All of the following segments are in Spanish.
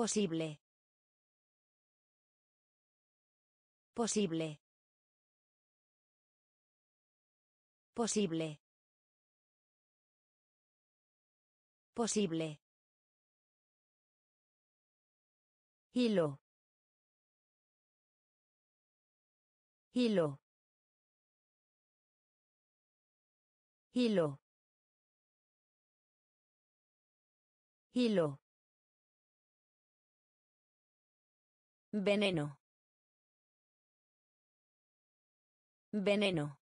Posible. Posible. Posible. Posible. Hilo. Hilo. Hilo. Hilo. Veneno. Veneno.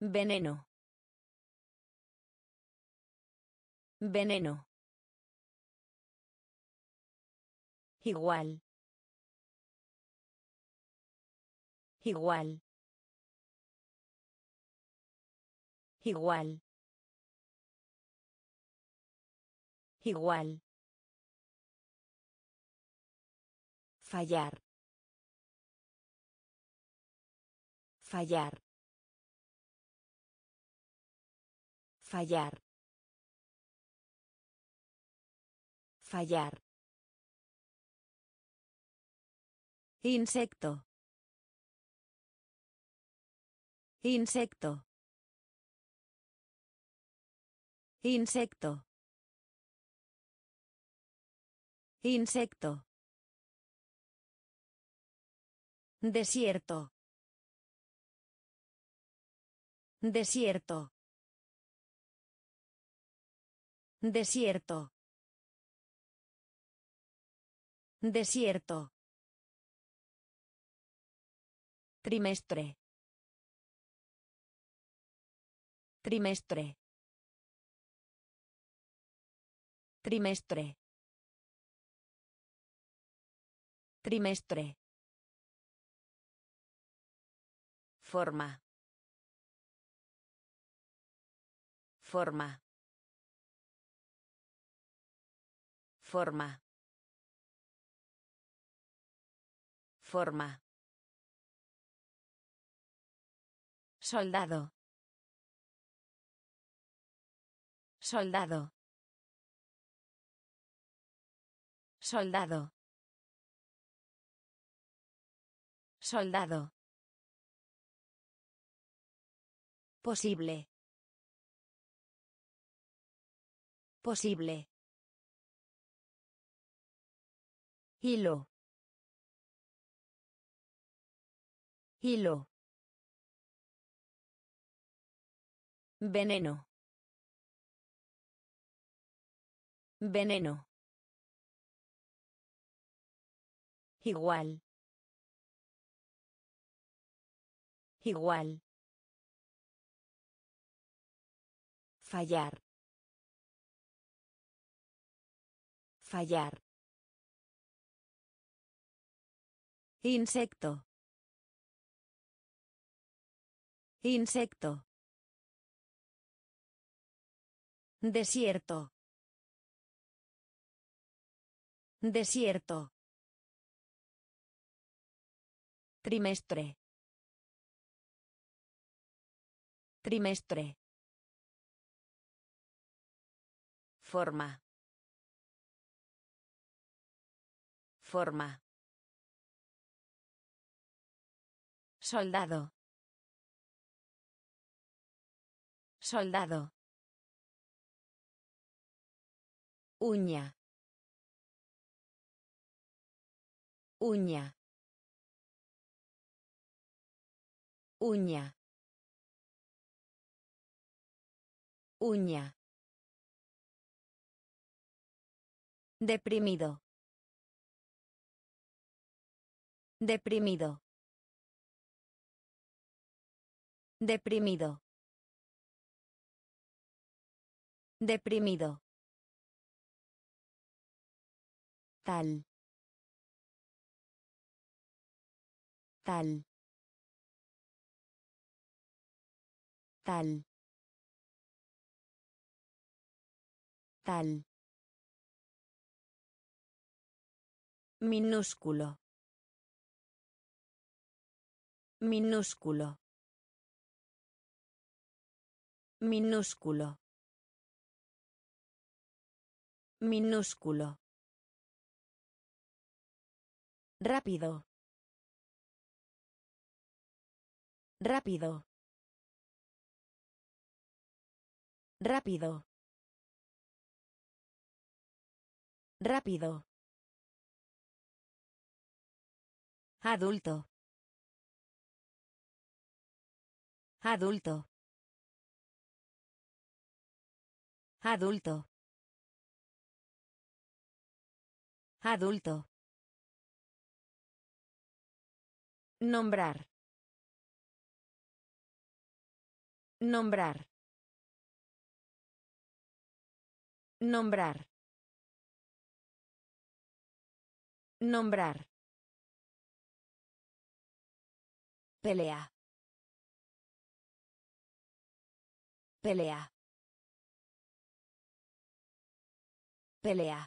Veneno. Veneno. Igual. Igual. Igual. Igual. Fallar. Fallar. Fallar. Fallar. Insecto. Insecto. Insecto. Insecto. Desierto. Desierto. Desierto. Desierto. Trimestre. Trimestre. Trimestre. Trimestre. Forma. Forma. Forma. Forma. Soldado. Soldado. Soldado. Soldado. Posible. Posible. Hilo. Hilo. Veneno. Veneno. Igual. Igual. Fallar. Fallar. Insecto. Insecto. Desierto. Desierto. Trimestre. Trimestre. Forma. Forma. Soldado. Soldado. Uña. Uña. Uña. Uña. Deprimido. Deprimido. Deprimido. Deprimido. Tal. Tal. Tal. Tal. Minúsculo. Minúsculo. Minúsculo. Minúsculo. Rápido. Rápido. Rápido. Rápido. Adulto. Adulto. Adulto. Adulto. Nombrar. Nombrar. Nombrar. Nombrar. Pelea. Pelea. Pelea.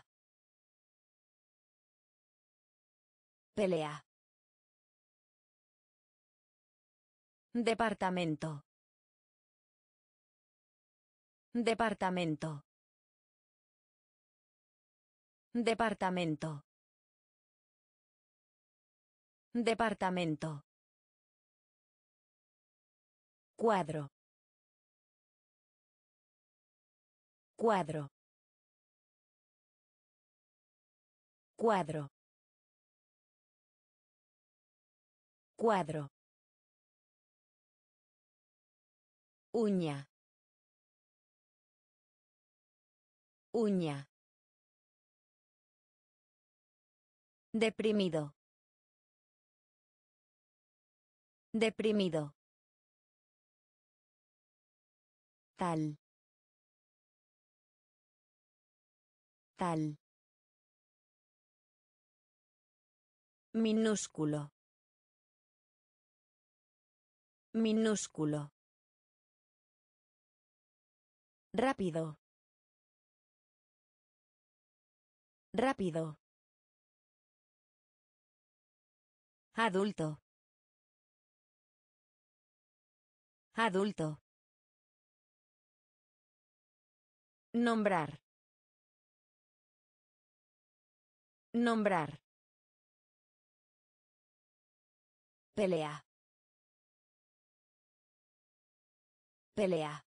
Pelea. Departamento. Departamento. Departamento. Departamento. Cuadro. Cuadro. Cuadro. Cuadro. Uña. Uña. Deprimido. Deprimido. Tal. Tal. Minúsculo. Minúsculo. Rápido. Rápido. Adulto. Adulto. Nombrar. Nombrar. Pelea. Pelea.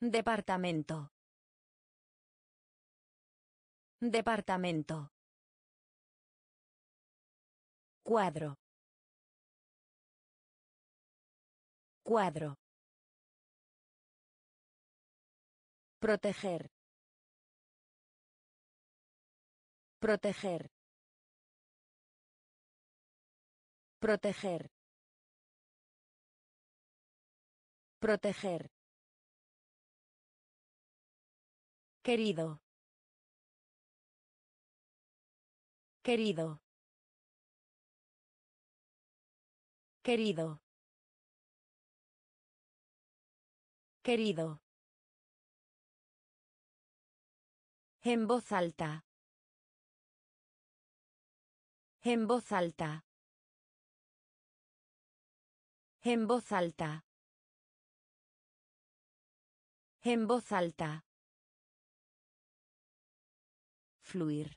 Departamento. Departamento. Cuadro. Cuadro. Proteger. Proteger. Proteger. Proteger. Querido. Querido. Querido. Querido. En voz alta. En voz alta. En voz alta. En voz alta. Fluir.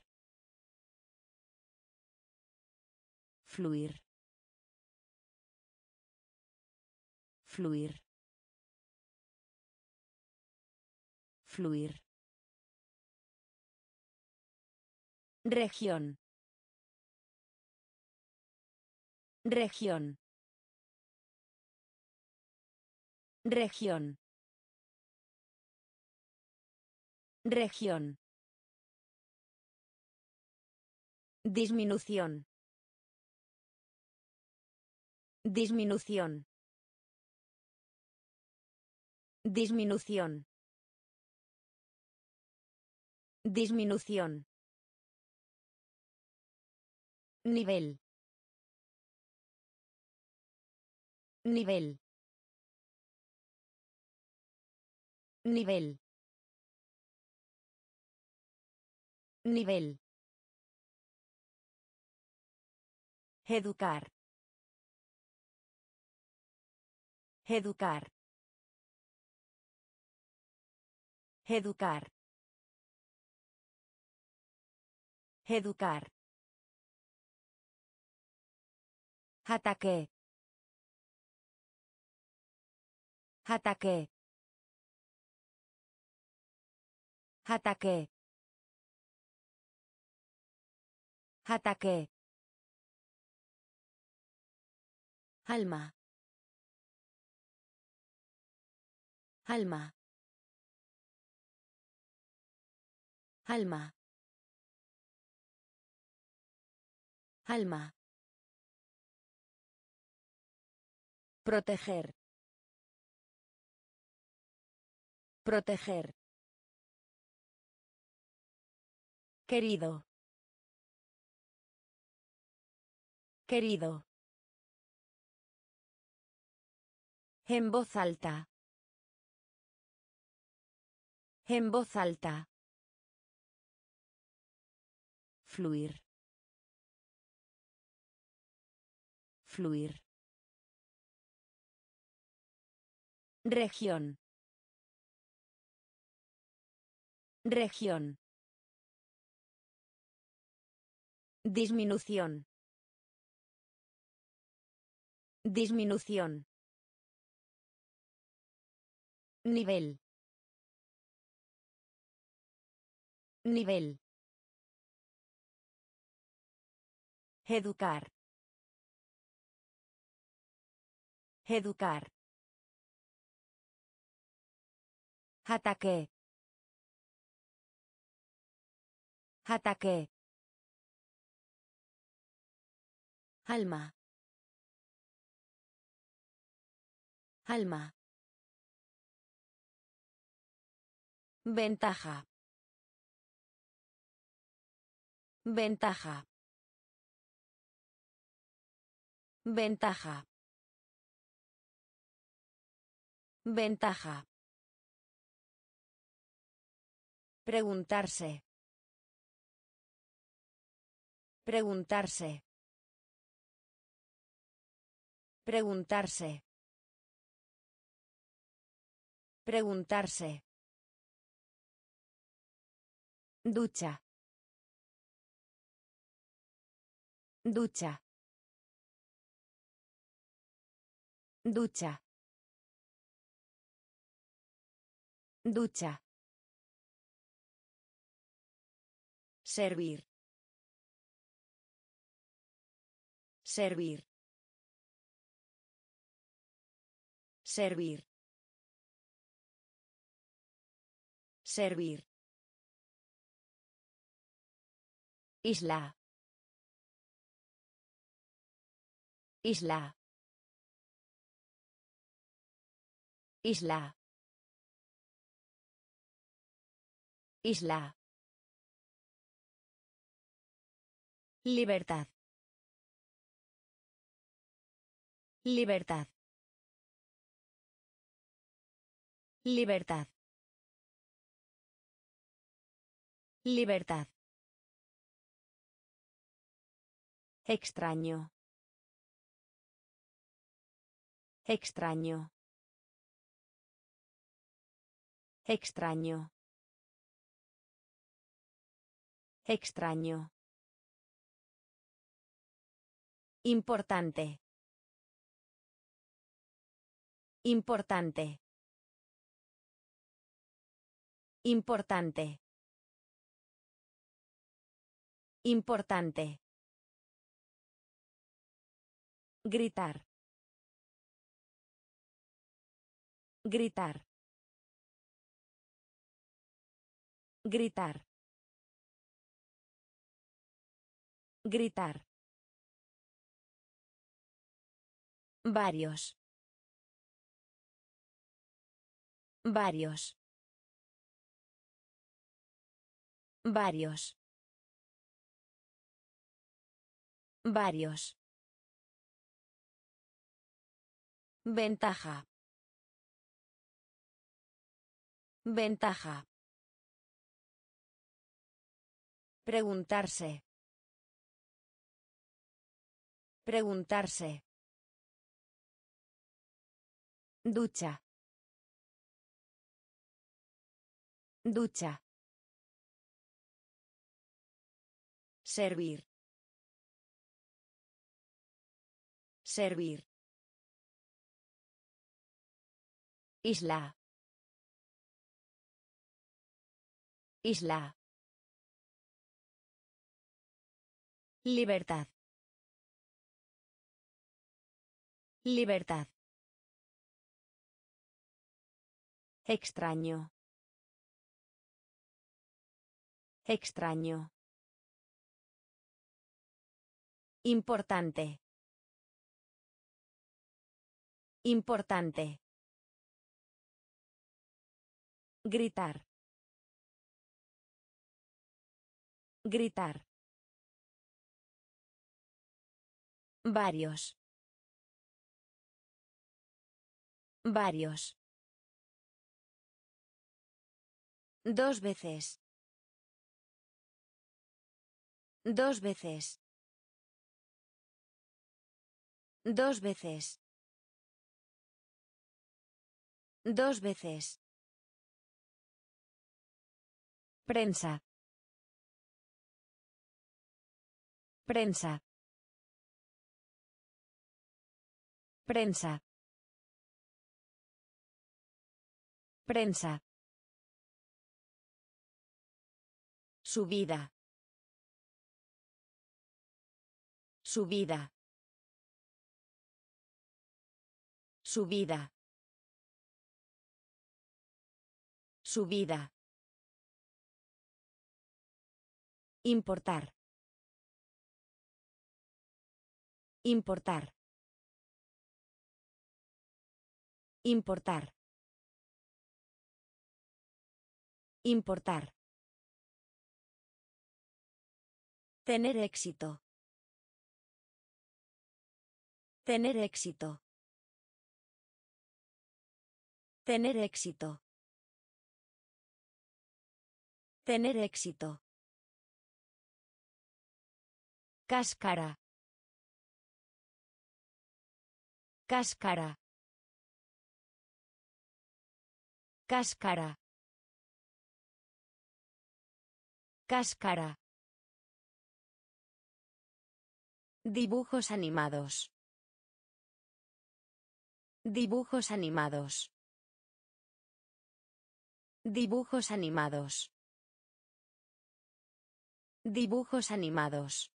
Fluir. Fluir. Fluir. Región. Región. Región. Región. Disminución. Disminución. Disminución. Disminución. Nivel. Nivel. Nivel. Nivel. Educar. Educar. Educar. Educar. Ataque. Ataque. Ataque. Ataque. Alma. Alma. Alma. Alma. Proteger. Proteger. Querido. Querido. En voz alta. En voz alta. Fluir. Fluir. Región. Región. Disminución. Disminución. Nivel. Nivel. Educar. Educar. Ataque. Ataque. Alma. Alma. Ventaja. Ventaja. Ventaja. Ventaja. Preguntarse. Preguntarse. Preguntarse. Preguntarse. Ducha. Ducha. Ducha. Ducha. Servir. Servir. Servir. Servir. Isla. Isla. Isla. Isla. Libertad. Libertad. Libertad. Libertad. Extraño. Extraño. Extraño. Extraño. Importante. Importante. Importante. Importante. Gritar. Gritar. Gritar. Gritar. Varios. Varios. Varios. Varios. Ventaja. Ventaja. Preguntarse. Preguntarse. Ducha. Ducha. Servir. Servir. Isla. Isla. Libertad. Libertad. Extraño. Extraño. Importante. Importante. Gritar. Gritar. Varios. Varios. Dos veces. Dos veces. Dos veces. Dos veces. Prensa. Prensa. Prensa. Prensa. Subida. Subida. Subida. Subida. Importar. Importar. Importar. Importar. Tener éxito. Tener éxito. Tener éxito. Tener éxito. Cáscara. Cáscara. Cáscara. Cáscara. Dibujos animados. Dibujos animados. Dibujos animados. Dibujos animados.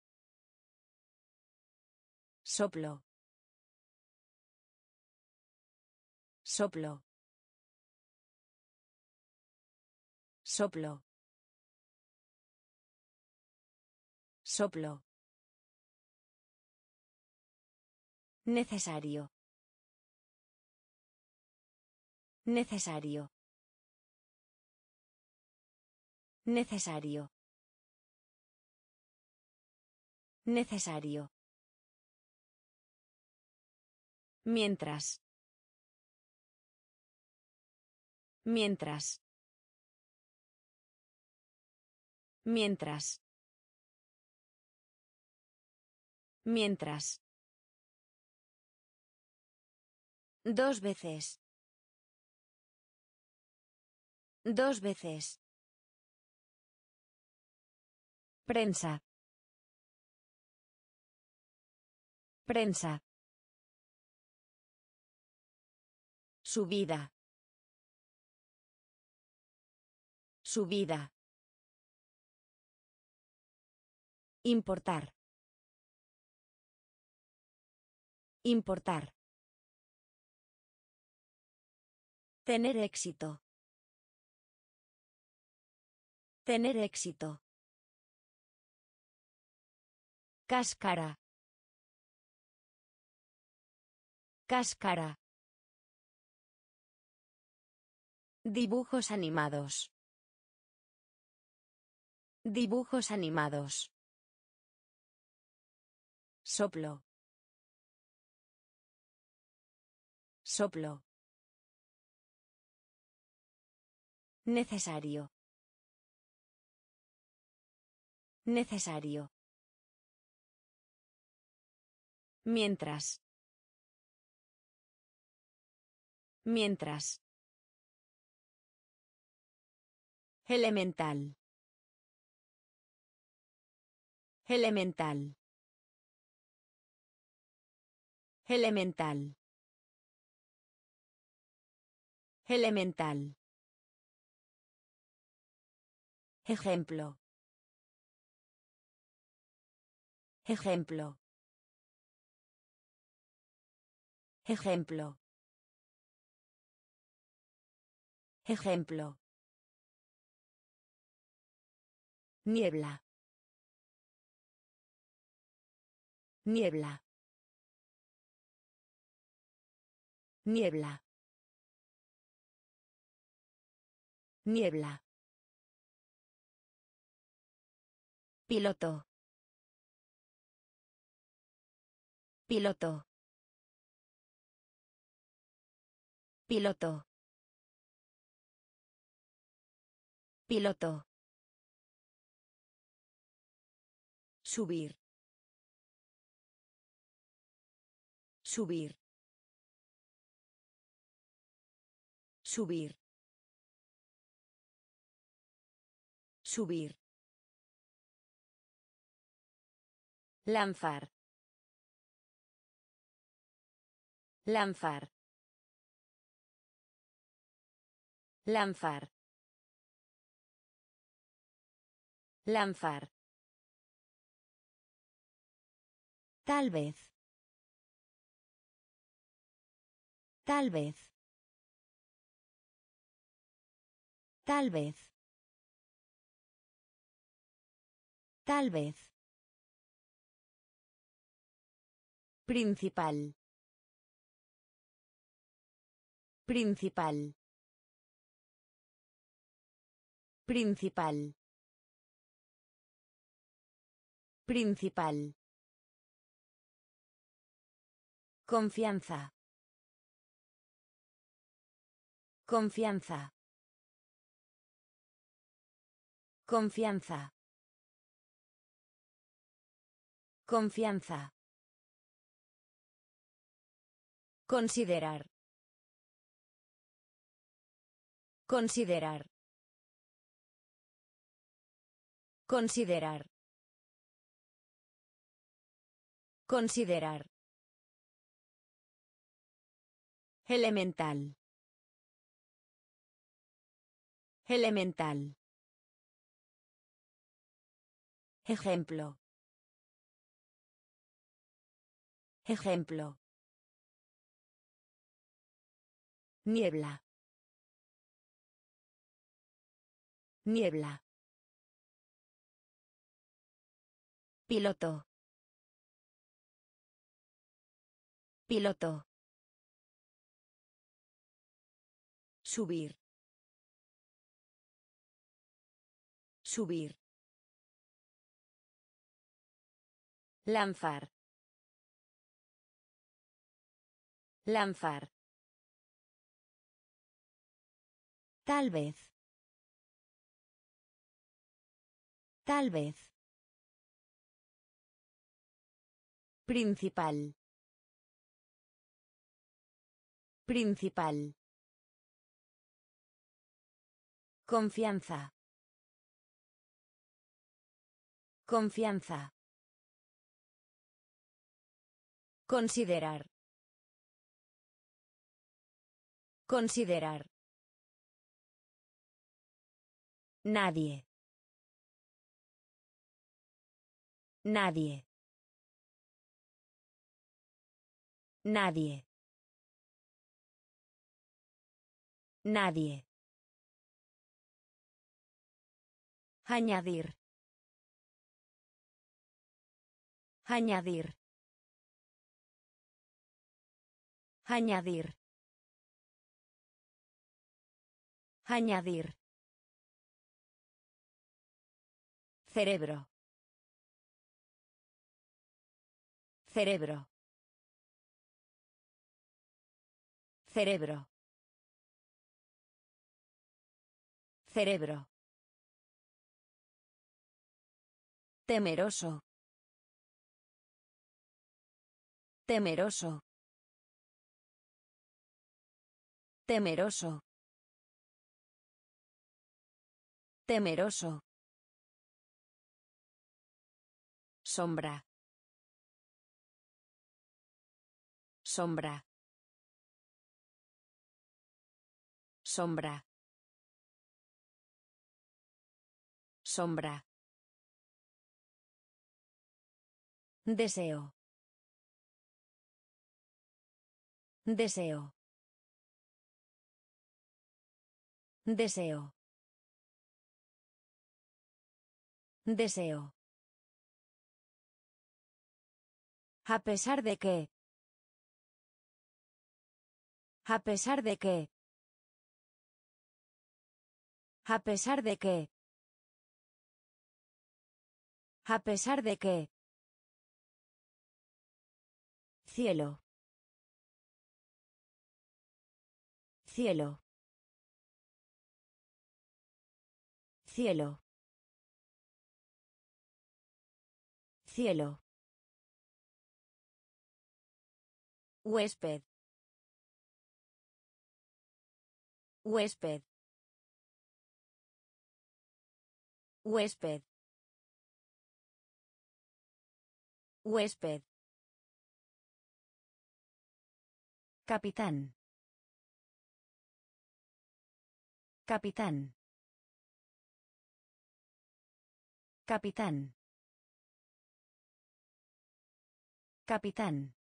Soplo. Soplo. Soplo. Soplo. Necesario. Necesario. Necesario. Necesario. Mientras. Mientras. Mientras. Mientras. Dos veces. Dos veces. Prensa. Prensa. Subida. Subida. Importar. Importar. Tener éxito. Tener éxito. Cáscara. Cáscara. Dibujos animados. Dibujos animados. Soplo. Soplo. Necesario. Necesario. Mientras. Mientras. Elemental. Elemental. Elemental. Elemental. Ejemplo. Ejemplo. Ejemplo. Ejemplo. Niebla. Niebla. Niebla. Niebla. Piloto. Piloto. Piloto. Piloto. Subir. Subir. Subir. Subir. Lanzar. Lanzar. Lanzar. Lanzar. Tal vez. Tal vez. Tal vez. Tal vez. Principal. Principal. Principal. Principal. Confianza. Confianza. Confianza. Confianza. Considerar. Considerar. Considerar. Considerar. Elemental. Elemental. Ejemplo. Ejemplo. Niebla. Niebla. Piloto. Piloto. Subir. Subir. Lanzar. Lanzar. Tal vez. Tal vez. Principal. Principal. Confianza. Confianza. Considerar. Considerar. Nadie. Nadie. Nadie. Nadie. Añadir. Añadir. Añadir. Añadir. Cerebro. Cerebro. Cerebro. Cerebro. Temeroso. Temeroso. Temeroso. Temeroso. Sombra. Sombra. Sombra. Sombra. Deseo. Deseo. Deseo. Deseo. A pesar de que. A pesar de que. A pesar de que. A pesar de que. Cielo. Cielo. Cielo. Cielo. Huésped. Huésped. Huésped. Huésped. Capitán. Capitán. Capitán. Capitán.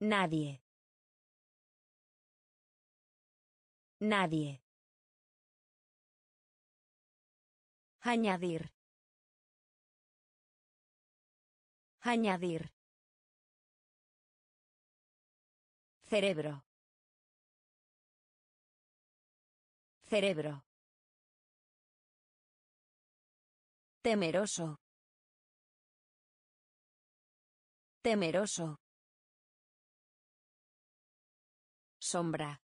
Nadie. Nadie. Añadir. Añadir. Cerebro. Cerebro. Temeroso. Temeroso. Sombra.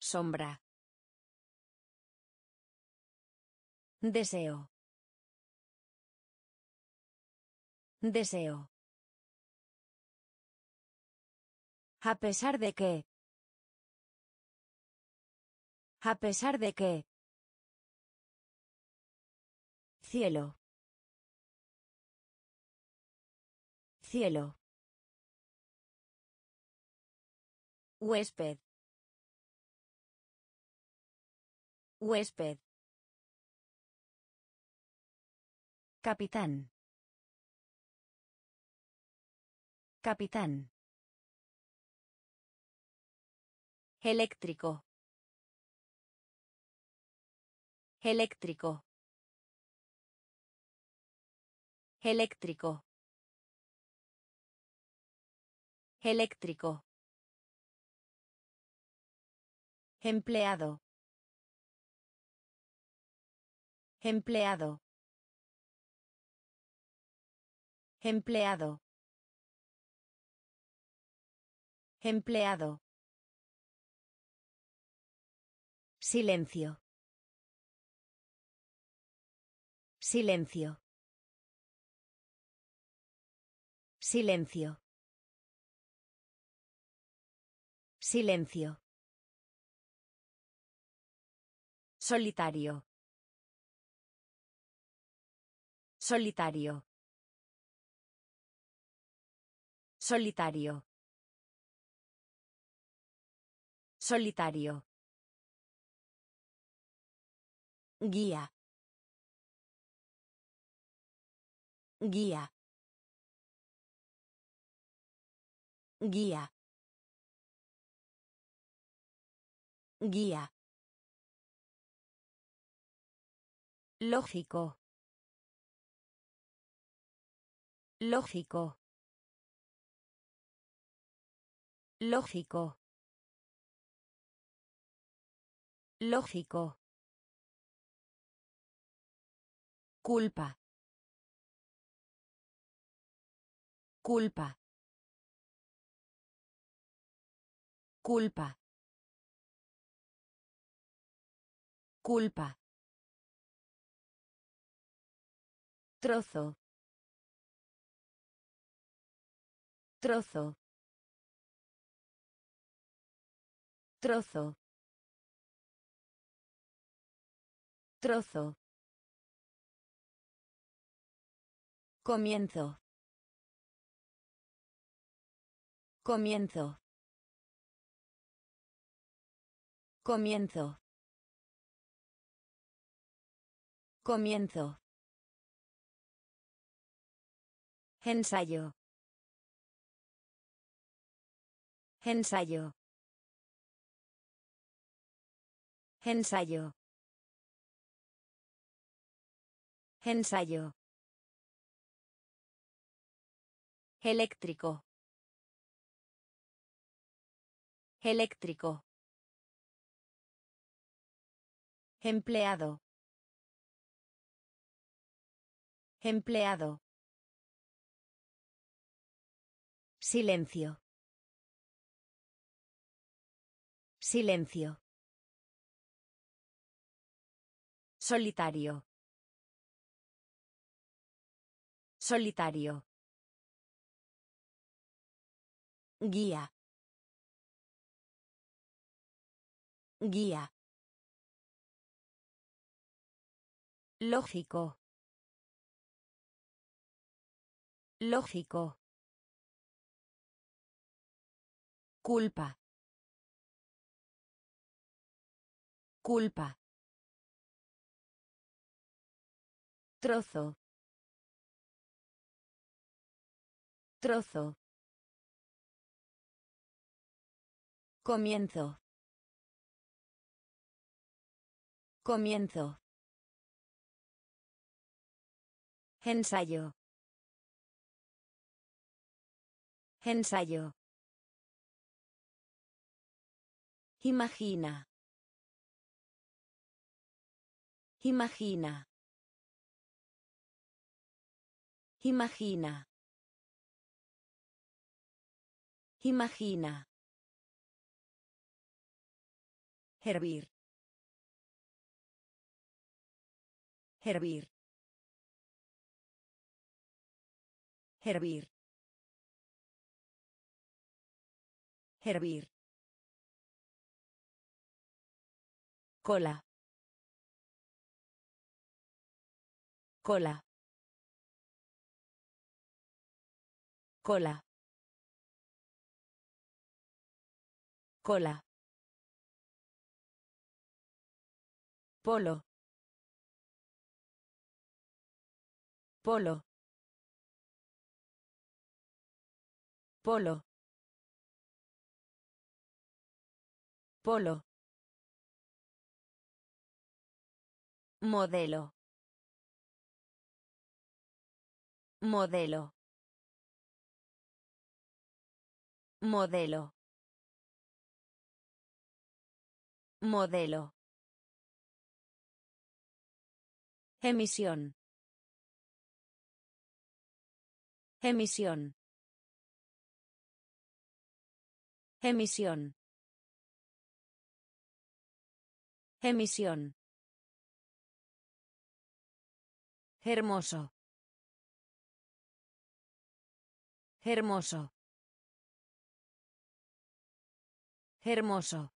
Sombra. Deseo. Deseo. A pesar de que. A pesar de que. Cielo. Cielo. Huésped. Huésped. Capitán. Capitán. Eléctrico. Eléctrico. Eléctrico. Eléctrico. Empleado. Empleado. Empleado. Empleado. Silencio. Silencio. Silencio. Silencio. Solitario. Solitario. Solitario. Solitario. Guía. Guía. Guía. Guía. Lógico. Lógico. Lógico. Lógico. Culpa. Culpa. Culpa. Culpa. Trozo. Trozo. Trozo. Trozo. Comienzo. Comienzo. Comienzo. Comienzo. Ensayo. Ensayo. Ensayo. Ensayo. Eléctrico. Eléctrico. Empleado. Empleado. Silencio. Silencio. Solitario. Solitario. Guía. Guía. Lógico. Lógico. Culpa. Culpa. Trozo. Trozo. Comienzo. Comienzo. Ensayo. Ensayo. Imagina. Imagina. Imagina. Imagina. Hervir. Hervir. Hervir. Hervir. Cola. Cola. Cola. Cola. Polo. Polo. Polo. Polo. Modelo. Modelo. Modelo. Modelo. Emisión. Emisión. Emisión. Emisión. Hermoso. Hermoso. Hermoso.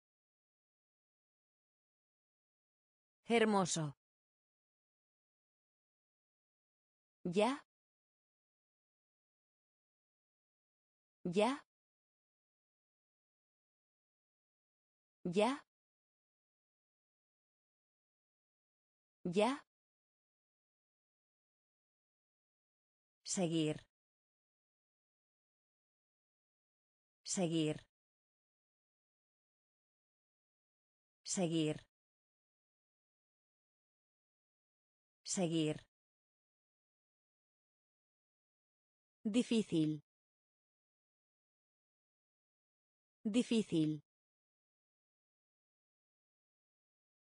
Hermoso. Ya. Ya. Ya. Ya. Seguir. Seguir. Seguir. Seguir. Difícil. Difícil.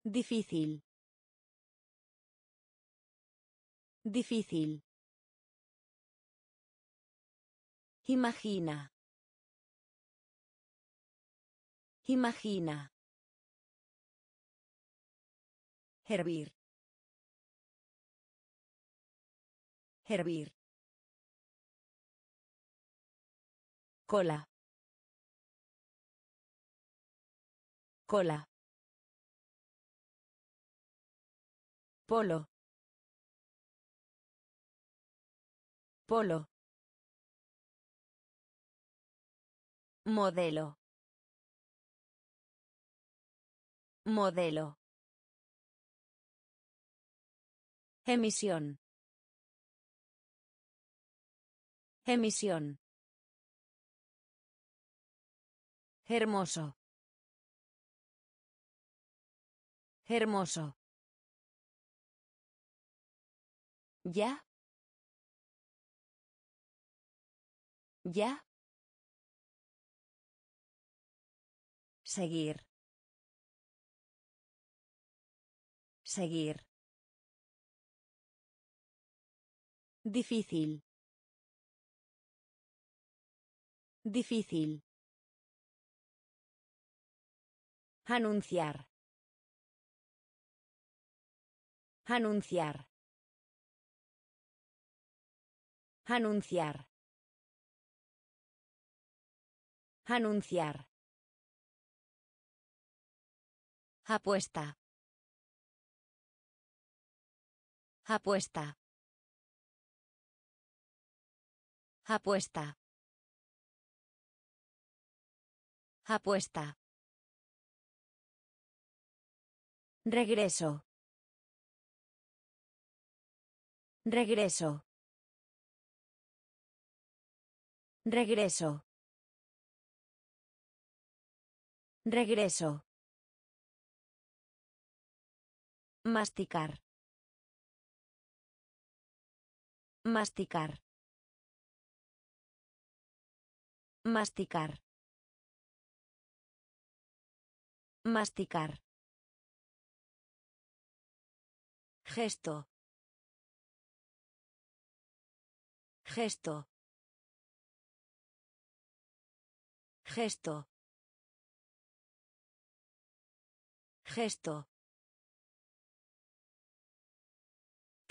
Difícil. Difícil. Imagina. Imagina. Hervir. Hervir. Cola. Cola. Polo. Polo. Modelo. Modelo. Emisión. Emisión. Hermoso. Hermoso. Ya. Ya. Seguir. Seguir. Difícil. Difícil. Anunciar. Anunciar. Anunciar. Anunciar. Apuesta. Apuesta. Apuesta. Apuesta. Regreso. Regreso. Regreso. Regreso. Masticar. Masticar. Masticar. Masticar. Gesto. Gesto. Gesto. Gesto.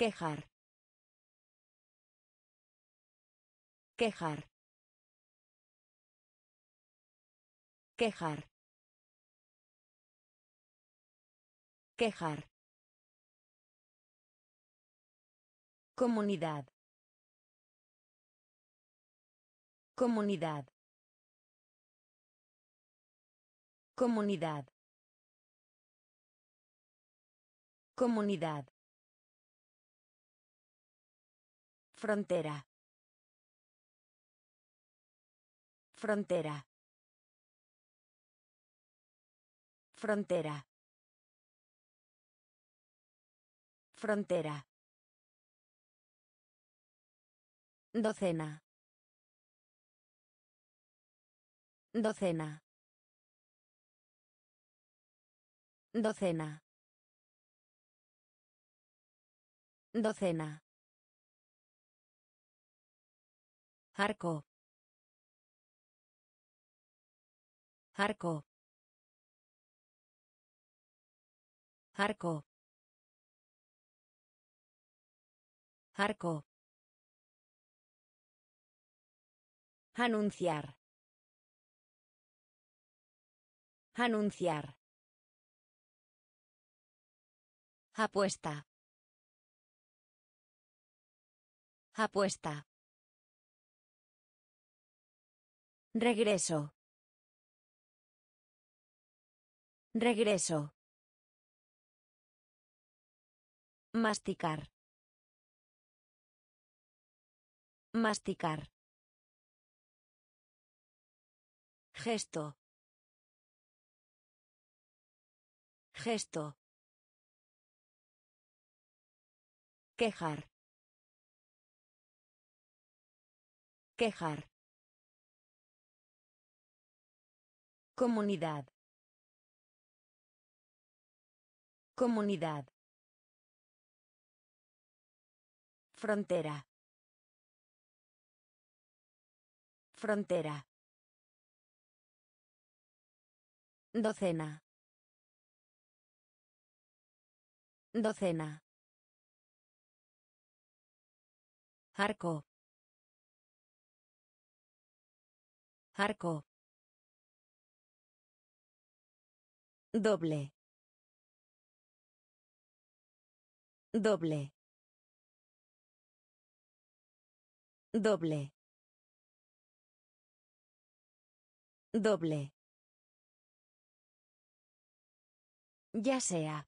Quejar. Quejar. Quejar. Quejar. Comunidad. Comunidad. Comunidad. Comunidad. Frontera. Frontera. Frontera. Frontera. Docena. Docena. Docena. Docena. Arco. Arco. Arco. Arco. Anunciar. Anunciar. Apuesta. Apuesta. Regreso. Regreso. Masticar. Masticar. Gesto. Gesto. Quejar. Quejar. Comunidad. Comunidad. Frontera. Frontera. Docena. Docena. Arco. Arco. Doble. Doble. Doble. Doble. Ya sea.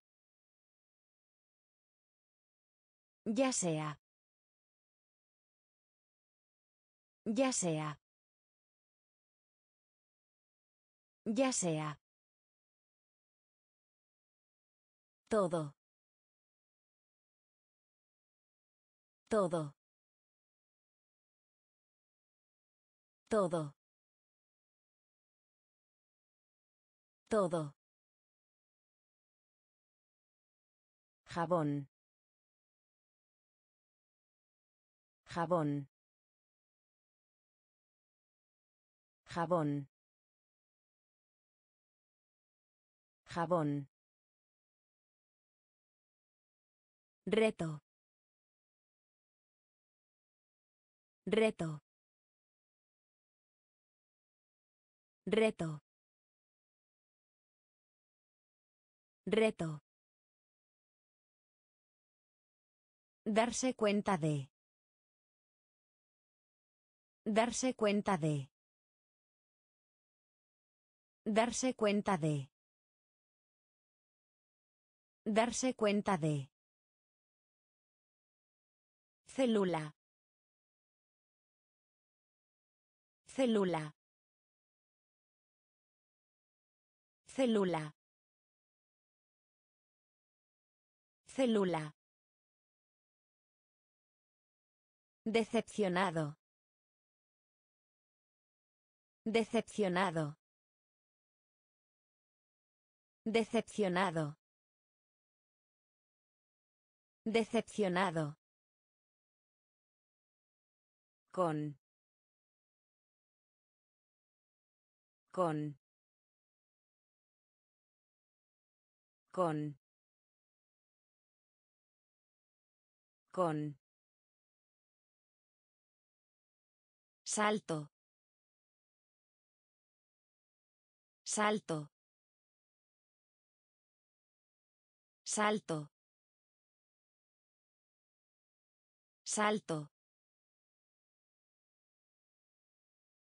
Ya sea. Ya sea. Ya sea. Todo. Todo. Todo. Todo. Jabón. Jabón. Jabón. Jabón. Reto. Reto. Reto. Reto. Darse cuenta de. Darse cuenta de. Darse cuenta de. Darse cuenta de. Célula. Célula. Célula. Célula. Decepcionado. Decepcionado. Decepcionado. Decepcionado. Con. Con. Con. Con. Salto. Salto. Salto. Salto.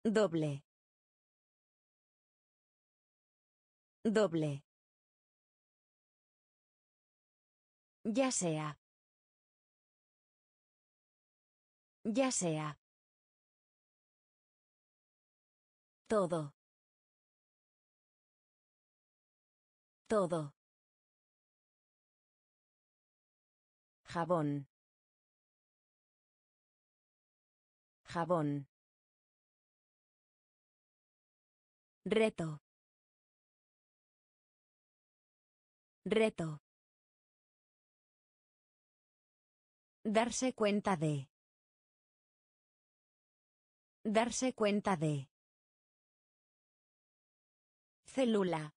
Doble. Doble. Ya sea. Ya sea. Todo. Todo. Jabón. Jabón. Reto. Reto. Darse cuenta de. Darse cuenta de. Célula.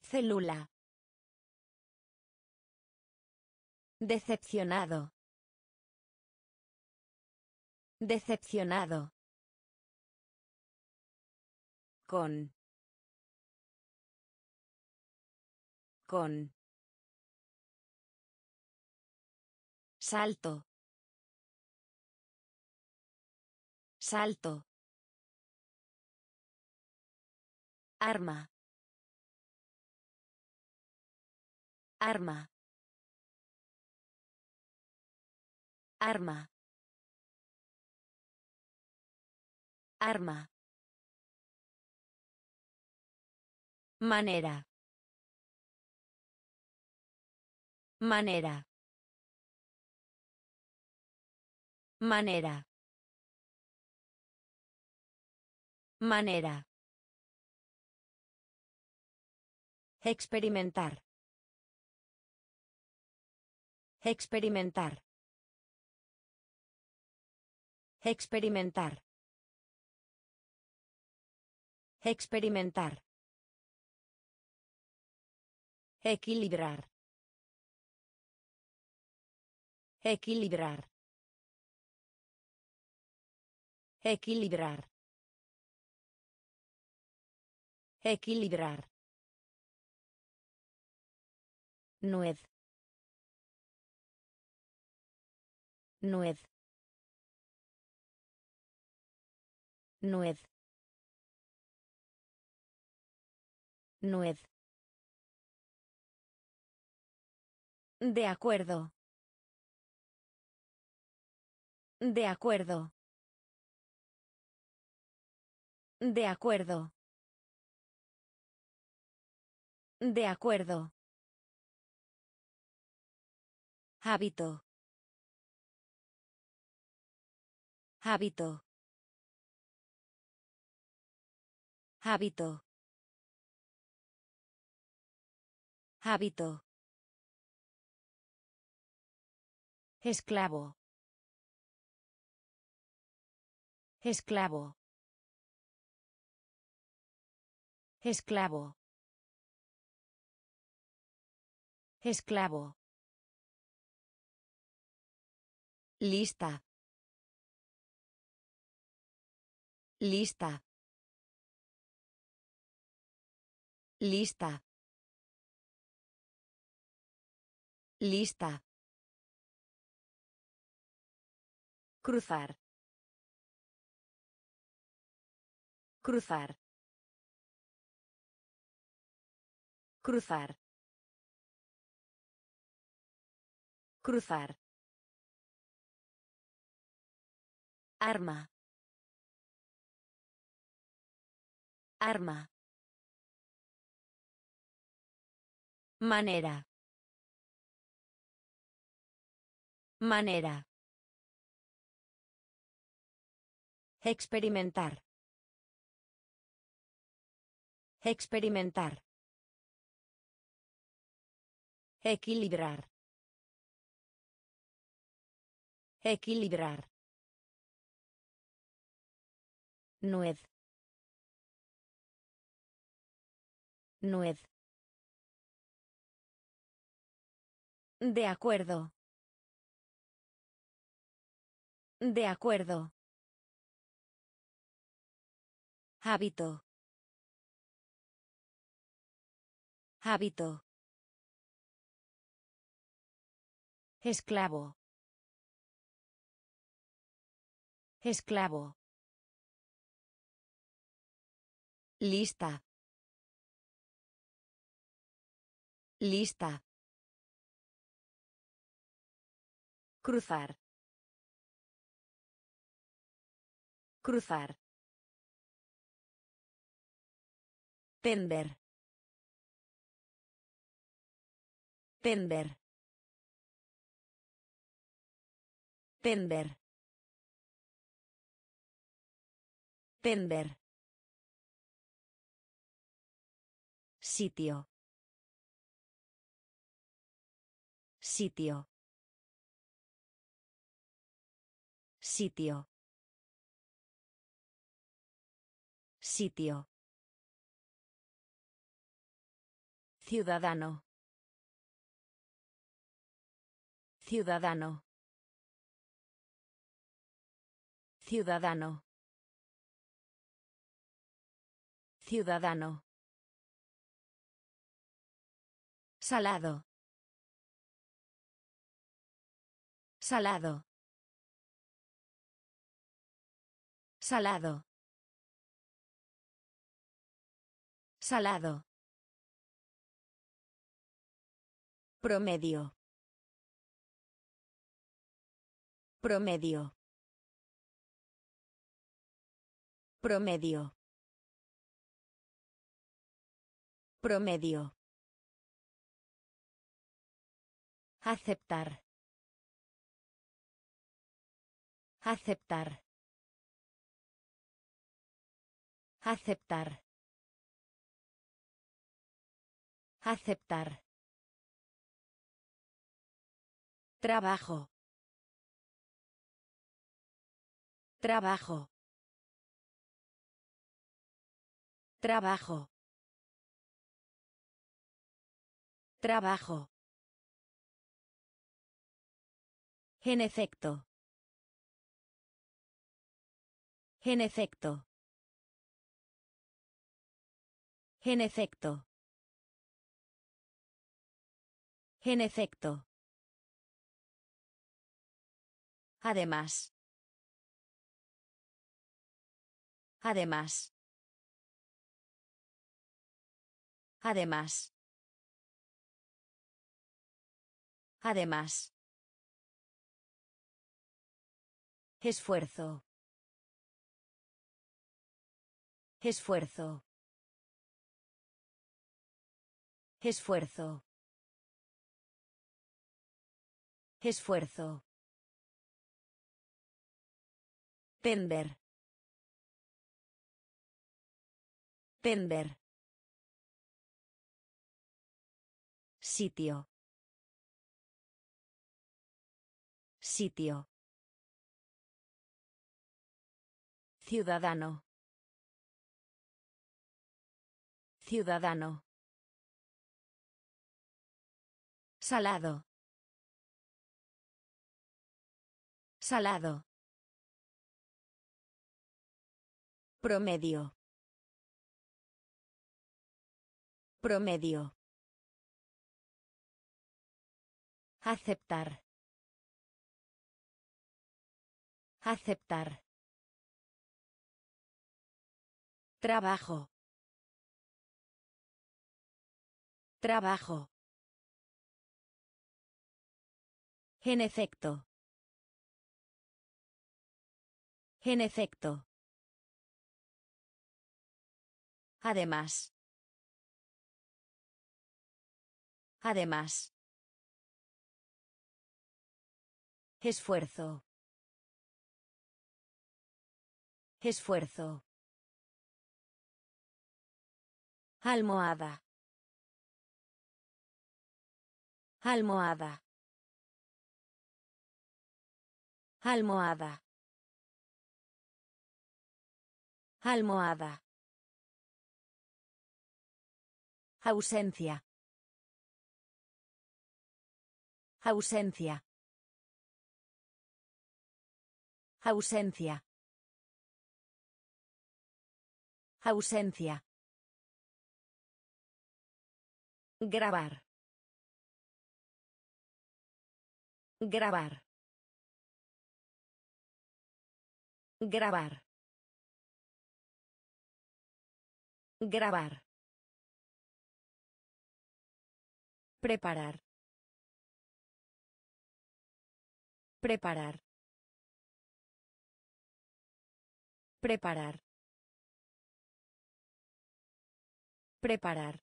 Célula. Decepcionado. Decepcionado. Con. Con. Salto. Salto. Arma. Arma. Arma. Arma. Manera. Manera. Manera. Manera. Experimentar. Experimentar. Experimentar. Experimentar. Equilibrar. Equilibrar. Equilibrar. Equilibrar. Nuez. Nuez. Nuez. Nuez. De acuerdo. De acuerdo. De acuerdo. De acuerdo. Hábito. Hábito. Hábito. Hábito. Esclavo. Esclavo. Esclavo. Esclavo. Lista. Lista. Lista. Lista. Cruzar. Cruzar. Cruzar. Cruzar. Arma. Arma. Manera. Manera. Experimentar. Experimentar. Equilibrar. Equilibrar. Nuez. Nuez. De acuerdo. De acuerdo. Hábito. Hábito. Esclavo. Esclavo. Lista. Lista. Cruzar. Cruzar. Tender. Tender. Tender. Tender. Sitio. Sitio. Sitio. Sitio. Ciudadano. Ciudadano. Ciudadano. Ciudadano. Salado. Salado. Salado. Salado. Promedio. Promedio. Promedio. Promedio. Aceptar. Aceptar. Aceptar. Aceptar. Trabajo. Trabajo. Trabajo. Trabajo. En efecto. En efecto. En efecto. En efecto. Además. Además. Además. Además. Esfuerzo. Esfuerzo. Esfuerzo. Esfuerzo. Pender. Sitio. Sitio. Ciudadano. Ciudadano. Salado. Salado. Promedio. Promedio. Aceptar. Aceptar. Trabajo. Trabajo. En efecto. En efecto. Además. Además. Esfuerzo. Esfuerzo. Almohada. Almohada. Almohada. Almohada. Ausencia. Ausencia. Ausencia. Ausencia. Grabar. Grabar. Grabar. Grabar. Preparar. Preparar. Preparar. Preparar.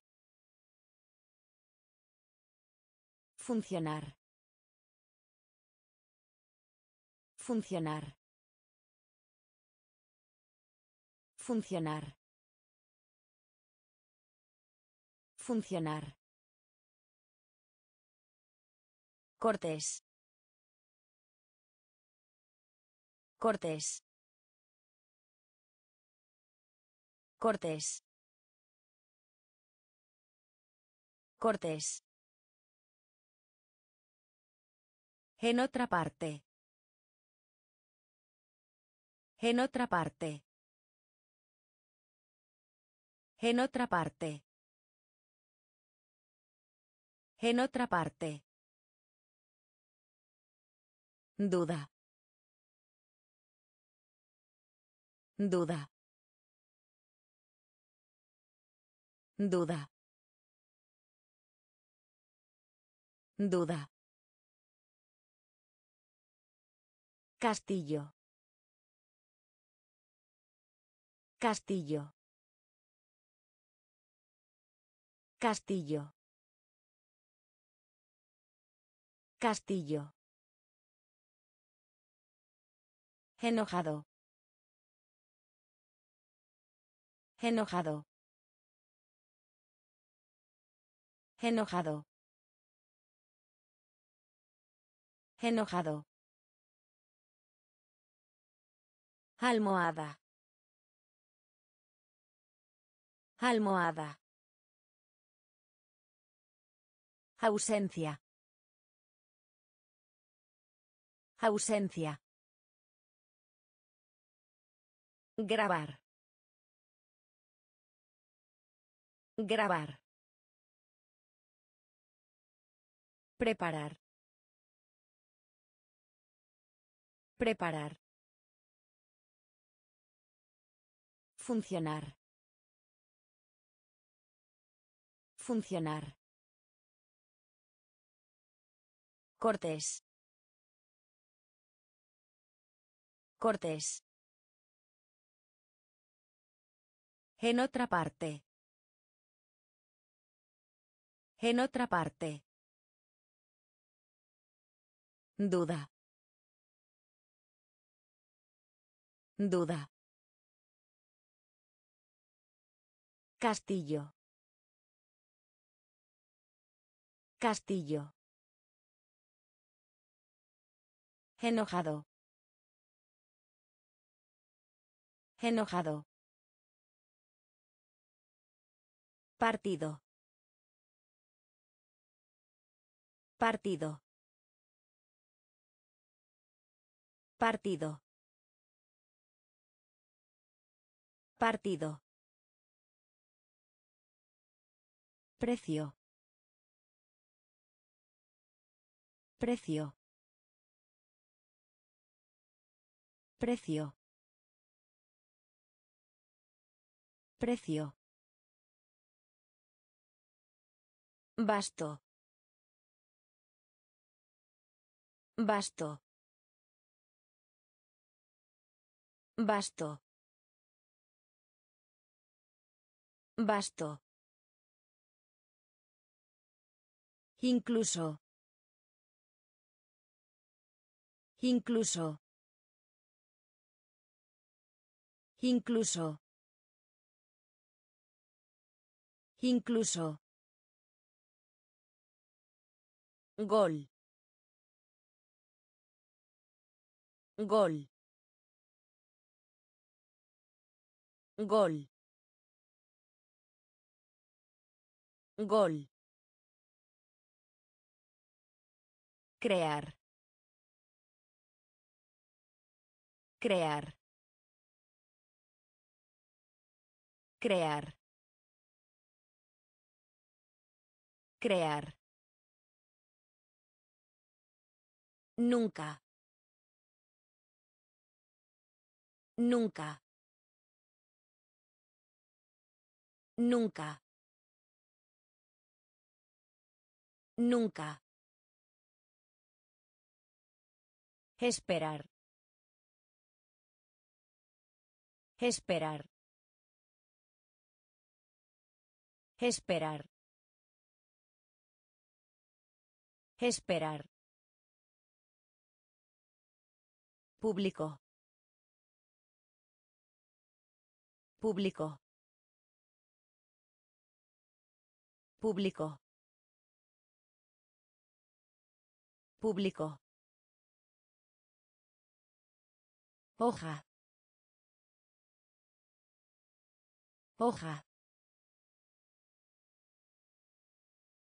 Funcionar. Funcionar. Funcionar. Funcionar. Cortés. Cortés. Cortés. Cortés. En otra parte. En otra parte. En otra parte. En otra parte. Duda. Duda. Duda. Duda. Castillo. Castillo. Castillo. Castillo. Enojado. Enojado. Enojado. Enojado. Almohada. Almohada. Ausencia. Ausencia. Grabar. Grabar. Preparar. Preparar. Funcionar. Funcionar. Cortés. Cortés. En otra parte. En otra parte. Duda. Duda. Castillo. Castillo. Enojado. Enojado. Partido. Partido. Partido. Partido. Precio. Precio. Precio. Precio. Basto. Basto. Basto. Basto. Incluso. Incluso. Incluso. Incluso. Gol. Gol. Gol. Gol. Crear. Crear. Crear. Crear. Nunca. Nunca. Nunca. Nunca. Esperar. Esperar. Esperar. Esperar. Público. Público. Público. Público. Hoja. Hoja.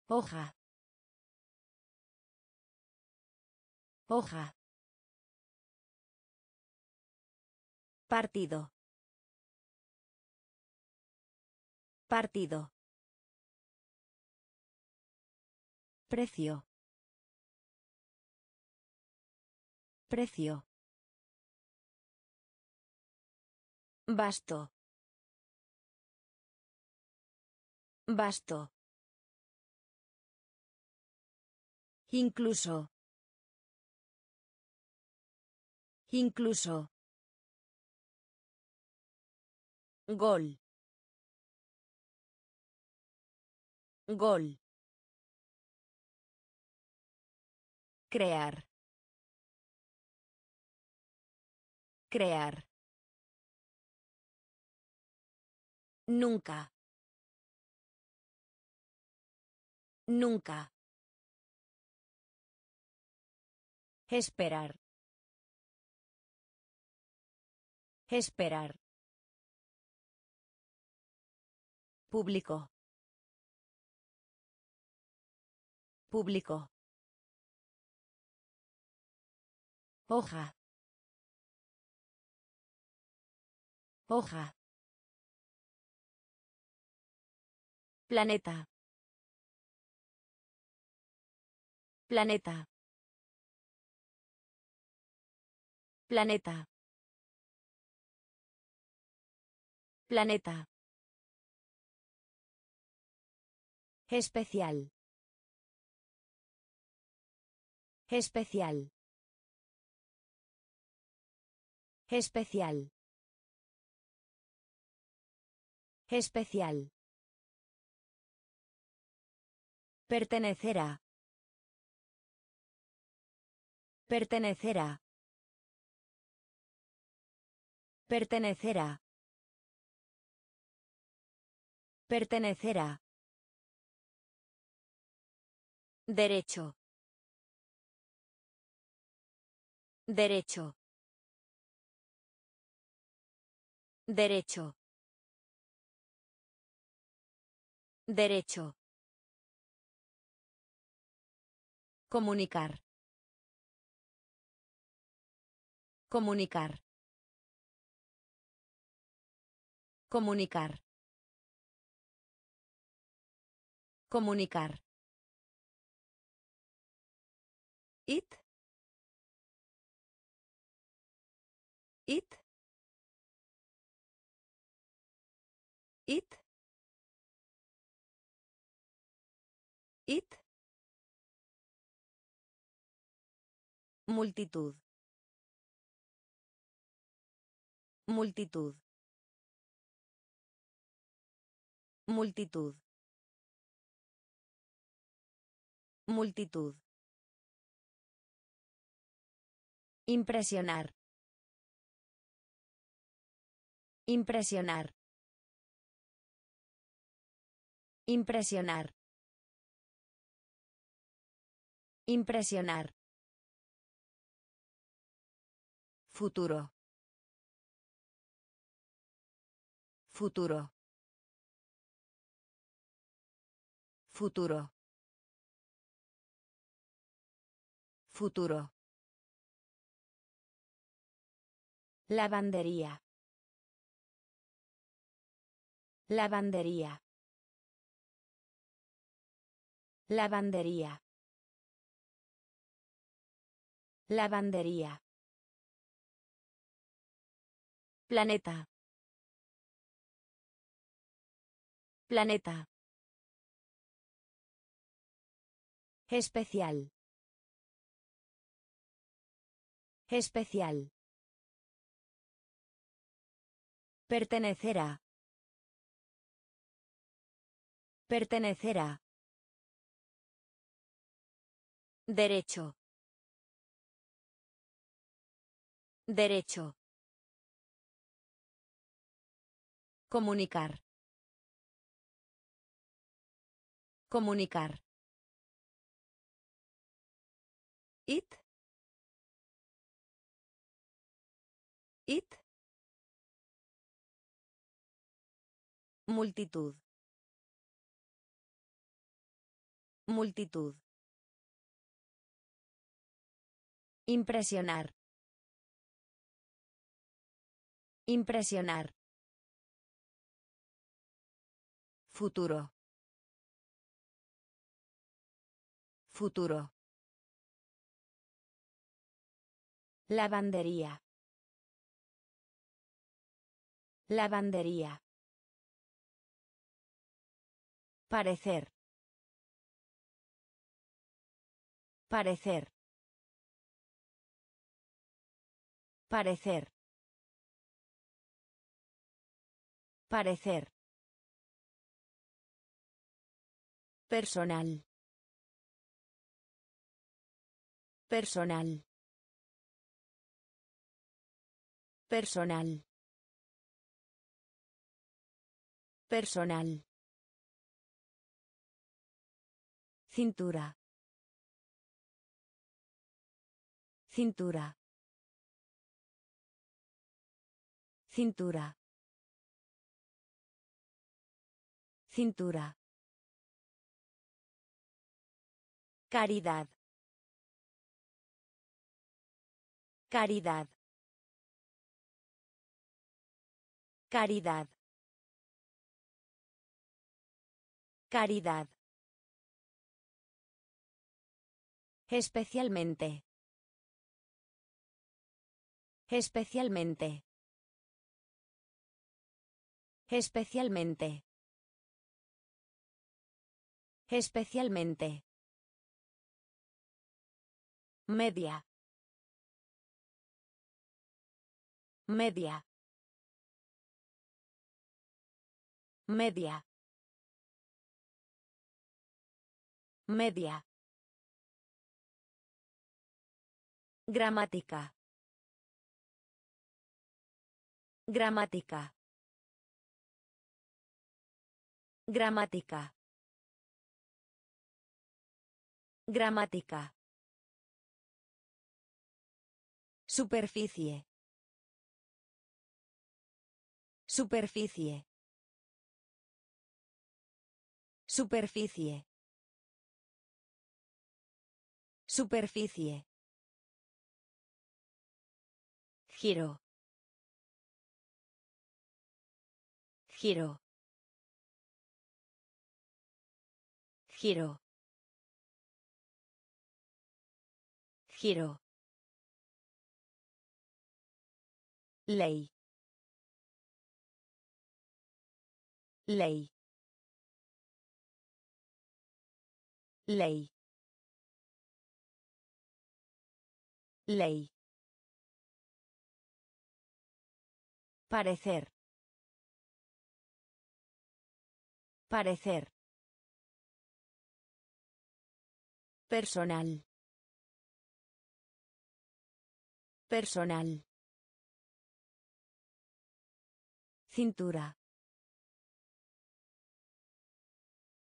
Hoja. Hoja. Partido. Partido. Precio. Precio. Basto. Basto. Incluso. Incluso. Gol. Gol. Crear. Crear. Nunca. Nunca. Esperar. Esperar. Público. Público. Hoja. Hoja. Planeta. Planeta. Planeta. Planeta. Especial. Especial. Especial. Especial. Pertenecerá. Pertenecerá. Pertenecerá. Pertenecerá. Derecho. Derecho. Derecho. Derecho. Comunicar. Comunicar. Comunicar. Comunicar. It. It. It. It. Multitud. Multitud. Multitud. Multitud. Impresionar. Impresionar. Impresionar. Impresionar. Futuro. Futuro. Futuro. Futuro. Lavandería. Lavandería. Lavandería. Lavandería. Planeta. Planeta. Especial. Especial. Pertenecerá. Derecho. Derecho. Comunicar. Comunicar. It. It. Multitud. Multitud. Impresionar. Impresionar. Futuro. Futuro. Lavandería. Lavandería. Parecer. Parecer. Parecer. Parecer. Personal. Personal. Personal. Personal. Cintura. Cintura. Cintura. Cintura. Caridad. Caridad. Caridad. Caridad. Especialmente. Especialmente. Especialmente. Especialmente. Media. Media. Media. Media. Gramática. Gramática. Gramática. Gramática. Superficie. Superficie. Superficie. Superficie. Giro. Giro. Giro. Giro. Ley. Ley. Ley. Ley. Parecer. Parecer. Personal. Personal. Cintura.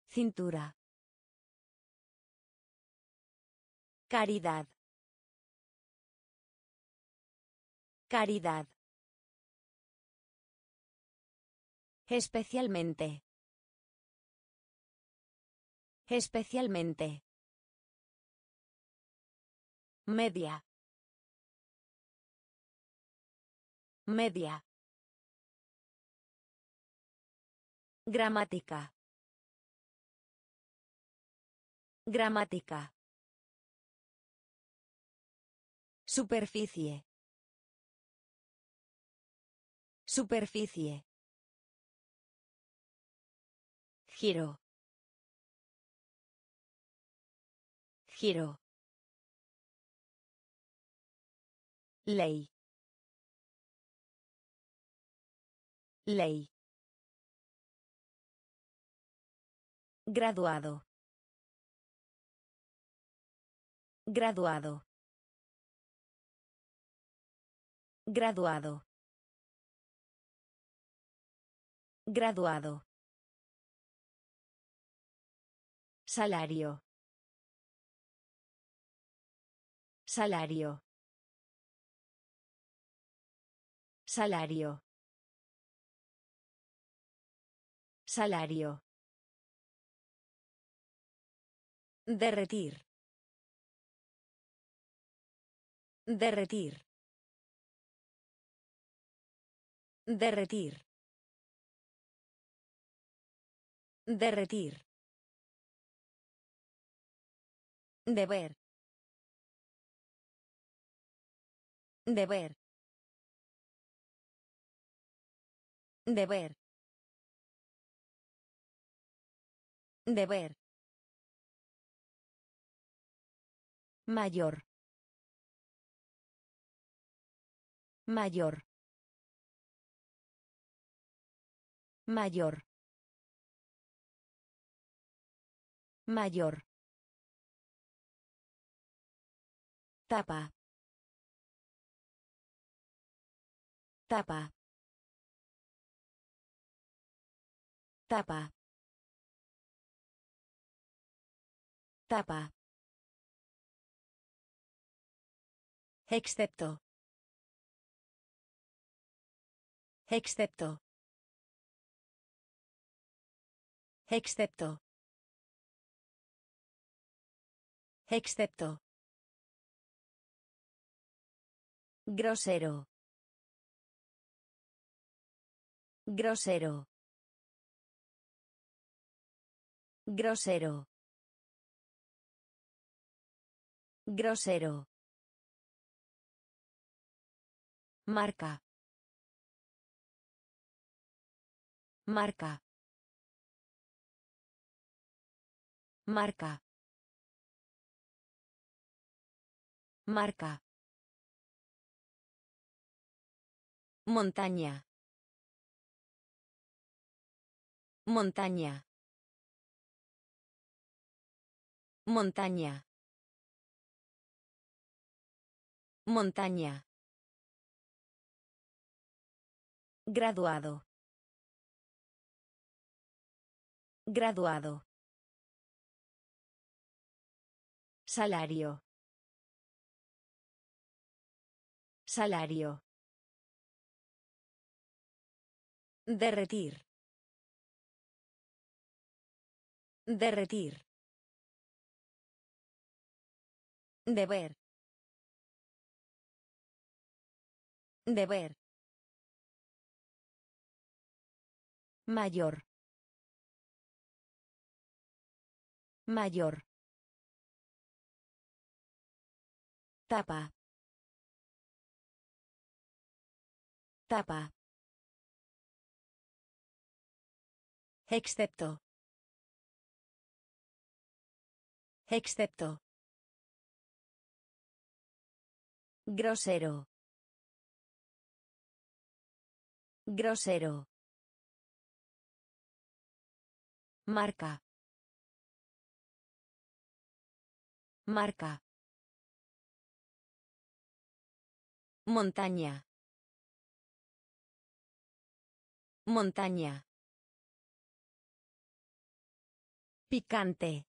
Cintura. Caridad. Caridad. Especialmente. Especialmente. Media. Media. Gramática. Gramática. Superficie. Superficie. Giro. Giro. Ley. Ley. Graduado. Graduado. Graduado. Graduado. Salario. Salario. Salario. Salario. Derretir. Derretir. Derretir. Derretir. Deber. Deber. Deber. Deber. Mayor. Mayor. Mayor. Mayor. Tapa. Tapa. Tapa. Tapa. Excepto. Excepto. Excepto. Excepto. Grosero. Grosero. Grosero. Grosero. Marca. Marca. Marca. Marca. Montaña. Montaña. Montaña. Montaña. Graduado. Graduado. Salario. Salario. Derretir. Derretir. Deber. Deber. Mayor. Mayor. Tapa. Tapa. Excepto. Excepto. Grosero. Grosero. Marca. Marca. Montaña. Montaña. Picante.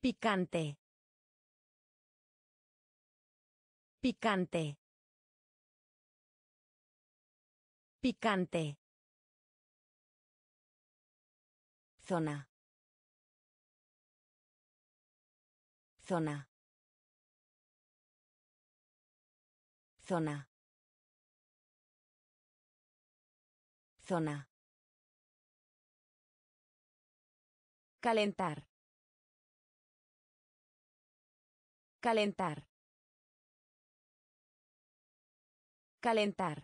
Picante. Picante. Picante. Zona. Zona. Zona. Zona. Calentar. Calentar. Calentar.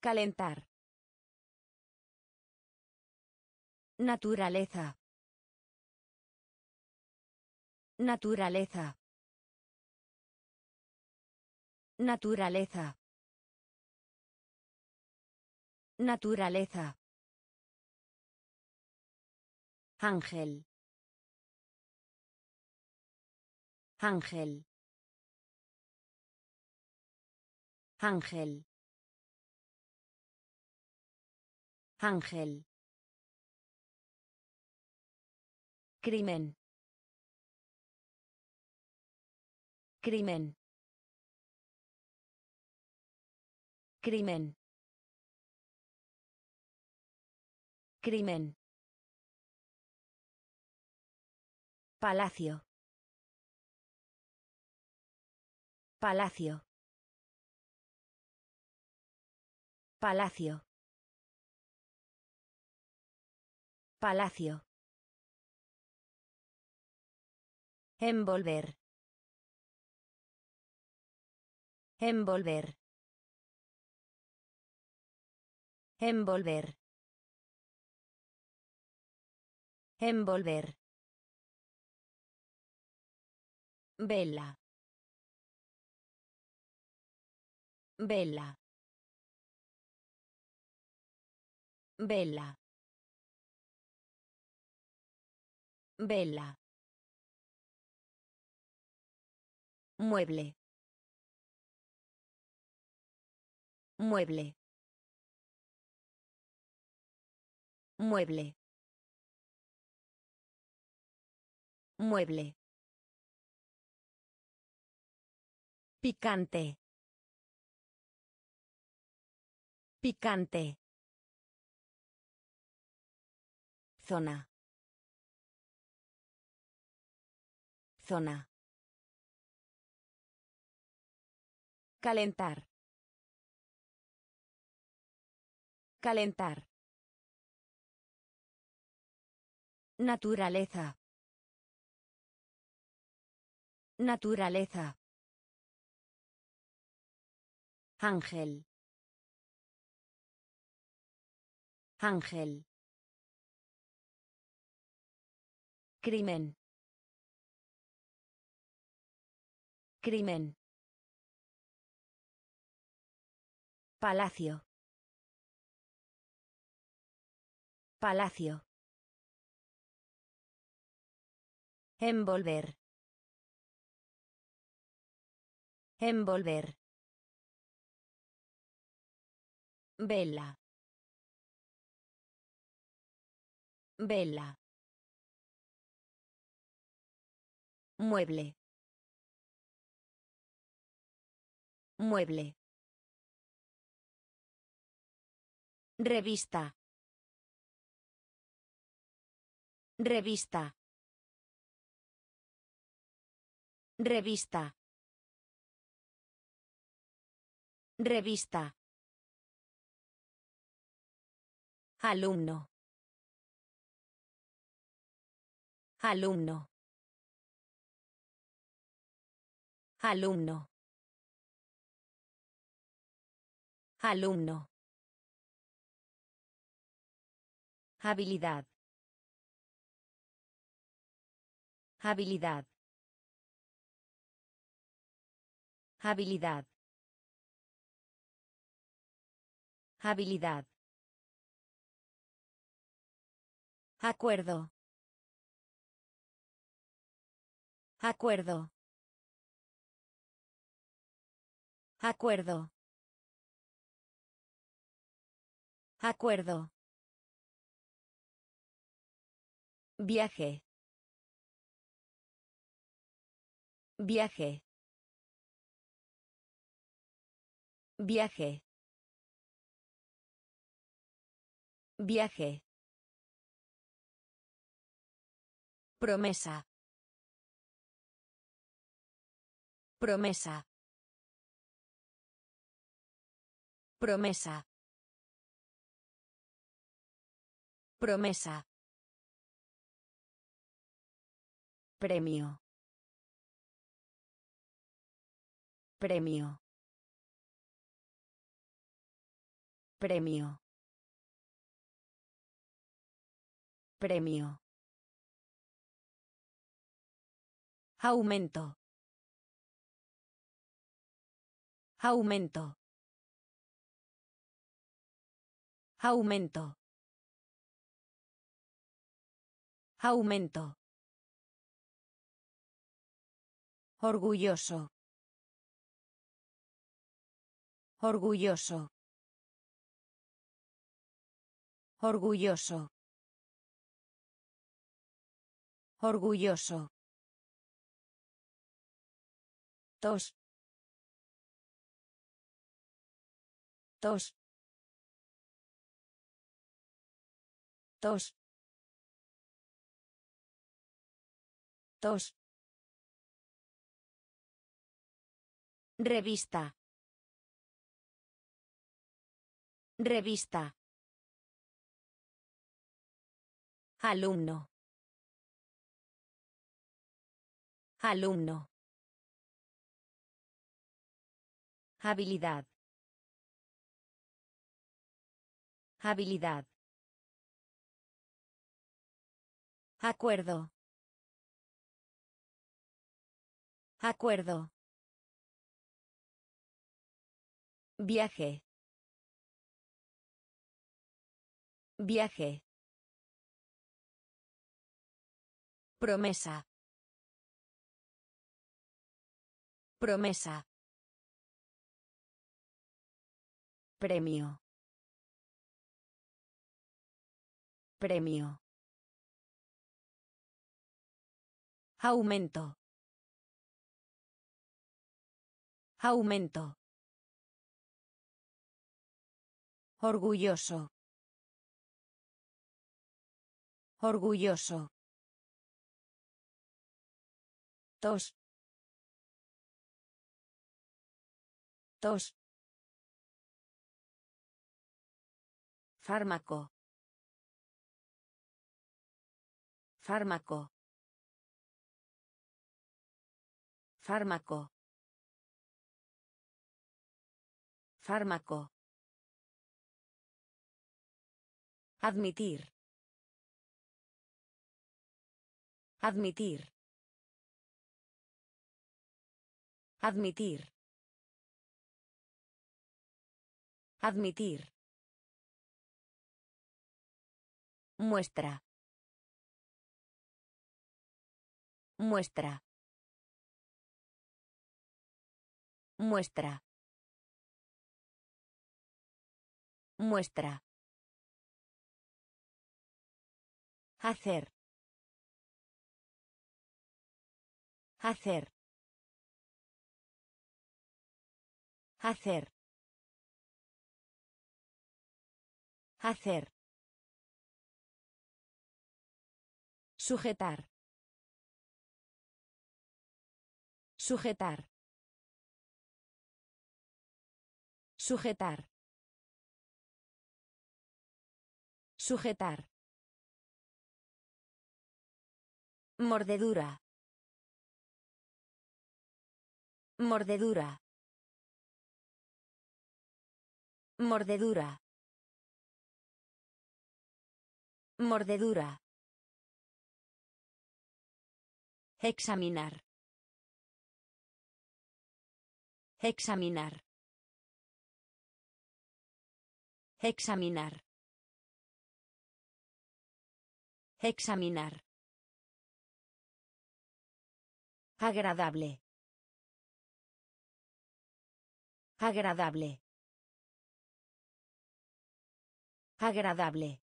Calentar. Naturaleza. Naturaleza. Naturaleza. Naturaleza. Ángel. Ángel. Ángel. Ángel. Crimen. Crimen. Crimen. Crimen. Palacio. Palacio. Palacio. Palacio. Envolver. Envolver. Envolver. Envolver. Bella. Bella. Bella. Bella. Mueble. Mueble. Mueble. Mueble. Picante. Picante. Zona. Zona. Calentar. Calentar. Naturaleza. Naturaleza. Ángel. Ángel. Crimen. Crimen. Palacio. Palacio. Envolver. Envolver. Vela. Vela. Mueble. Mueble. Revista. Revista. Revista. Revista. Alumno. Alumno. Alumno. Alumno. Habilidad. Habilidad. Habilidad. Habilidad. Acuerdo. Acuerdo. Acuerdo. Acuerdo. Viaje. Viaje. Viaje. Viaje. Promesa. Promesa. Promesa. Promesa. Premio. Premio. Premio. Premio. Aumento. Aumento. Aumento. Aumento. Orgulloso. Orgulloso. Orgulloso. Orgulloso. Tos. Tos. Tos. Tos. Revista. Revista. Alumno. Alumno. Habilidad. Habilidad. Acuerdo. Acuerdo. Viaje. Viaje. Promesa. Promesa. Premio. Premio. Aumento. Aumento. Orgulloso. Orgulloso. Tos. Tos. Fármaco. Fármaco. Fármaco. Fármaco. Admitir. Admitir. Admitir. Admitir. Muestra. Muestra. Muestra. Muestra. Hacer. Hacer. Hacer. Hacer. Sujetar. Sujetar. Sujetar. Sujetar. Mordedura. Mordedura. Mordedura. Mordedura. Examinar. Examinar. Examinar. Examinar. Agradable. Agradable. Agradable.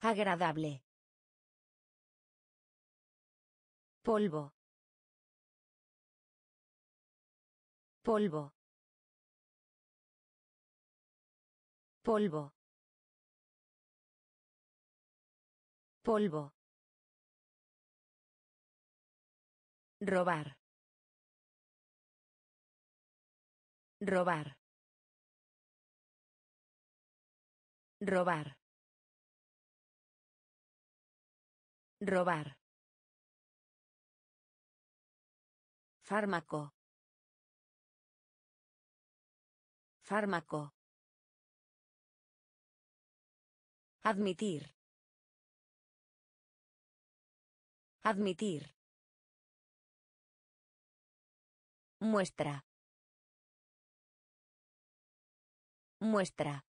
Agradable. Polvo. Polvo. Polvo. Polvo. Robar. Robar. Robar. Robar. Fármaco. Fármaco. Admitir. Admitir. Muestra. Muestra.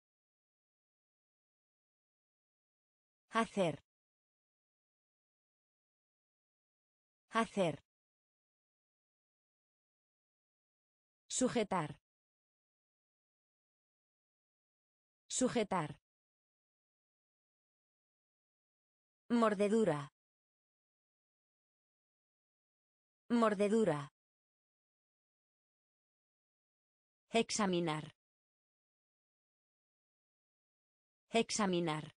Hacer. Hacer. Sujetar. Sujetar. Mordedura. Mordedura. Examinar. Examinar.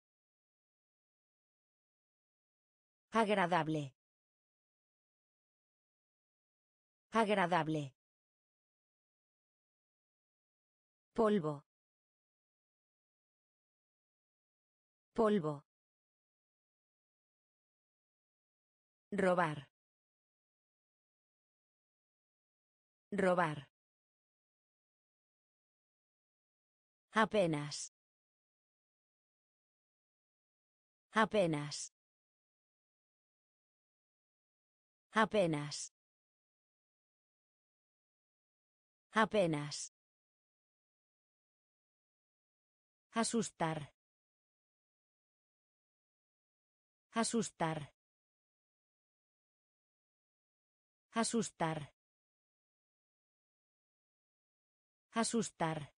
Agradable. Agradable. Polvo. Polvo. Robar. Robar. Apenas. Apenas. Apenas. Apenas. Asustar. Asustar. Asustar. Asustar.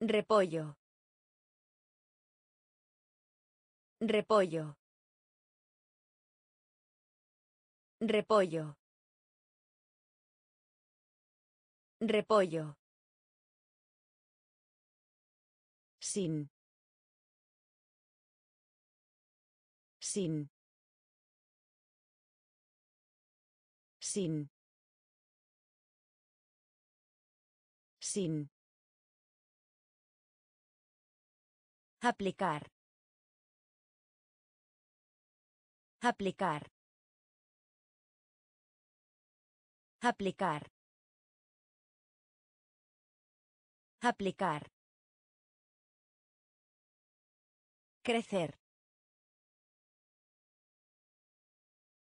Repollo. Repollo. Repollo. Repollo. Sin. Sin. Sin. Sin. Aplicar. Aplicar. Aplicar. Aplicar. Crecer.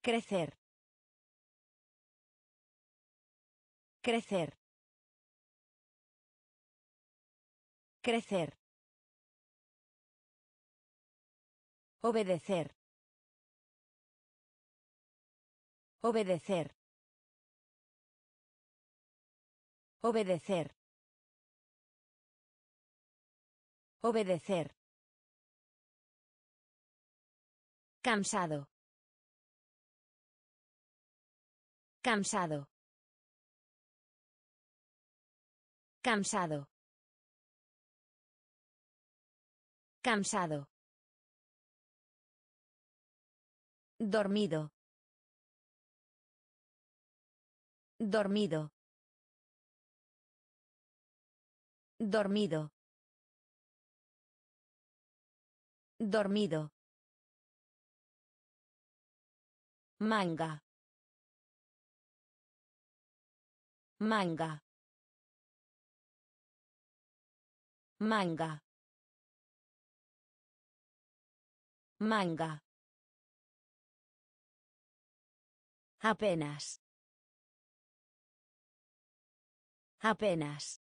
Crecer. Crecer. Crecer. Obedecer. Obedecer. Obedecer. Obedecer. Cansado. Cansado. Cansado. Cansado. Dormido. Dormido. Dormido. Dormido. Manga. Manga. Manga. Manga. Apenas. Apenas.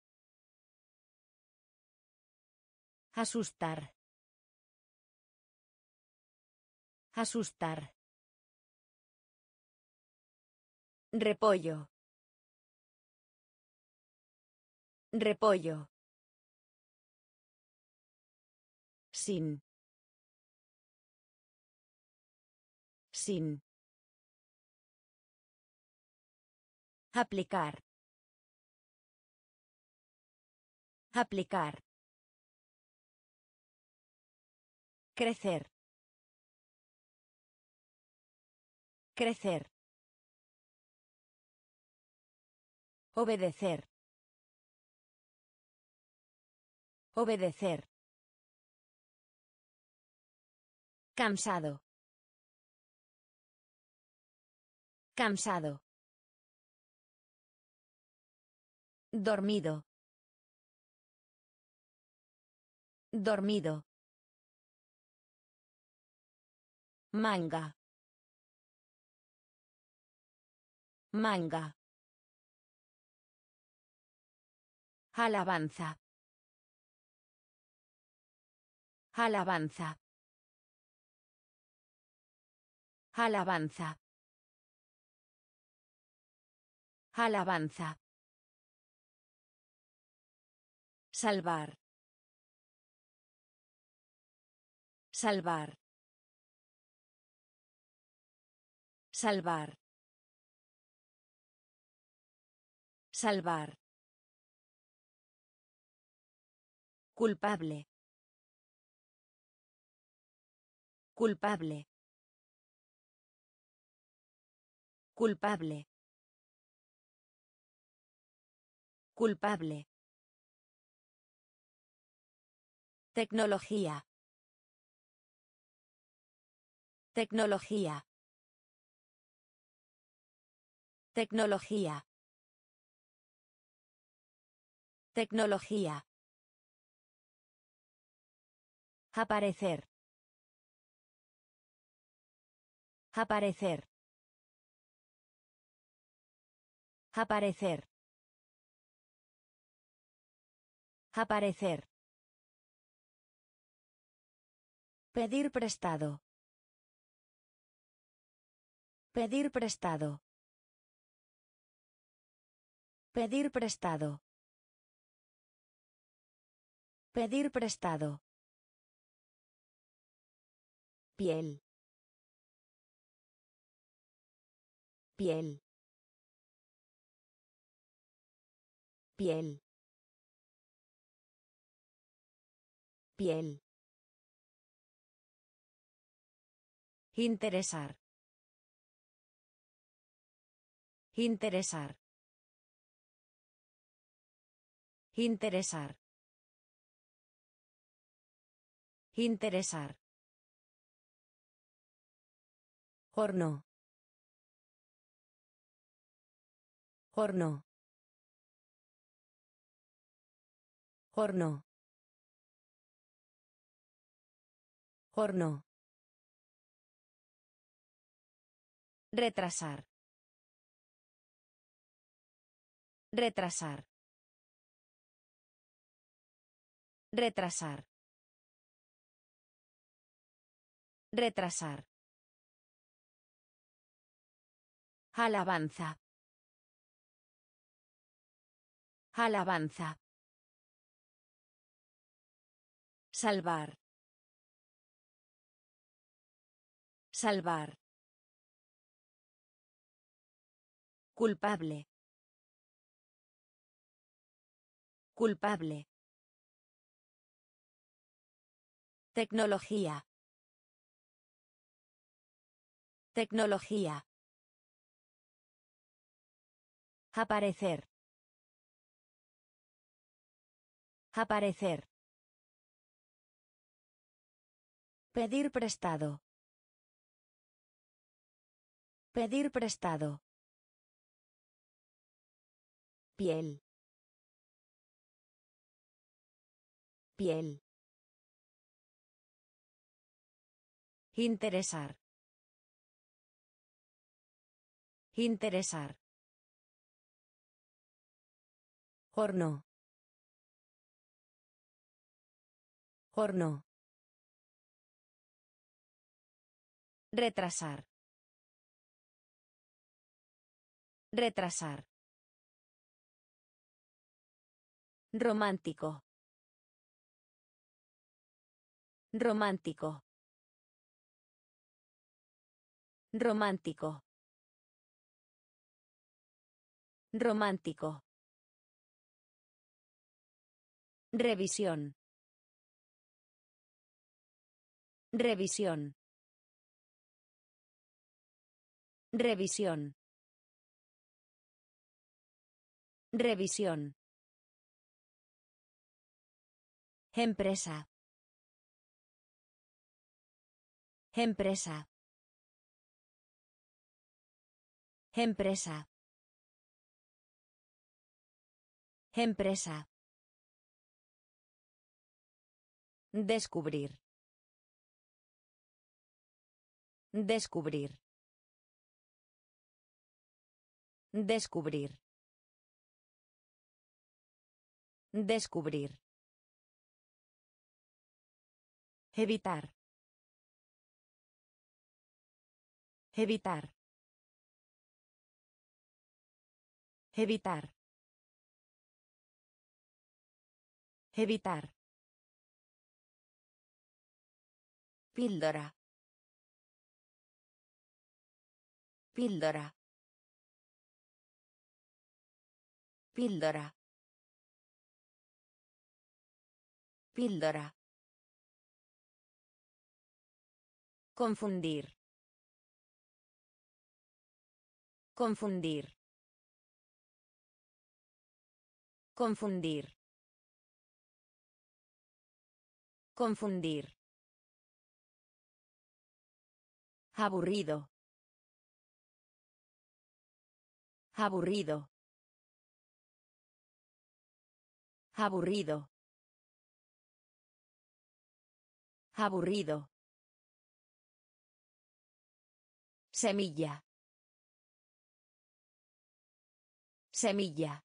Asustar. Asustar. Repollo. Repollo. Sin. Sin. Aplicar. Aplicar. Crecer. Crecer. Obedecer. Obedecer. Cansado. Cansado. Dormido. Dormido. Manga. Manga. Alabanza. Alabanza. Alabanza. Alabanza. Salvar. Salvar. Salvar. Salvar. Culpable. Culpable. Culpable. Culpable. Tecnología. Tecnología. Tecnología. Tecnología. Aparecer. Aparecer. Aparecer. Aparecer. Pedir prestado. Pedir prestado. Pedir prestado. Pedir prestado. Piel. Piel. Piel. Piel. Interesar. Interesar. Interesar. Interesar. Horno. Horno. Horno. Horno. Retrasar. Retrasar. Retrasar. Retrasar. Alabanza. Alabanza. Salvar. Salvar. Culpable. Culpable. Tecnología. Tecnología. Aparecer. Aparecer. Pedir prestado. Pedir prestado. Piel. Piel. Interesar. Interesar. Horno. Horno. Retrasar. Retrasar. Romántico. Romántico. Romántico. Romántico. Revisión. Revisión. Revisión. Revisión. Empresa. Empresa. Empresa. Empresa. Descubrir. Descubrir. Descubrir. Descubrir. Evitar. Evitar. Evitar. Evitar. Píldora. Píldora. Píldora. Píldora. Confundir. Confundir. Confundir. Confundir. Aburrido. Aburrido. Aburrido. Aburrido. Semilla. Semilla.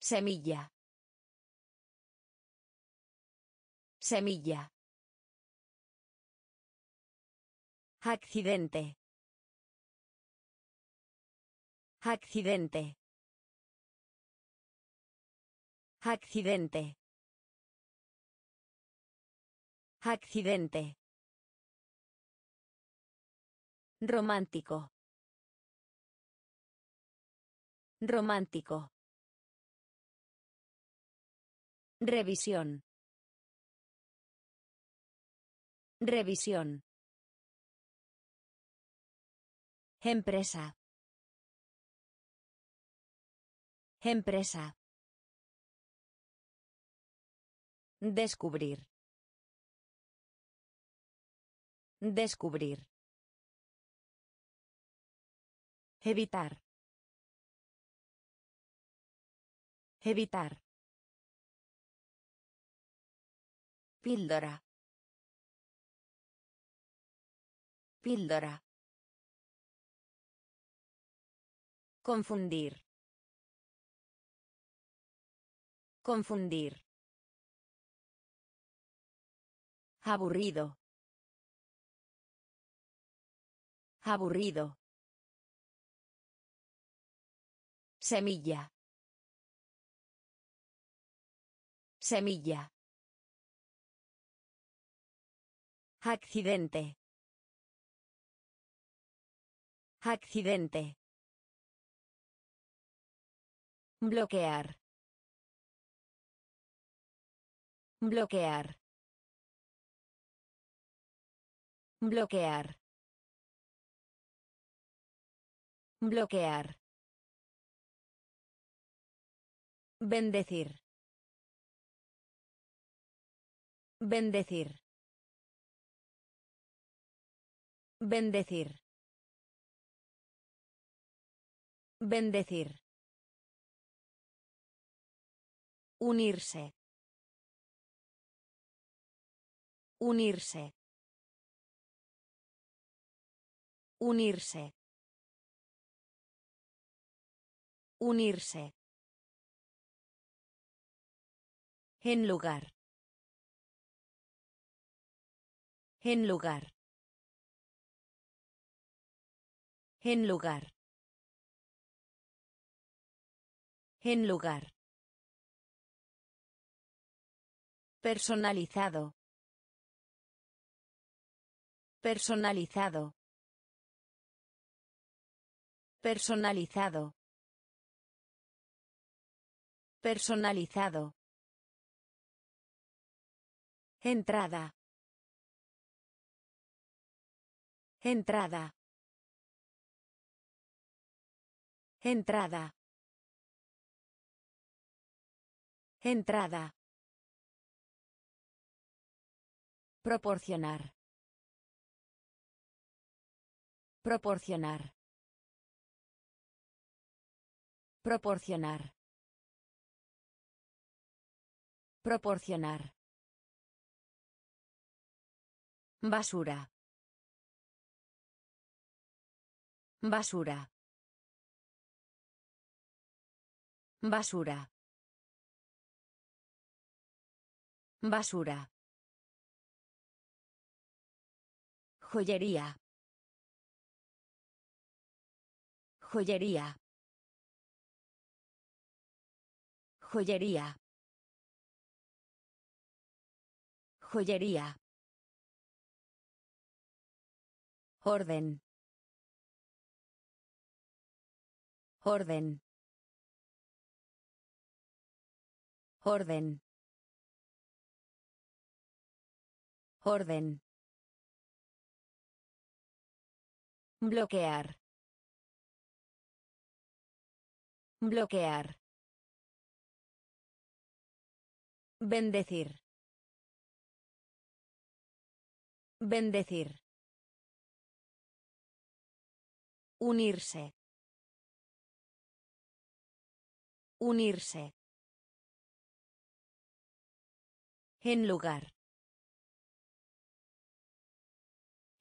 Semilla. Semilla. Accidente. Accidente. Accidente. Accidente. Romántico. Romántico. Revisión. Revisión. Empresa. Empresa. Descubrir. Descubrir. Evitar. Evitar. Píldora. Píldora. Confundir. Confundir. Aburrido. Aburrido. Semilla. Semilla. Accidente. Accidente. Bloquear. Bloquear. Bloquear. Bloquear. Bendecir. Bendecir. Bendecir. Bendecir. Unirse. Unirse. Unirse. Unirse. En lugar. En lugar. En lugar. En lugar. Personalizado. Personalizado. Personalizado. Personalizado. Entrada. Entrada. Entrada. Entrada. Proporcionar. Proporcionar. Proporcionar. Proporcionar. Basura. Basura. Basura. Basura. Joyería. Joyería. Joyería. Joyería. Orden. Orden. Orden. Orden. Bloquear. Bloquear. Bendecir. Bendecir. Unirse. Unirse. En lugar.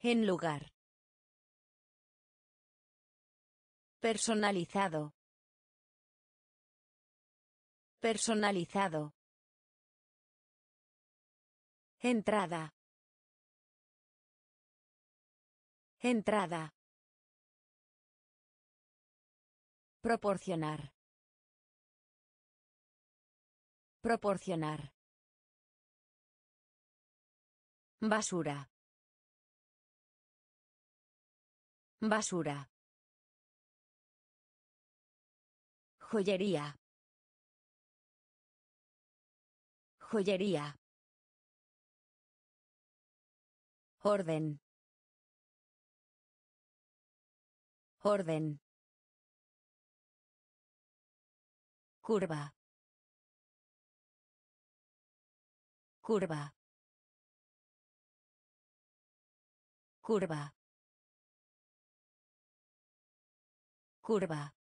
En lugar. Personalizado. Personalizado. Entrada. Entrada. Proporcionar. Proporcionar. Basura. Basura. Joyería. Joyería. Orden. Orden. Curva. Curva. Curva. Curva.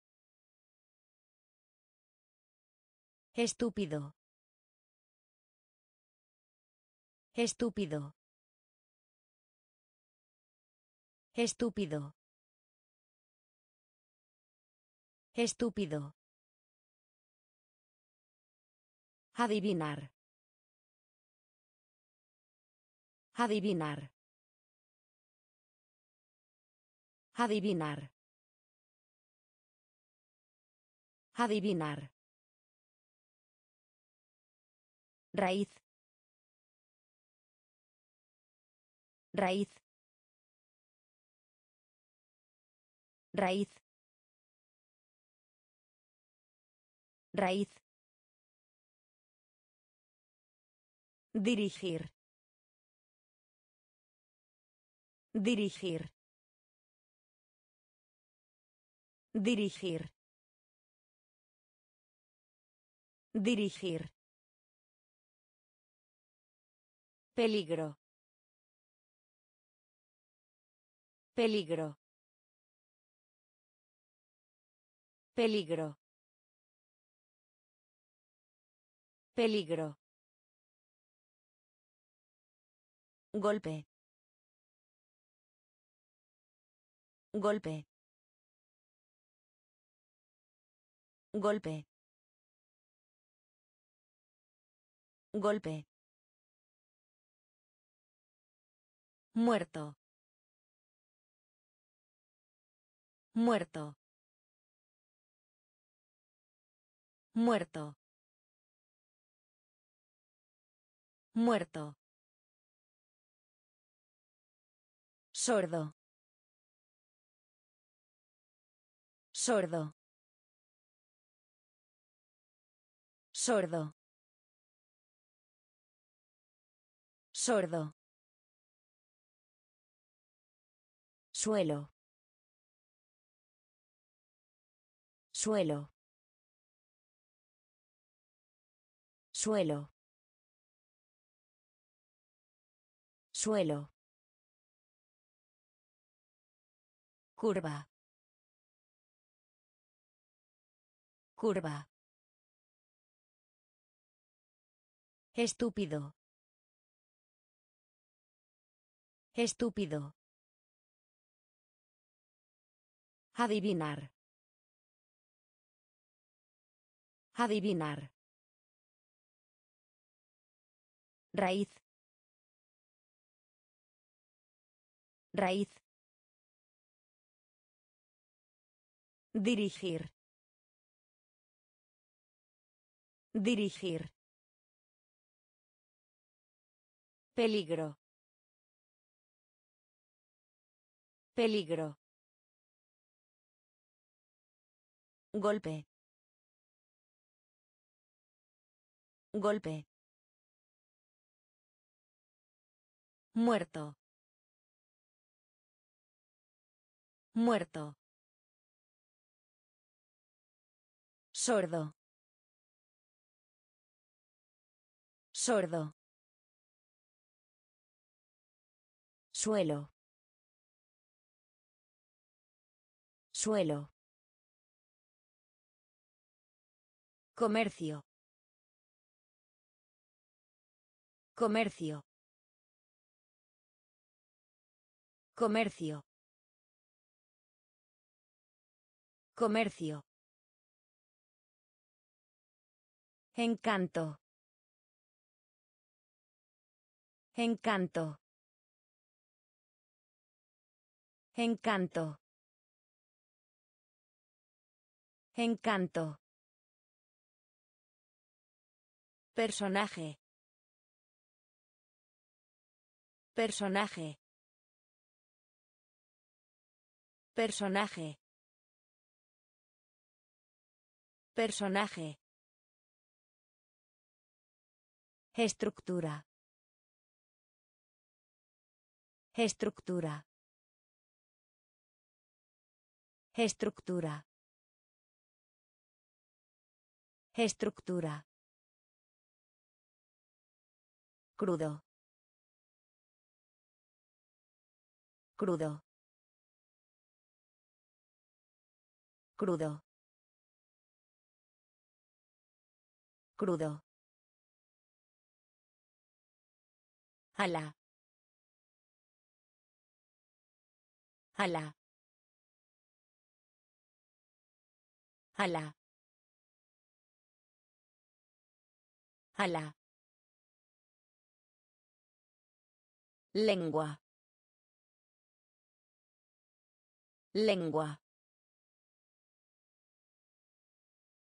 Estúpido. Estúpido. Estúpido. Estúpido. Adivinar. Adivinar. Adivinar. Adivinar. Raíz. Raíz. Raíz. Raíz. Dirigir. Dirigir. Dirigir. Dirigir. Peligro. Peligro. Peligro. Peligro. Golpe. Golpe. Golpe. Golpe. Muerto. Muerto. Muerto. Muerto. Sordo. Sordo. Sordo. Sordo. Suelo. Suelo. Suelo. Suelo. Curva. Curva. Estúpido. Estúpido. Adivinar. Adivinar. Raíz. Raíz. Dirigir. Dirigir. Peligro. Peligro. Golpe. Golpe. Muerto. Muerto. Sordo. Sordo. Suelo. Suelo. Comercio. Comercio. Comercio. Comercio. Encanto. Encanto. Encanto. Encanto. Personaje. Personaje. Personaje. Personaje. Estructura. Estructura. Estructura. Estructura. Crudo. Crudo. Crudo. Crudo. Ala. Ala. Ala. Ala. Lengua. Lengua.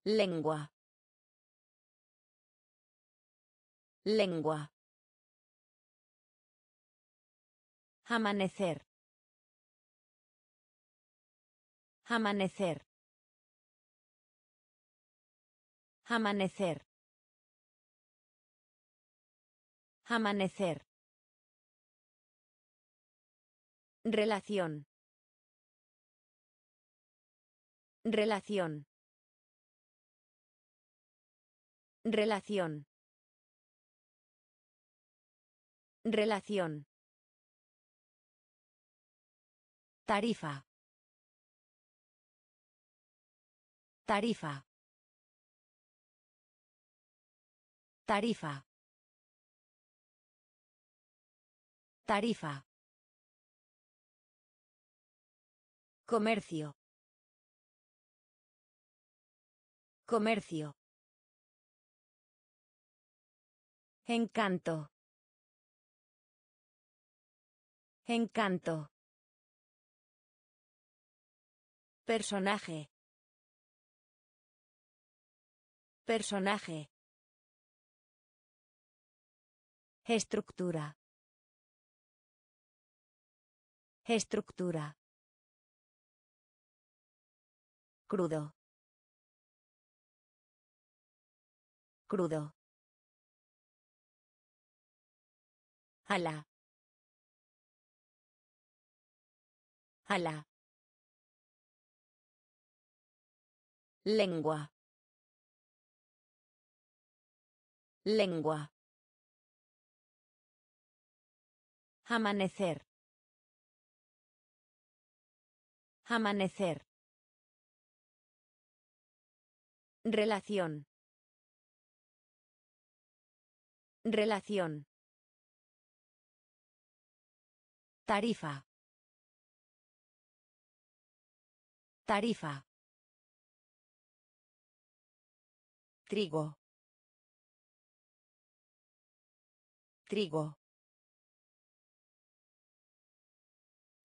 Lengua. Lengua. Amanecer. Amanecer. Amanecer. Amanecer. Relación. Relación. Relación. Relación. Tarifa. Tarifa. Tarifa. Tarifa. Comercio. Comercio. Encanto. Encanto. Personaje. Personaje. Estructura. Estructura. Crudo. Crudo. Ala. Ala. Lengua. Lengua. Amanecer. Amanecer. Relación. Relación. Tarifa. Tarifa. Trigo. Trigo.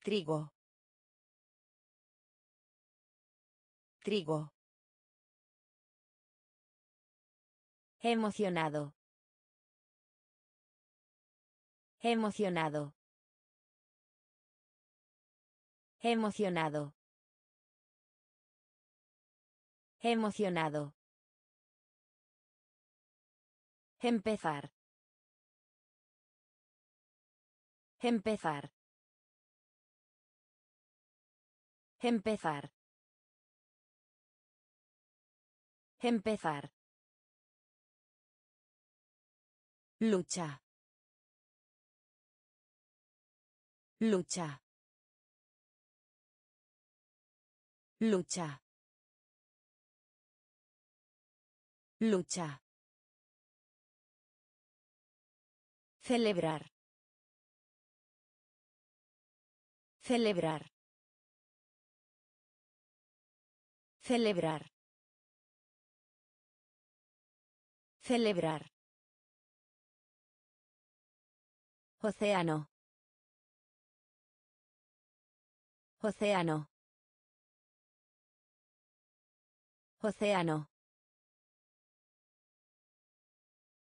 Trigo. Trigo. Emocionado. Emocionado. Emocionado. Emocionado. Empezar. Empezar. Empezar. Empezar. Lucha. Lucha. Lucha. Lucha. Celebrar. Celebrar. Celebrar. Celebrar. Océano. Océano. Océano.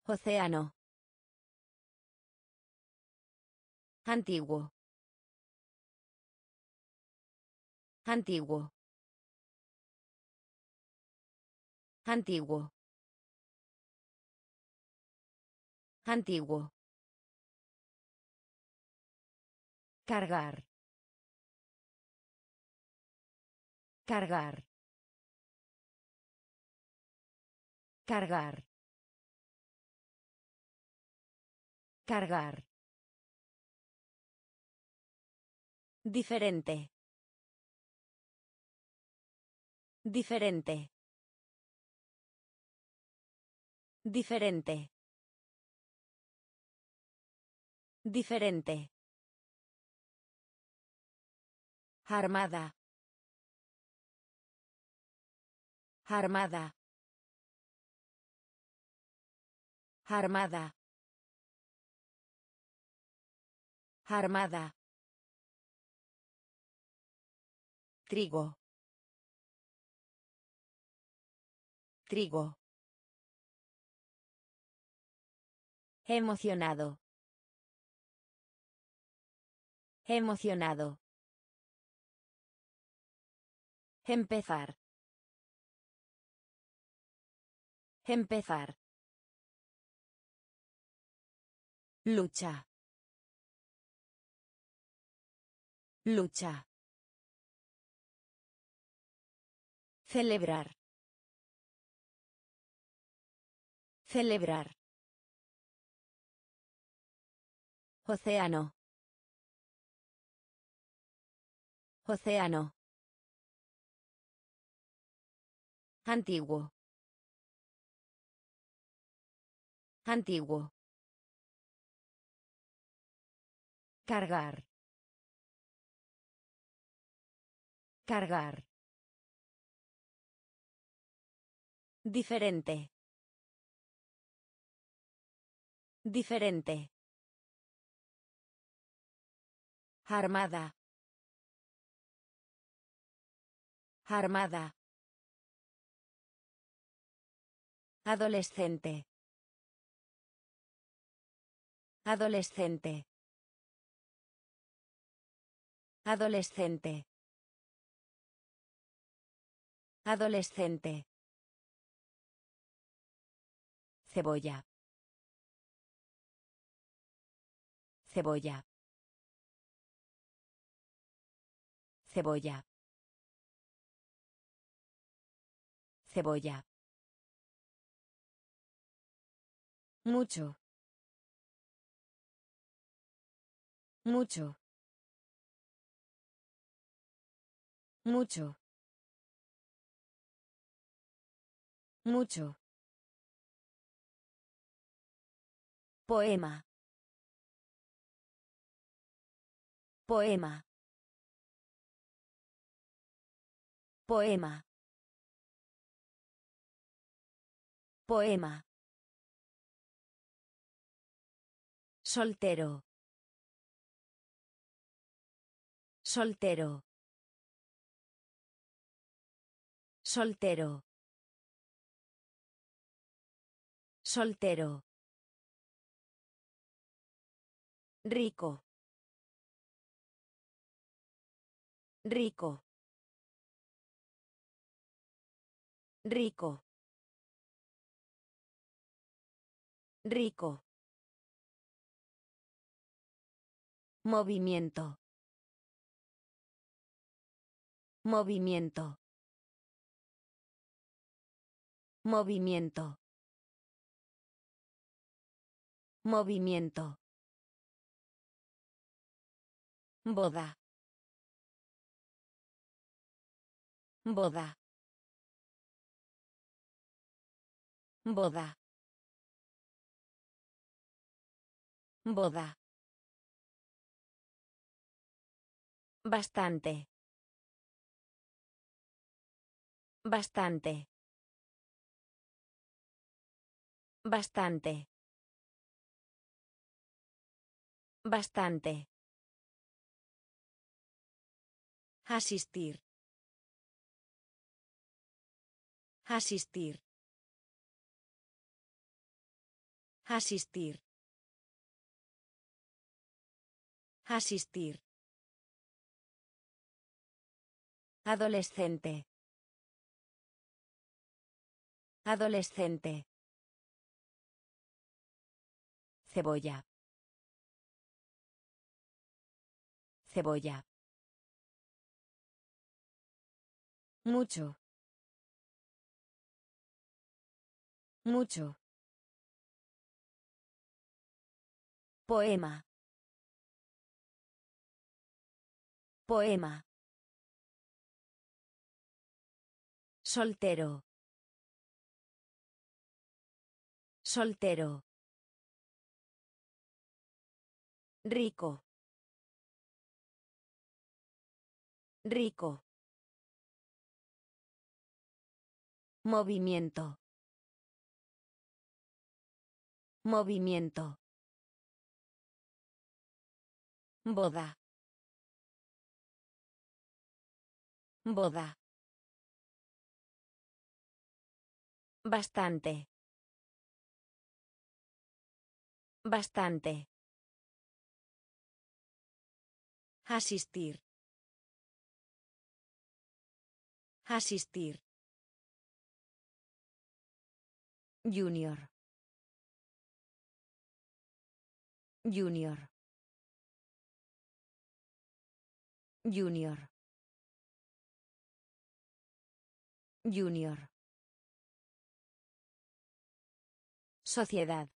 Océano. Antiguo. Antiguo. Antiguo. Antiguo. Cargar. Cargar. Cargar. Cargar. Diferente. Diferente. Diferente. Diferente. Armada. Armada. Armada. Armada. Trigo. Trigo. Emocionado. Emocionado. Empezar. Empezar. Lucha. Lucha. Celebrar. Celebrar. Océano. Océano. Antiguo. Antiguo. Cargar. Cargar. Diferente. Diferente. Armada. Armada. Adolescente. Adolescente. Adolescente. Adolescente. Cebolla. Cebolla. Cebolla. Cebolla. Mucho. Mucho. Mucho. Mucho. Poema. Poema. Poema. Poema. Soltero. Soltero. Soltero. Soltero. Rico. Rico. Rico. Rico. Movimiento. Movimiento. Movimiento. Movimiento. Boda. Boda. Boda. Boda. Bastante. Bastante. Bastante. Bastante. Asistir. Asistir. Asistir. Asistir. Adolescente. Adolescente. Cebolla. Cebolla. Mucho. Mucho. Poema. Poema. Soltero. Soltero. Rico. Rico. Movimiento. Movimiento. Boda. Boda. Bastante. Bastante. Asistir. Asistir. Junior. Junior. Junior. Junior. Sociedad.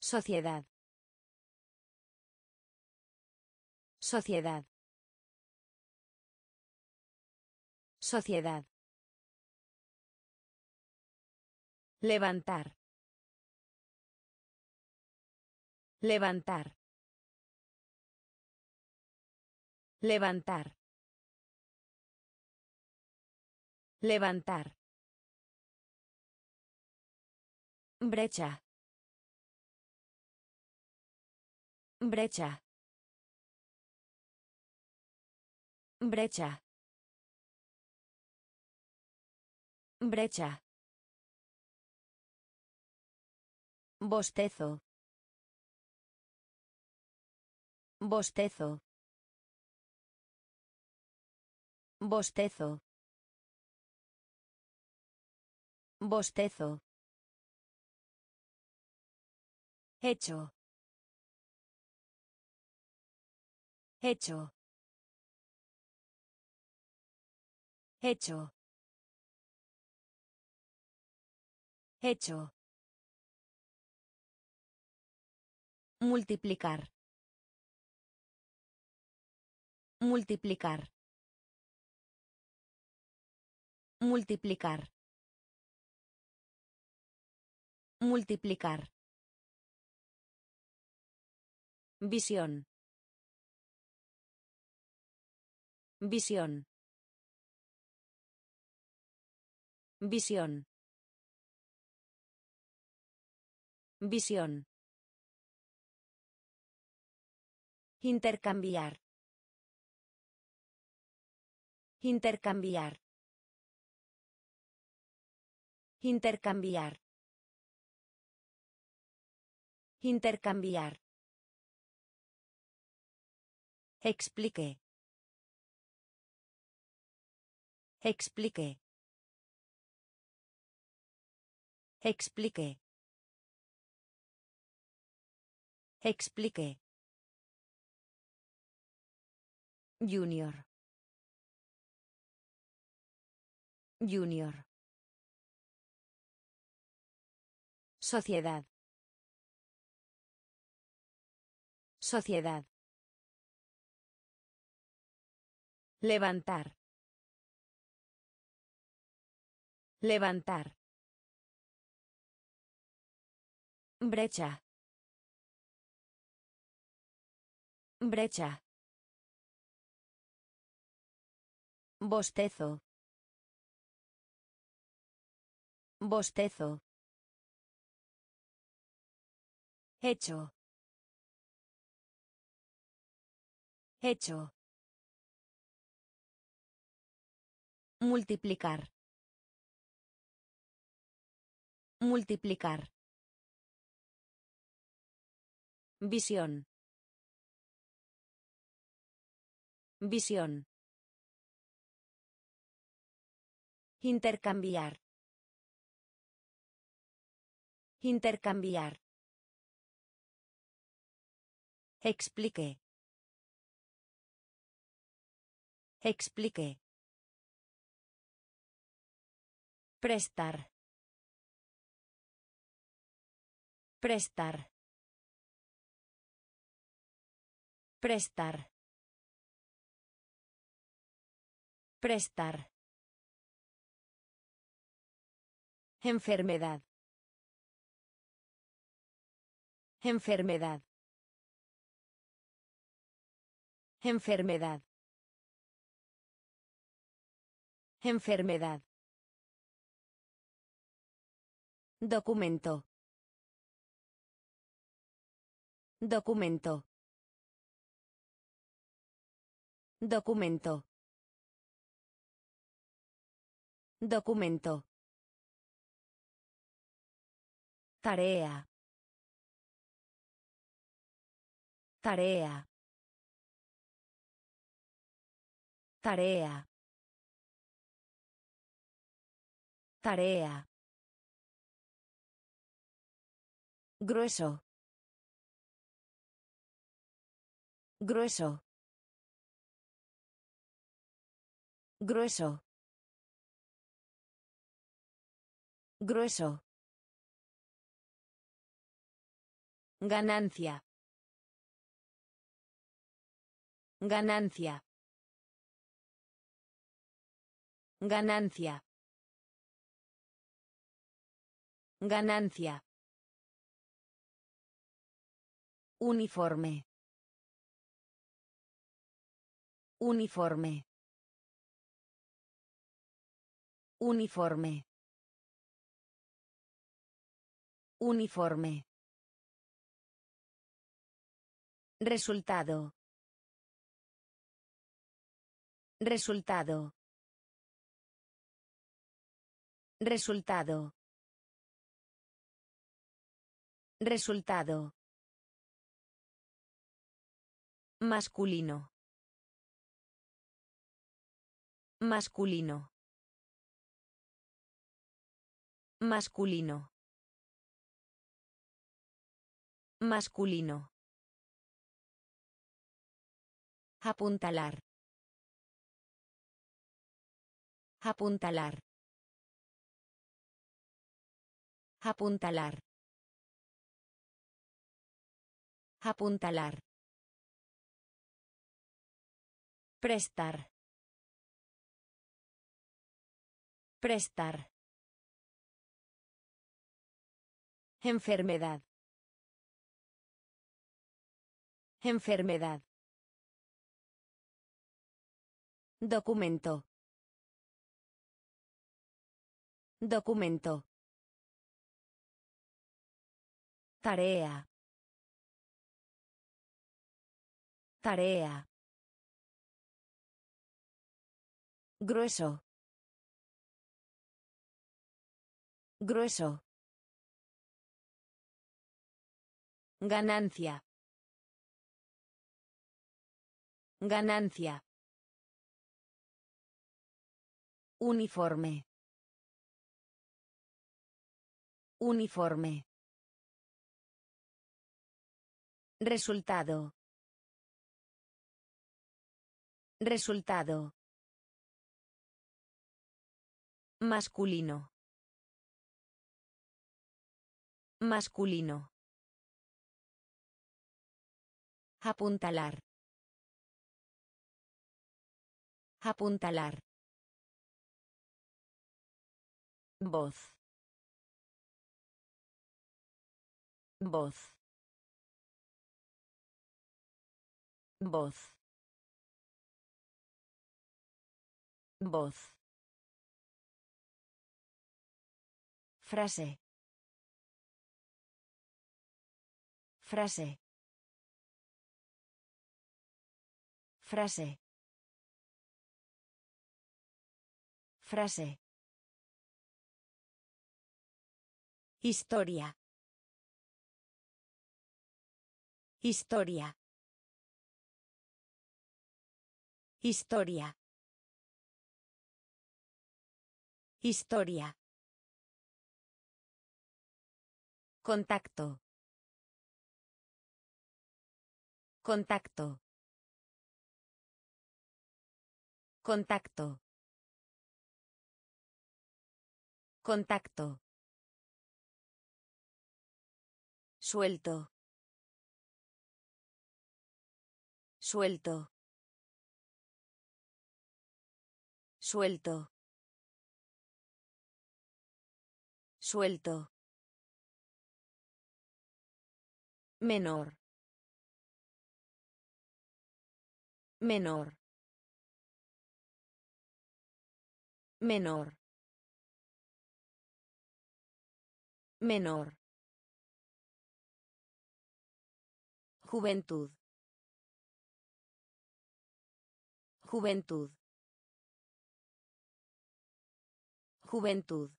Sociedad. Sociedad. Sociedad. Levantar. Levantar. Levantar. Levantar. Brecha. Brecha. Brecha. Brecha. Bostezo. Bostezo. Bostezo. Bostezo. Hecho. Hecho. Hecho. Hecho. Multiplicar. Multiplicar. Multiplicar. Multiplicar. Visión. Visión. Visión. Visión. Intercambiar. Intercambiar. Intercambiar. Intercambiar. Explique. Explique. Explique. Explique. Junior. Junior. Sociedad. Sociedad. Levantar. Levantar. Brecha. Brecha. Bostezo. Bostezo. Hecho. Hecho. Multiplicar. Multiplicar. Visión. Visión. Intercambiar. Intercambiar. Explique. Explique. Prestar. Prestar. Prestar. Prestar. Enfermedad. Enfermedad. Enfermedad. Enfermedad. Documento. Documento. Documento. Documento. Tarea. Tarea. Tarea. Tarea. Grueso. Grueso. Grueso. Grueso. Ganancia. Ganancia. Ganancia. Ganancia. Uniforme. Uniforme. Uniforme. Uniforme. Resultado. Resultado. Resultado. Resultado. Masculino. Masculino. Masculino. Masculino. Apuntalar. Apuntalar. Apuntalar. Apuntalar. Prestar. Prestar. Enfermedad. Enfermedad. Documento. Documento. Tarea. Tarea. Grueso. Grueso. Ganancia. Ganancia. Uniforme. Uniforme. Resultado. Resultado. Masculino. Masculino. Apuntalar. Apuntalar. Voz. Voz. Voz. Voz. Frase. Frase. Frase. Frase. Historia. Historia. Historia. Historia. Contacto. Contacto. Contacto. Contacto. Suelto. Suelto. Suelto. Suelto. Menor. Menor. Menor. Menor. Juventud. Juventud. Juventud.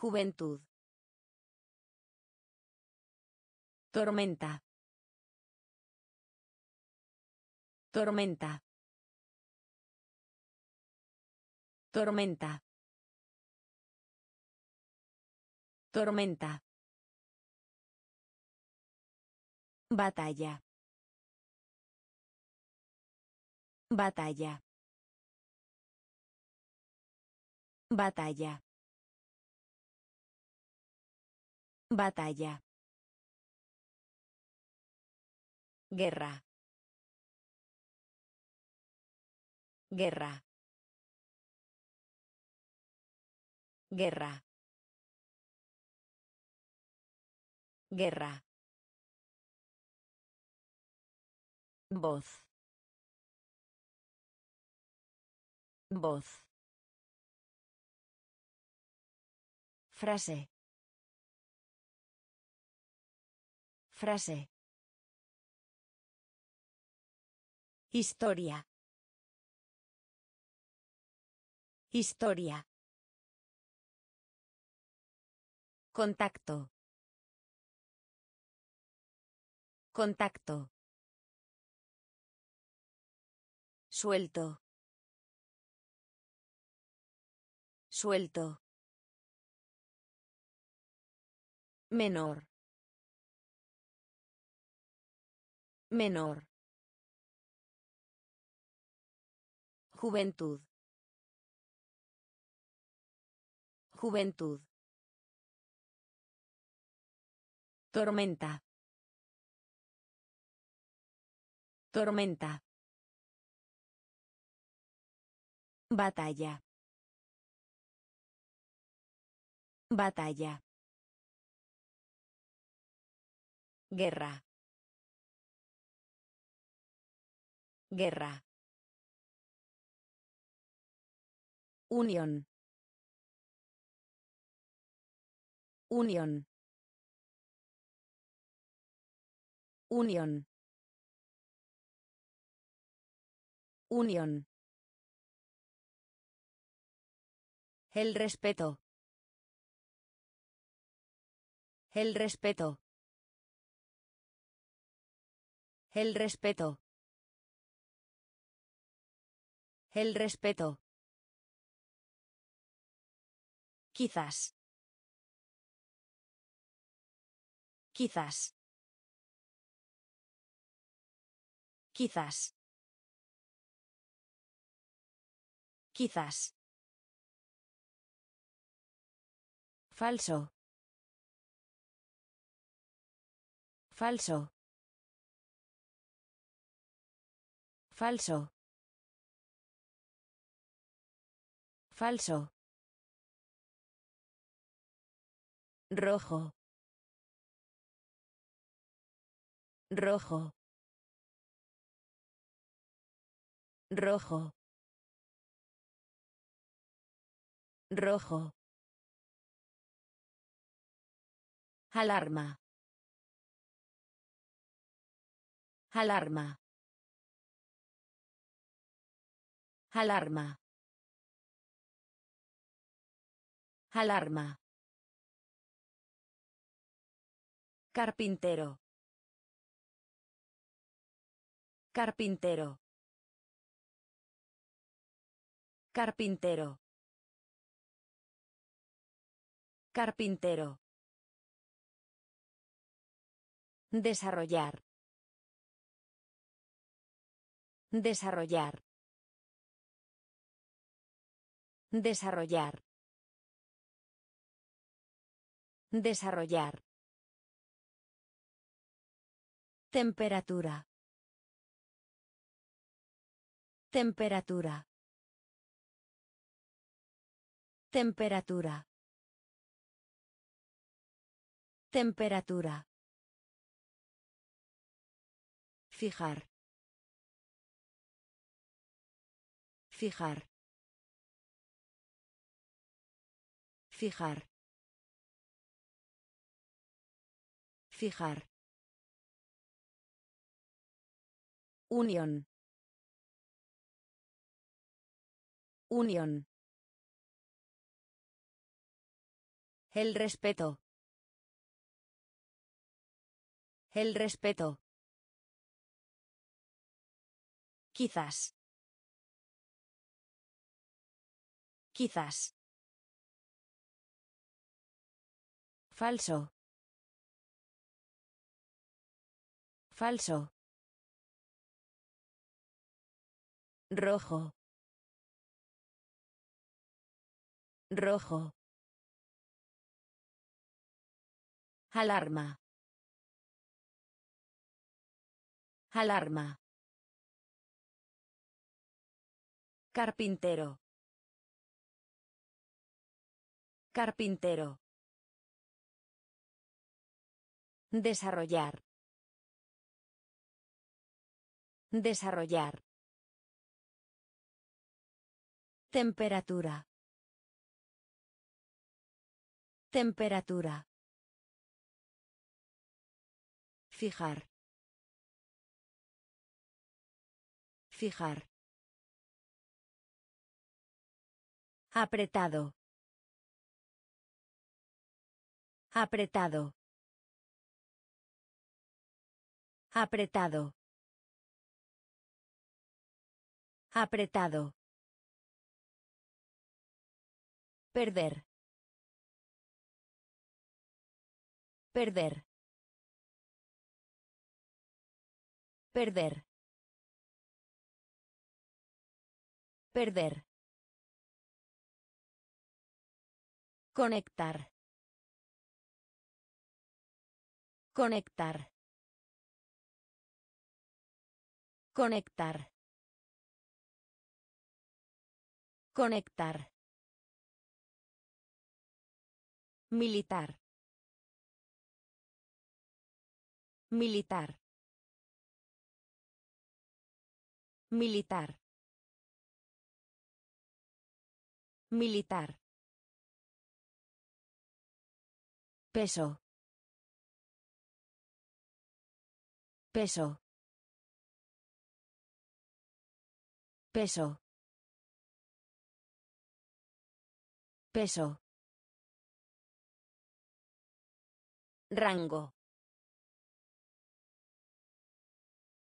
Juventud. Tormenta. Tormenta. Tormenta. Tormenta. Batalla. Batalla. Batalla. Batalla. Guerra. Guerra. Guerra. Guerra. Voz. Voz. Frase. Frase. Historia. Historia. Contacto. Contacto. Suelto. Suelto. Menor. Menor. Juventud. Juventud. Tormenta. Tormenta. Batalla. Batalla. Guerra. Guerra. Unión. Unión. Unión. Unión. El respeto. El respeto. El respeto. El respeto. Quizás. Quizás. Quizás. Quizás. Falso. Falso. Falso. Falso. Rojo. Rojo. Rojo. Rojo. Alarma. Alarma. Alarma. Alarma. Carpintero. Carpintero. Carpintero. Carpintero. Desarrollar. Desarrollar. Desarrollar. Desarrollar. Temperatura. Temperatura. Temperatura. Temperatura. Fijar. Fijar. Fijar. Fijar. Unión. Unión. El respeto. El respeto. Quizás. Quizás. Falso. Falso. Rojo. Rojo. Alarma. Alarma. Carpintero. Carpintero. Desarrollar. Desarrollar. Temperatura. Temperatura. Fijar. Fijar. Apretado. Apretado. Apretado. Apretado. Perder. Perder. Perder. Perder. Conectar. Conectar. Conectar. Conectar. Militar. Militar. Militar. Militar. Peso. Peso. Peso. Peso. Rango.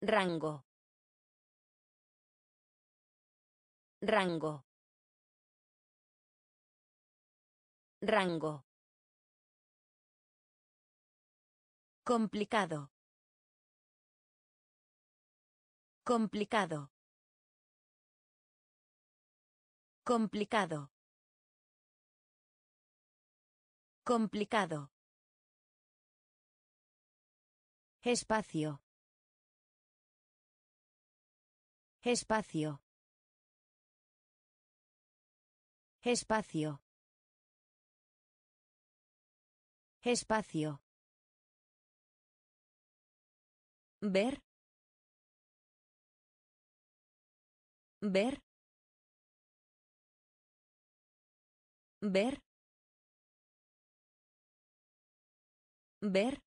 Rango. Rango. Rango. Complicado. Complicado. Complicado. Complicado. Espacio. Espacio. Espacio. Espacio. Ver. Ver. Ver. Ver.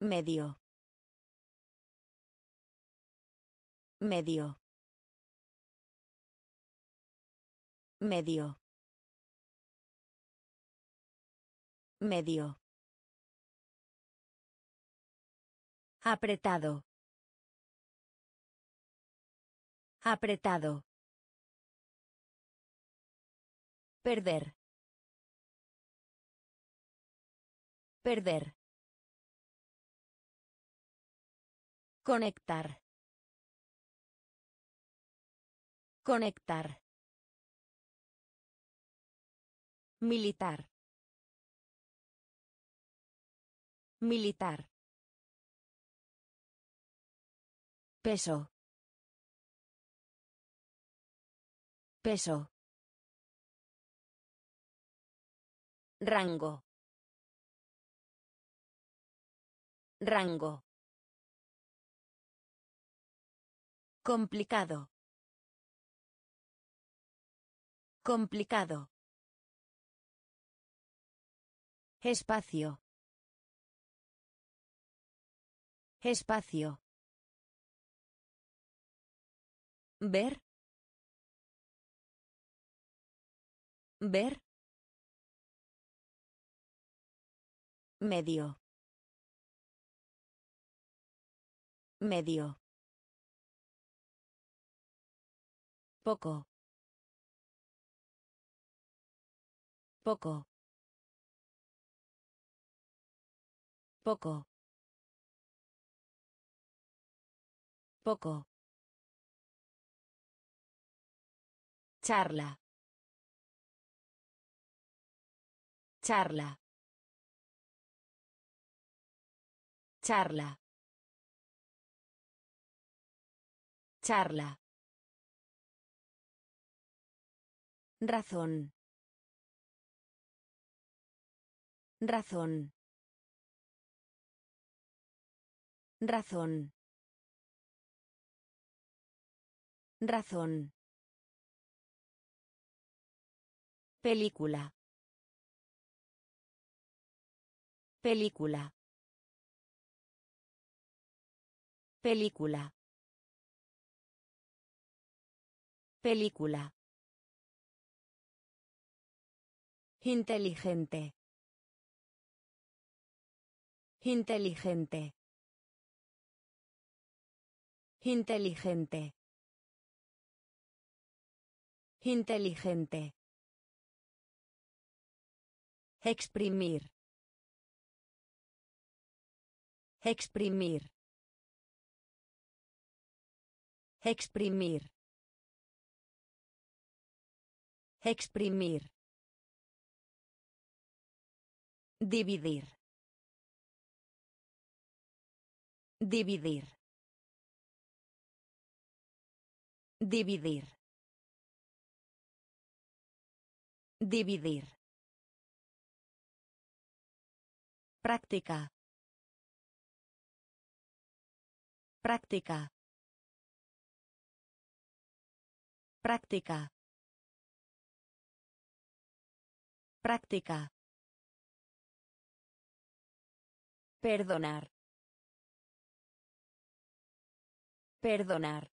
Medio. Medio. Medio. Medio. Apretado. Apretado. Perder. Perder. Conectar. Conectar. Militar. Militar. Peso. Peso. Rango. Rango. Complicado. Complicado. Espacio. Espacio. Ver. Ver. Medio. Medio. Poco. Poco. Poco. Poco. Charla. Charla. Charla. Charla. Razón. Razón. Razón. Razón. Película. Película. Película. Película. Inteligente. Inteligente. Inteligente. Inteligente. Exprimir. Exprimir. Exprimir. Exprimir. Dividir. Dividir. Dividir. Dividir. Práctica. Práctica. Práctica. Práctica. Perdonar. Perdonar.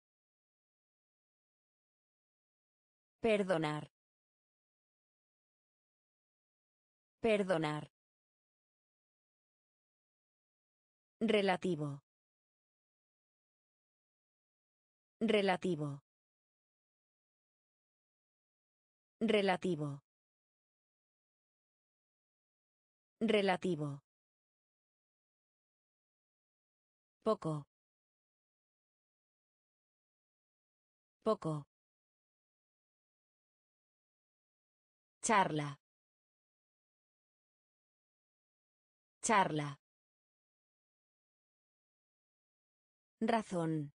Perdonar. Perdonar. Relativo. Relativo. Relativo. Relativo. Poco. Poco. Charla. Charla. Razón.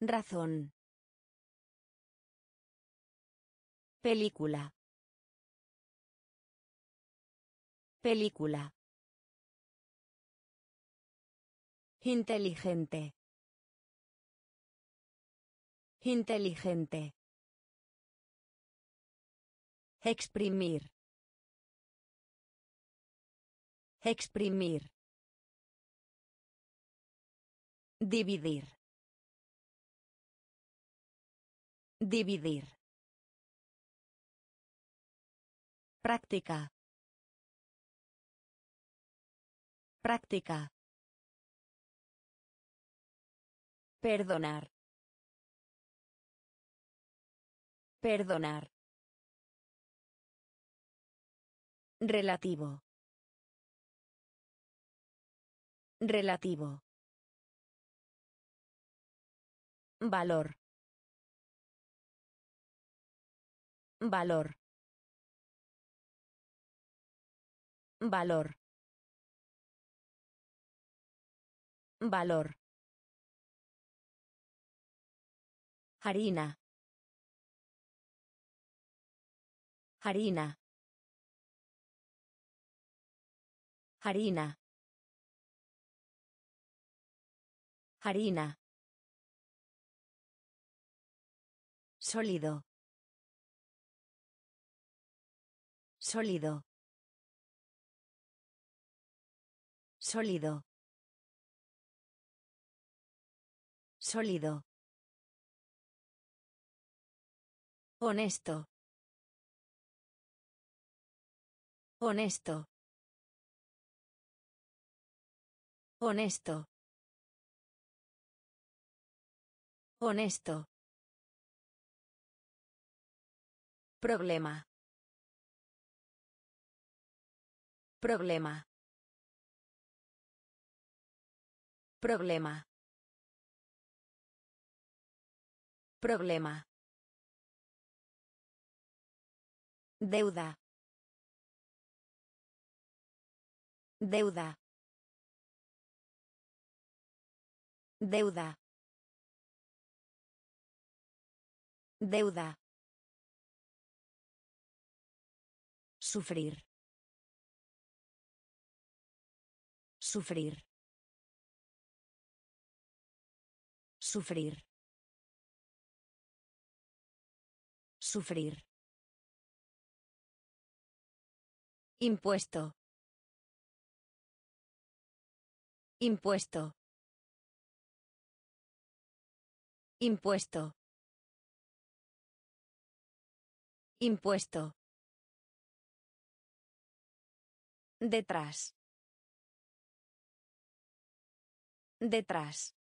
Razón. Película. Película. Inteligente. Inteligente. Exprimir. Exprimir. Dividir. Dividir. Práctica. Práctica. Perdonar. Perdonar. Relativo. Relativo. Valor. Valor. Valor. Valor. Harina. Harina. Harina. Harina. Sólido. Sólido. Sólido. Sólido. Honesto. Honesto. Honesto. Honesto. Problema. Problema. Problema. Problema. Deuda. Deuda. Deuda. Deuda. Sufrir. Sufrir. Sufrir. Sufrir. Impuesto. Impuesto. Impuesto. Impuesto. Detrás. Detrás.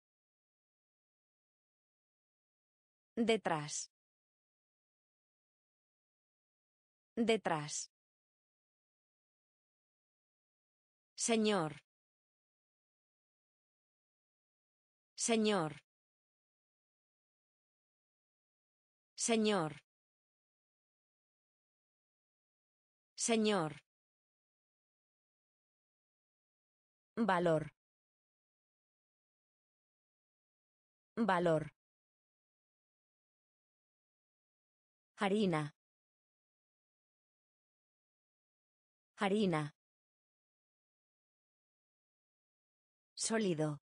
Detrás. Detrás. Señor. Señor. Señor. Señor. Valor. Valor. Harina. Harina. Sólido.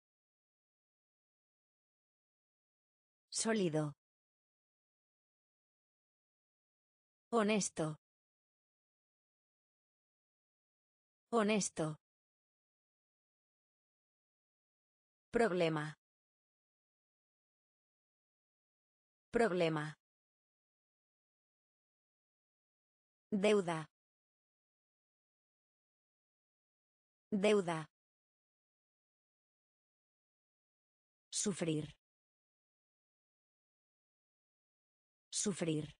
Sólido. Honesto. Honesto. Problema. Problema. Deuda. Deuda. Sufrir. Sufrir.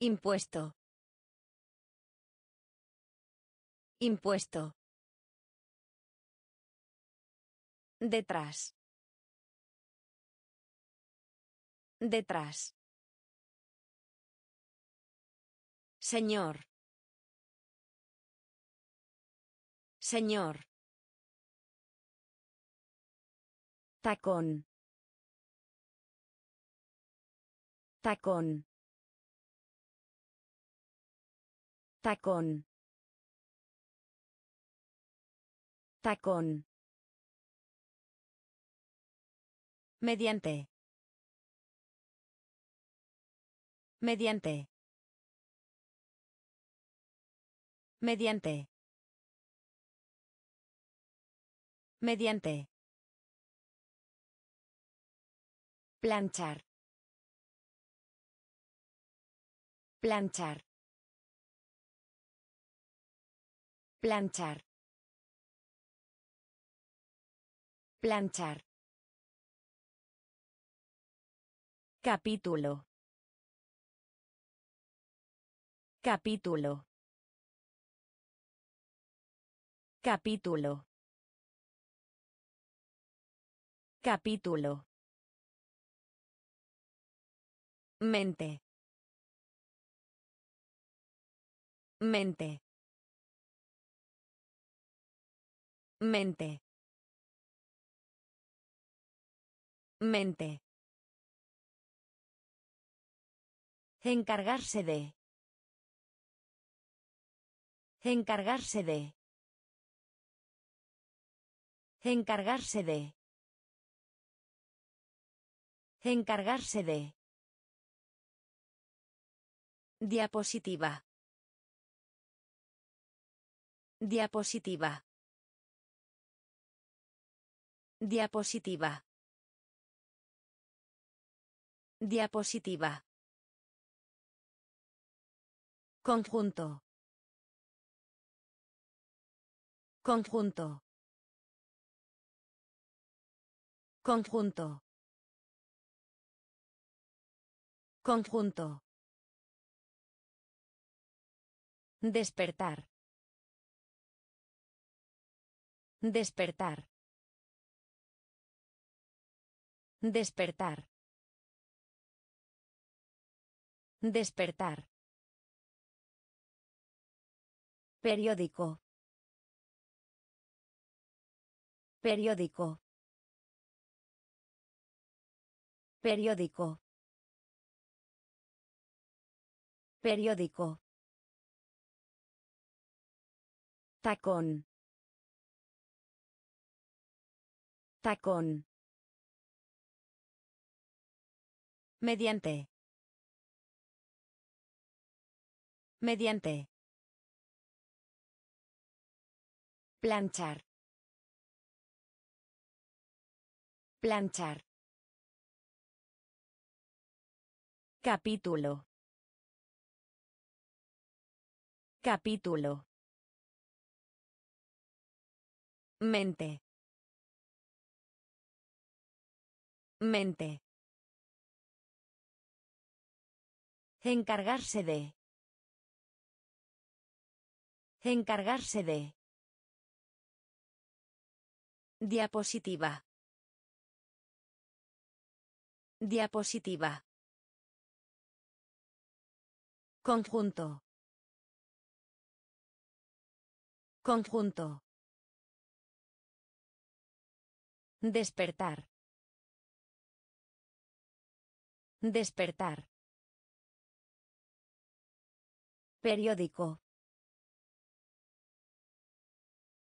Impuesto. Impuesto. Detrás. Detrás. Señor. Señor. Tacón. Tacón. Tacón. Tacón. Mediante. Mediante. Mediante. Mediante. Planchar. Planchar. Planchar. Planchar. Capítulo. Capítulo. Capítulo. Capítulo. Mente. Mente. Mente. Mente. Encargarse de. Encargarse de. Encargarse de. Encargarse de. Diapositiva. Diapositiva. Diapositiva. Diapositiva. Conjunto. Conjunto. Conjunto. Conjunto. Despertar. Despertar. Despertar. Despertar. Periódico. Periódico. Periódico. Periódico. Tacón. Tacón. Mediante. Mediante. Planchar. Planchar. Capítulo. Capítulo. Mente. Mente. Encargarse de. Encargarse de. Diapositiva. Diapositiva. Conjunto. Conjunto. Despertar. Despertar. Periódico.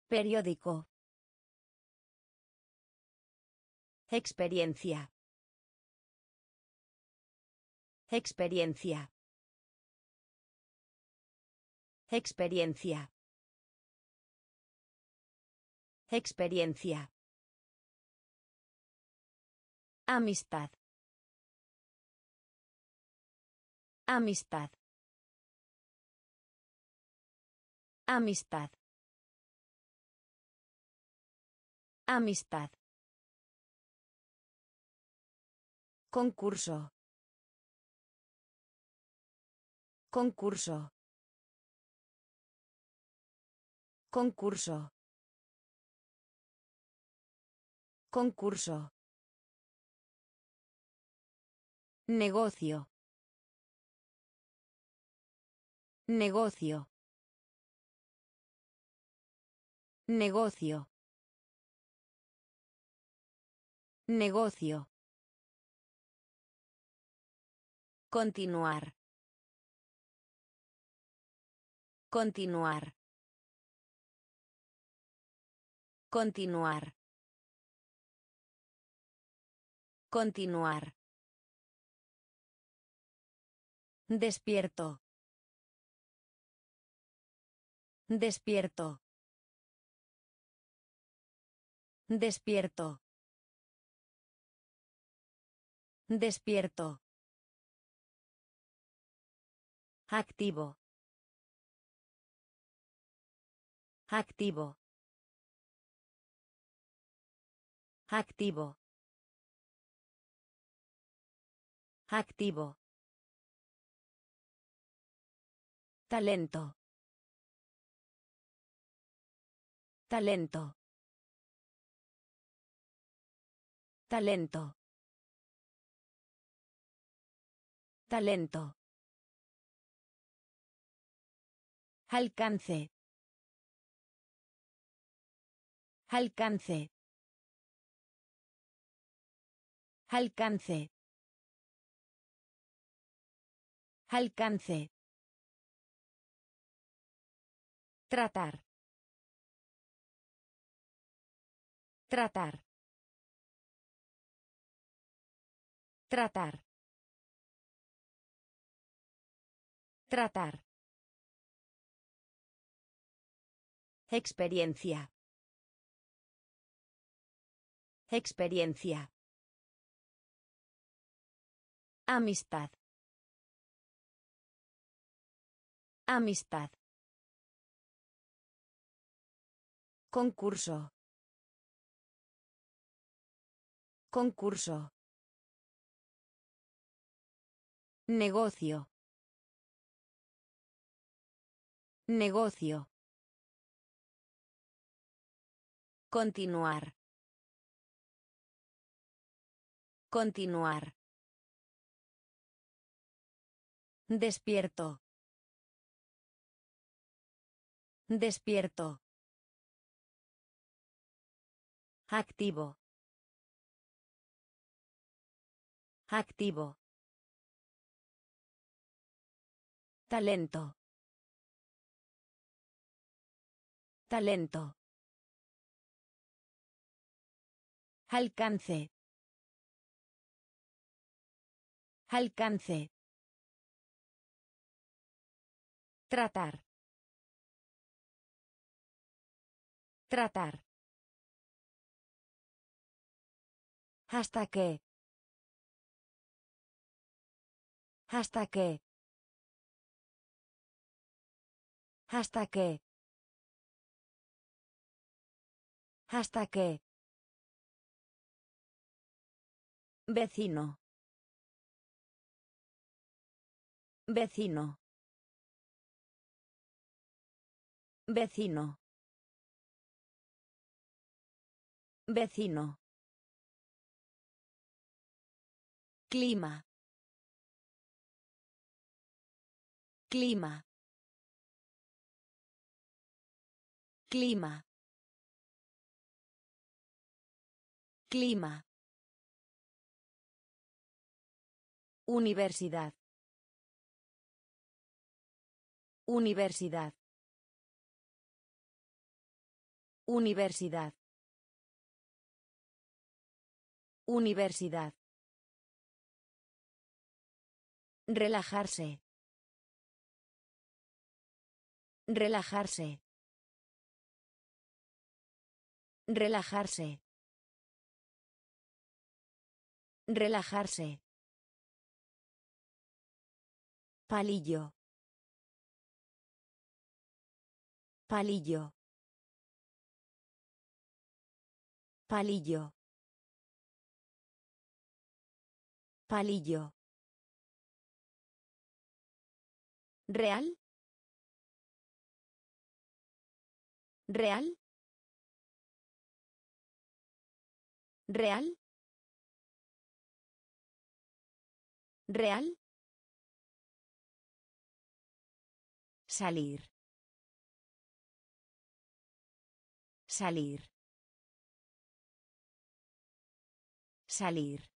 Periódico. Experiencia. Experiencia. Experiencia. Experiencia. Amistad. Amistad. Amistad. Amistad. Concurso. Concurso. Concurso. Concurso. Negocio. Negocio. Negocio. Negocio. Continuar. Continuar. Continuar. Continuar. Despierto. Despierto. Despierto. Despierto. Activo. Activo. Activo. Activo. Talento. Talento. Talento. Talento. Alcance. Alcance. Alcance. Alcance. Tratar. Tratar. Tratar. Tratar. Experiencia. Experiencia. Amistad. Amistad. Concurso. Concurso. Negocio. Negocio. Continuar. Continuar. Despierto. Despierto. Activo. Activo. Talento. Talento. Alcance. Alcance. Tratar. Tratar. Hasta que. Hasta que. Hasta que. Hasta que. Vecino. Vecino. Vecino. Vecino. Clima. Clima. Clima. Clima. Universidad. Universidad. Universidad. Universidad. Relajarse. Relajarse. Relajarse. Relajarse. Palillo. Palillo. Palillo. Palillo. Real. Real. Real. Real. Salir. Salir. Salir.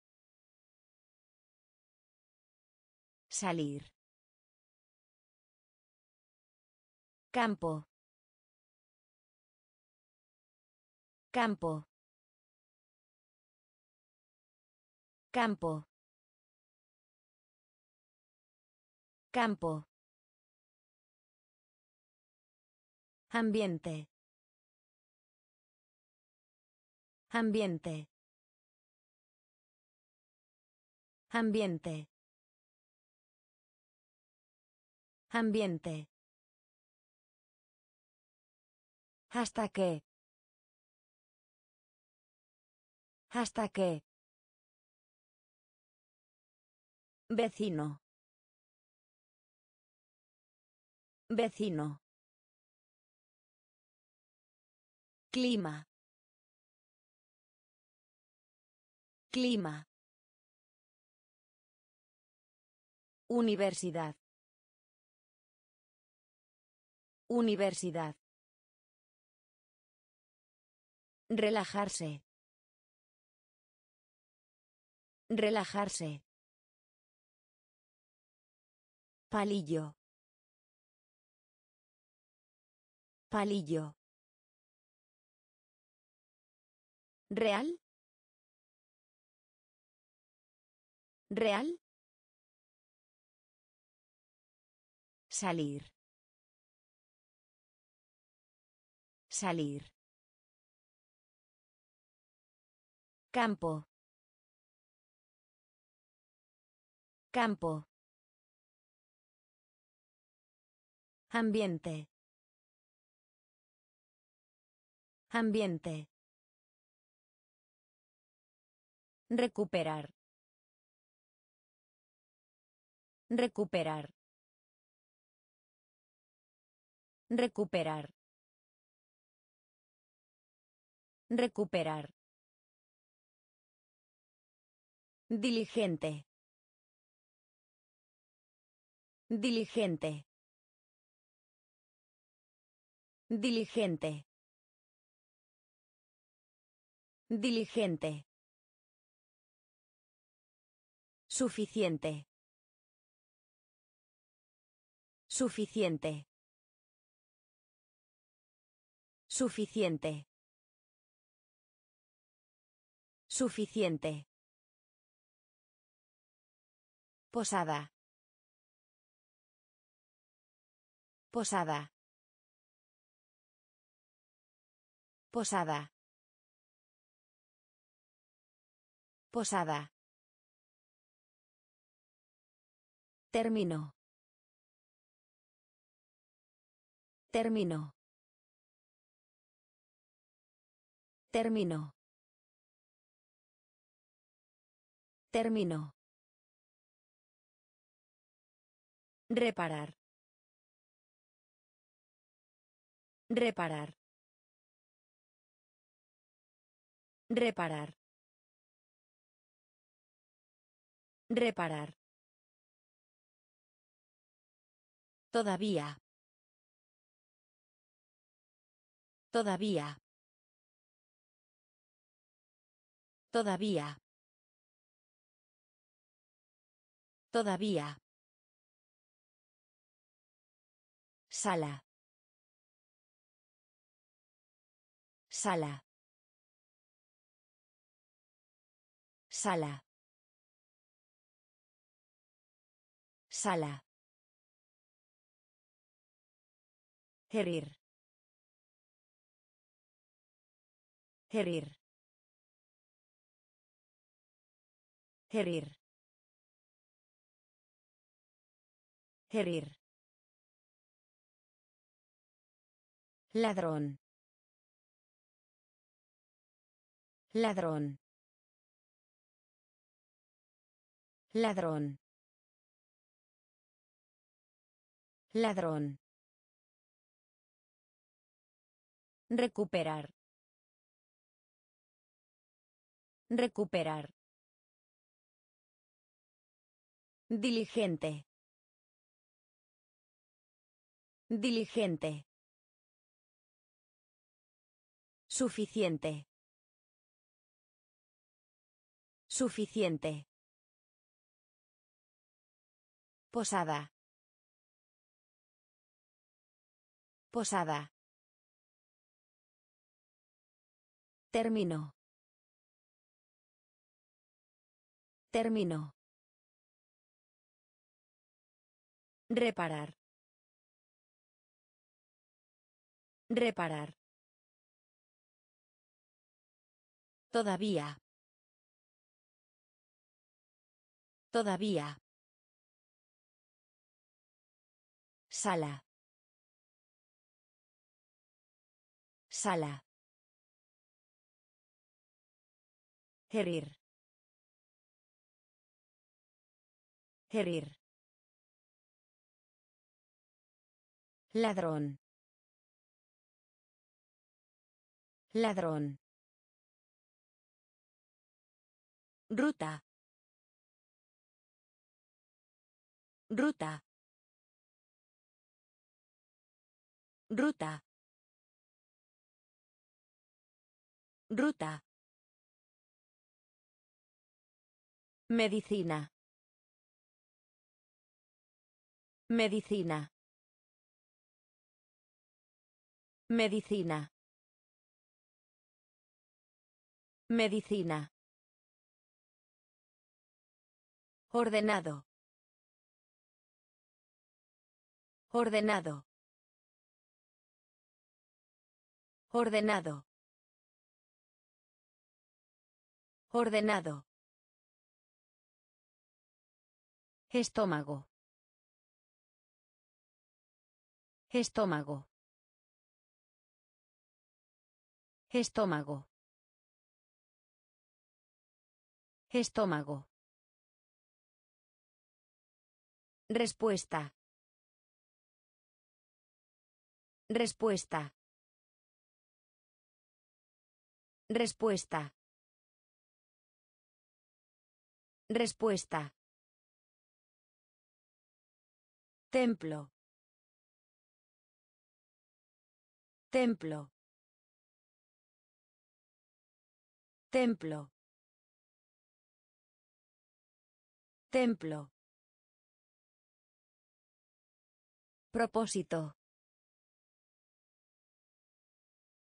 Salir. Campo. Campo. Campo. Campo. Ambiente. Ambiente. Ambiente. Ambiente. Hasta que. Hasta que. Vecino. Vecino. Clima. Clima. Universidad. Universidad. Relajarse. Relajarse. Palillo. Palillo. Real. Real. Salir. Salir. Campo. Campo. Ambiente. Ambiente. Recuperar. Recuperar. Recuperar. Recuperar. Diligente. Diligente. Diligente. Diligente. Suficiente. Suficiente. Suficiente. Suficiente. Posada. Posada. Posada. Posada. Termino. Termino. Termino. Termino. Reparar. Reparar. Reparar. Reparar. Todavía. Todavía. Todavía. Todavía. Sala. Sala. Sala. Sala. Herir. Herir. Herir. Herir. Ladrón. Ladrón. Ladrón. Ladrón. Recuperar. Recuperar. Diligente. Diligente. Suficiente. Suficiente. Posada. Posada. Termino. Termino. Reparar. Reparar. Todavía. Todavía. Sala. Sala. Herir. Herir. Ladrón. Ladrón. Ruta. Ruta. Ruta. Ruta. Medicina. Medicina. Medicina. Medicina. Ordenado. Ordenado. Ordenado. Ordenado. Estómago. Estómago. Estómago. Estómago. Respuesta. Respuesta. Respuesta. Respuesta. Templo. Templo. Templo. Templo. Propósito.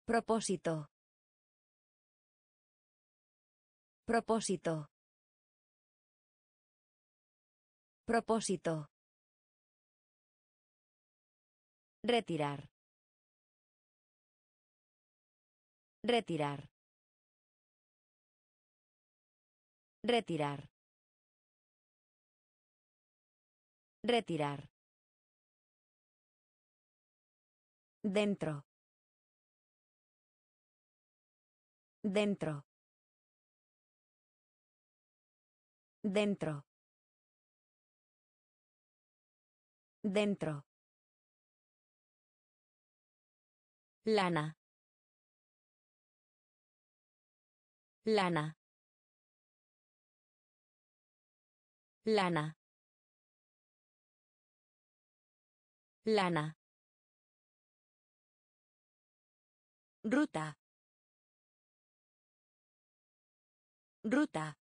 Propósito. Propósito. Propósito. Retirar. Retirar. Retirar. Retirar. Dentro. Dentro. Dentro. Dentro. Lana. Lana. Lana. Lana. Ruta. Ruta.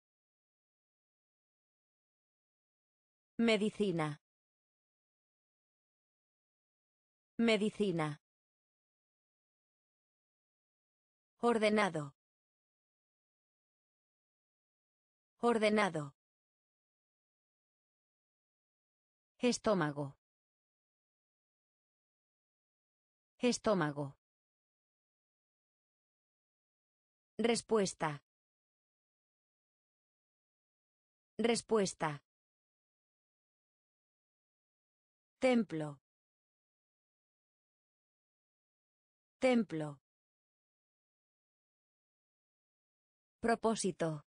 Medicina. Medicina. Ordenado. Ordenado. Estómago. Estómago. Respuesta. Respuesta. Templo. Templo. Propósito.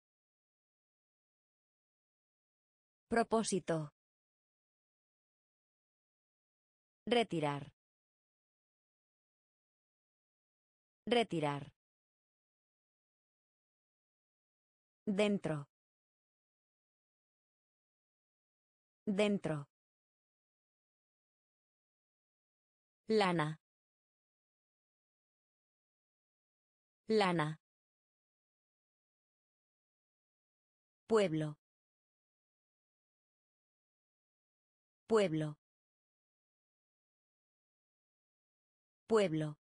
Propósito. Retirar. Retirar. Dentro. Dentro. Lana. Lana. Pueblo. Pueblo. Pueblo.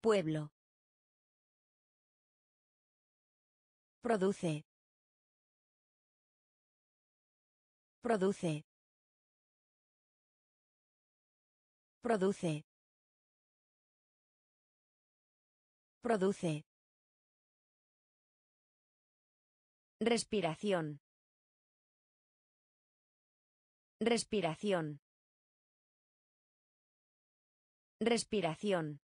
Pueblo. Produce. Produce. Produce. Produce. Respiración. Respiración. Respiración.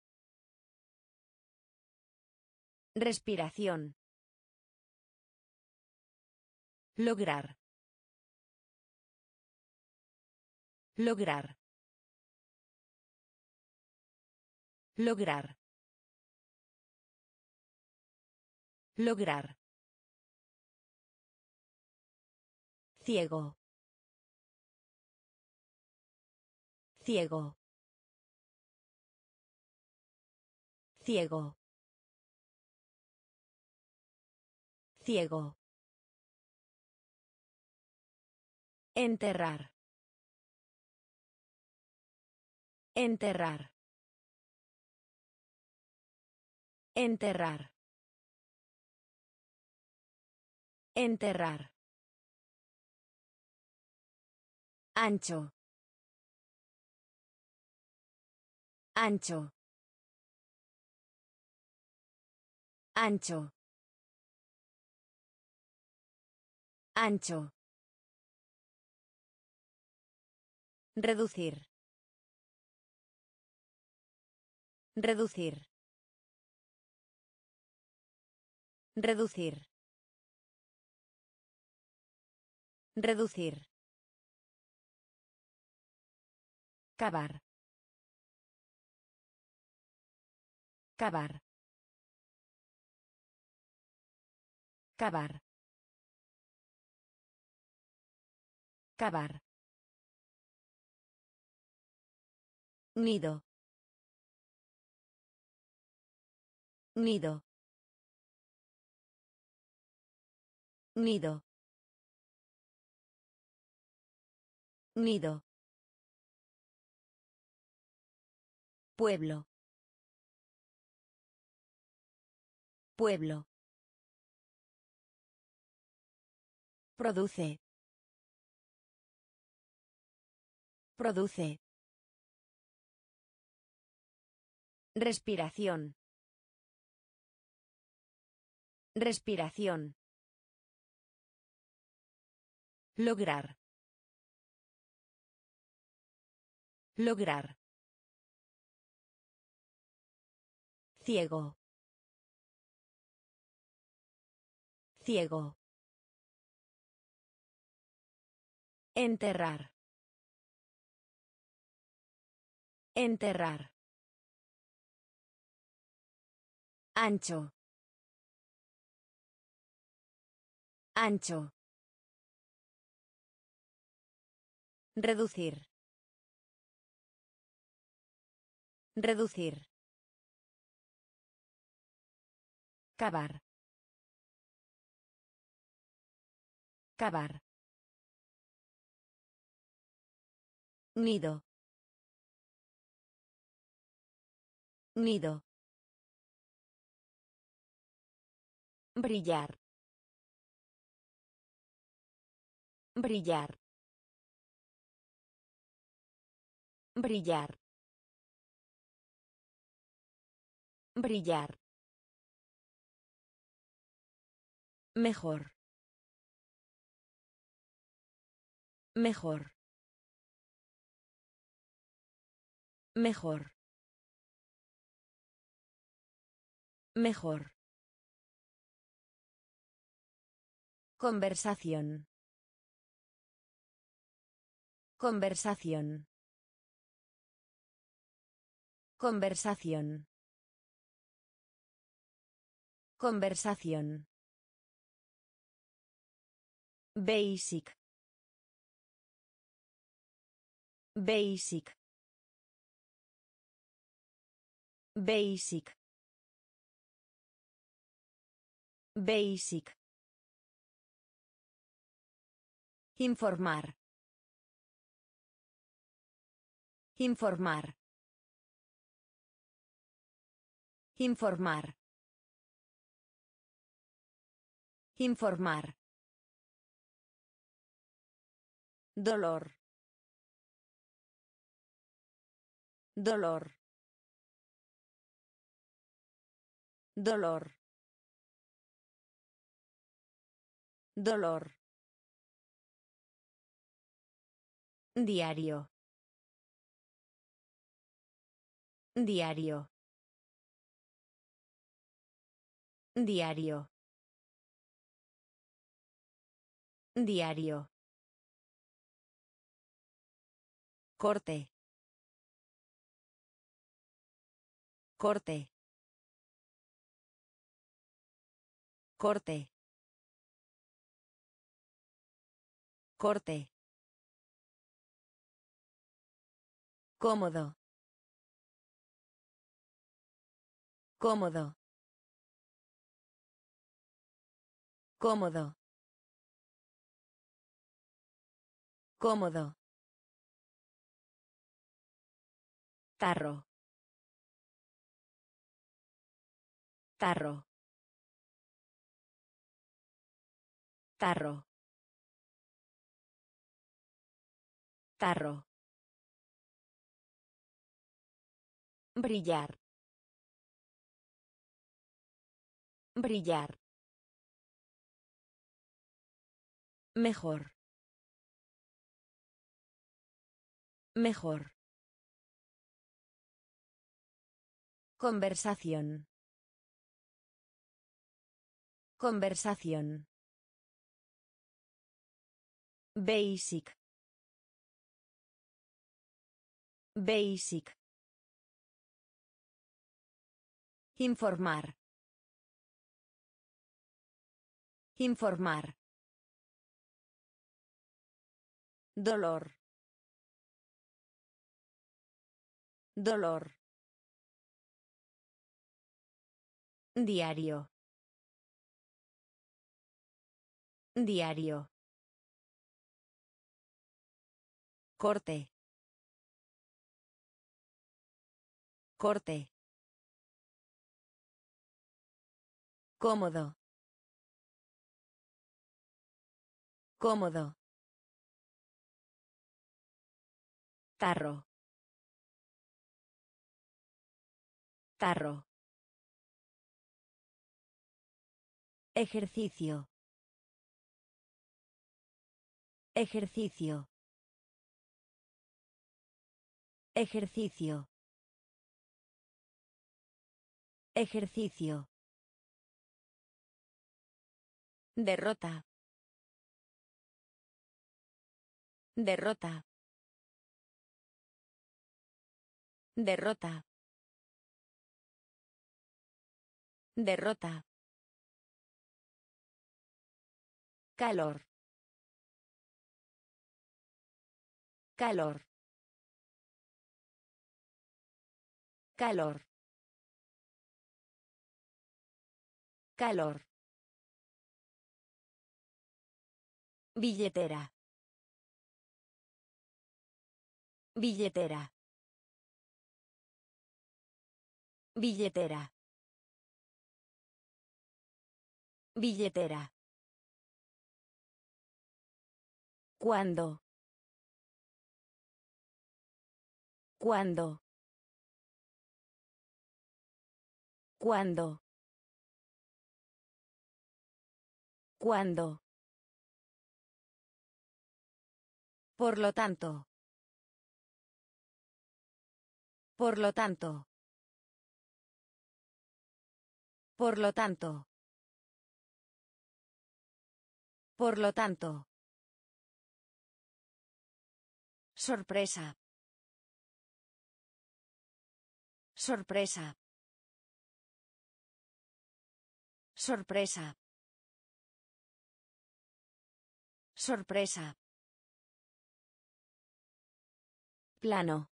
Respiración. Lograr. Lograr. Lograr. Lograr. Ciego. Ciego. Ciego. Ciego. Enterrar. Enterrar. Enterrar. Enterrar. Ancho. Ancho. Ancho. Ancho. Reducir. Reducir. Reducir. Reducir. Cavar. Cavar. Cavar. Cavar. Nido. Nido. Nido. Nido. Pueblo. Pueblo. Produce. Produce. Respiración. Respiración. Lograr. Lograr. Ciego. Ciego. Enterrar. Enterrar. Ancho. Ancho. Reducir. Reducir. Cavar. Cavar. Nido. Nido. Brillar. Brillar. Brillar. Brillar. Mejor. Mejor. Mejor. Mejor. Conversación. Conversación. Conversación. Conversación. Basic. Basic. Basic. Basic. Informar. Informar. Informar. Informar. Dolor. Dolor. Dolor. Dolor. Diario. Diario. Diario. Diario. Corte. Corte. Corte. Corte. Cómodo. Cómodo. Cómodo. Cómodo. Tarro. Tarro. Tarro. Tarro. Brillar. Brillar. Mejor. Mejor. Conversación. Conversación. Basic. Basic. Informar. Informar. Dolor. Dolor. Diario. Diario. Corte. Corte. Cómodo. Cómodo. Tarro. Tarro. Ejercicio. Ejercicio. Ejercicio. Ejercicio. Derrota. Derrota. Derrota. Derrota. Calor. Calor. Calor. Calor. Billetera. Billetera. Billetera. Billetera. ¿Cuándo? ¿Cuándo? ¿Cuándo? ¿Cuándo? Por lo tanto. Por lo tanto. Por lo tanto. Por lo tanto. Sorpresa. Sorpresa. Sorpresa. Sorpresa. Plano.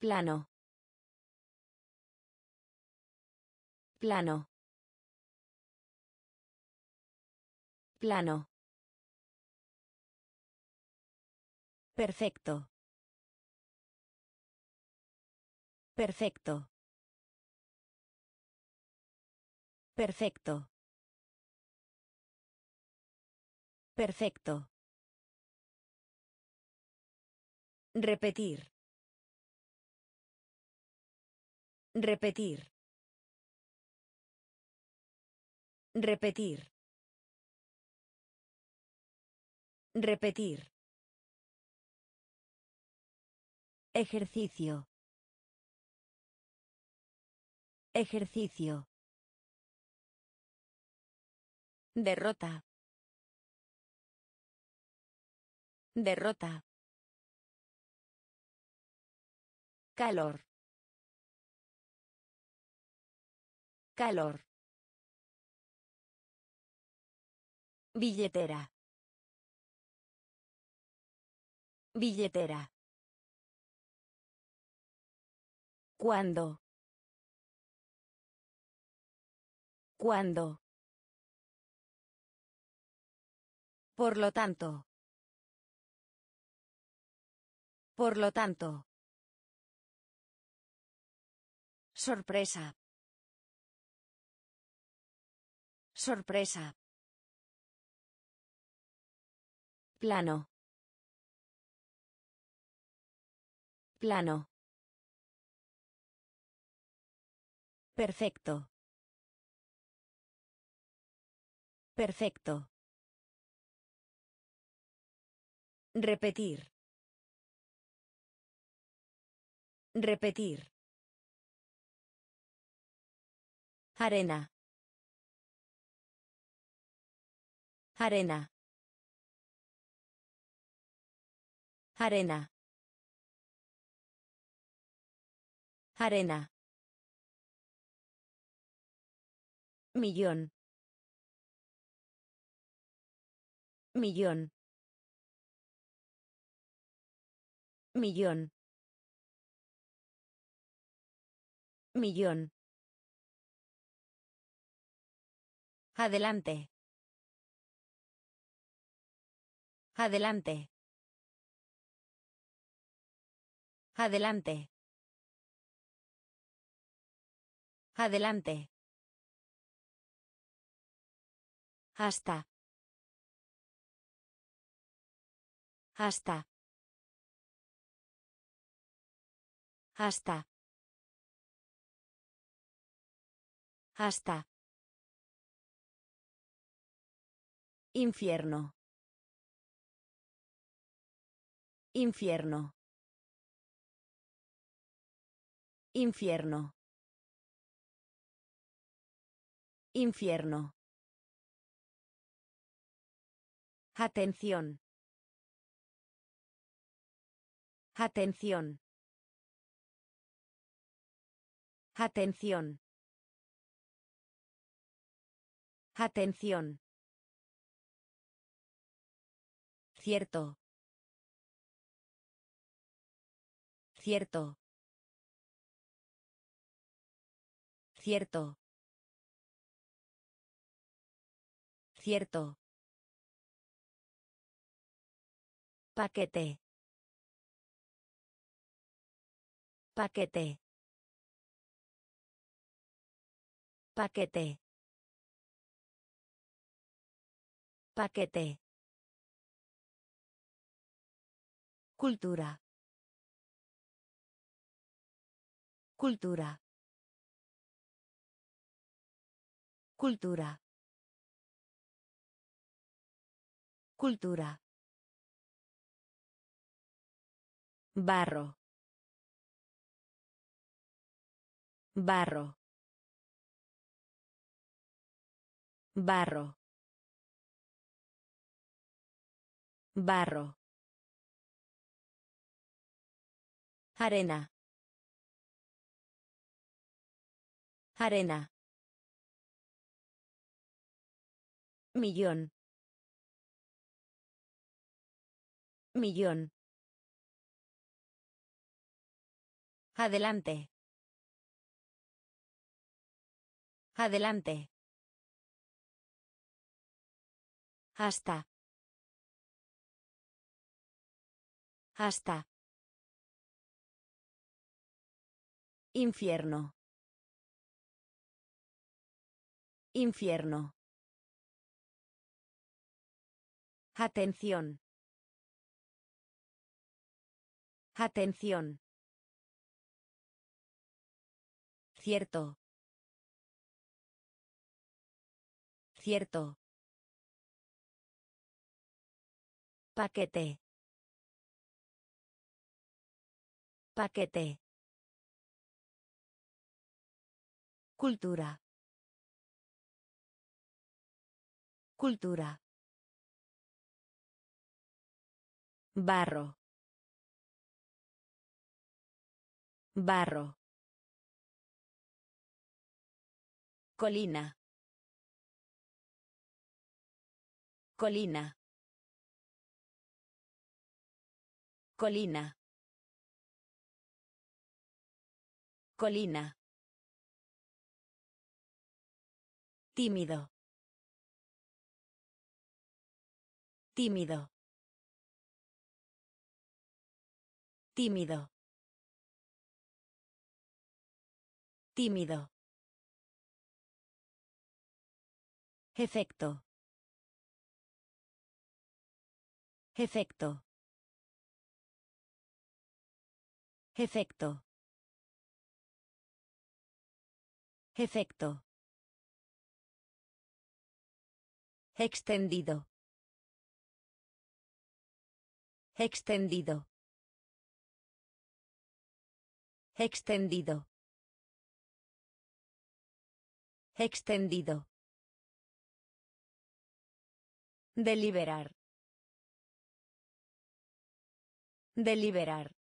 Plano. Plano. Plano. Perfecto. Perfecto. Perfecto. Perfecto. Repetir. Repetir. Repetir. Repetir. Ejercicio. Ejercicio. Derrota. Derrota. Calor. Calor. Billetera. Billetera. ¿Cuándo? ¿Cuándo? Por lo tanto. Por lo tanto. Sorpresa. Sorpresa. Plano. Plano. Perfecto. Perfecto. Repetir. Repetir. Arena. Arena. Arena. Arena. Millón. Millón. Millón. Millón. Adelante. Adelante. Adelante. Adelante. Hasta. Hasta. Hasta. Hasta. Infierno. Infierno. Infierno. Infierno. Atención. Atención. Atención. Atención. Cierto. Cierto. Cierto. Cierto. Paquete. Paquete. Paquete. Paquete. Cultura. Cultura. Cultura. Cultura. Barro. Barro. Barro. Barro. Arena. Arena. Millón. Millón. Adelante. Adelante. Hasta. Hasta. Infierno. Infierno. Atención. Atención. Cierto. Cierto. Paquete. Paquete. Cultura. Cultura. Barro. Barro. Colina. Colina. Colina. Colina. Tímido. Tímido. Tímido. Tímido. Efecto. Efecto. Efecto. Efecto. Extendido. Extendido. Extendido. Extendido. Deliberar. Deliberar.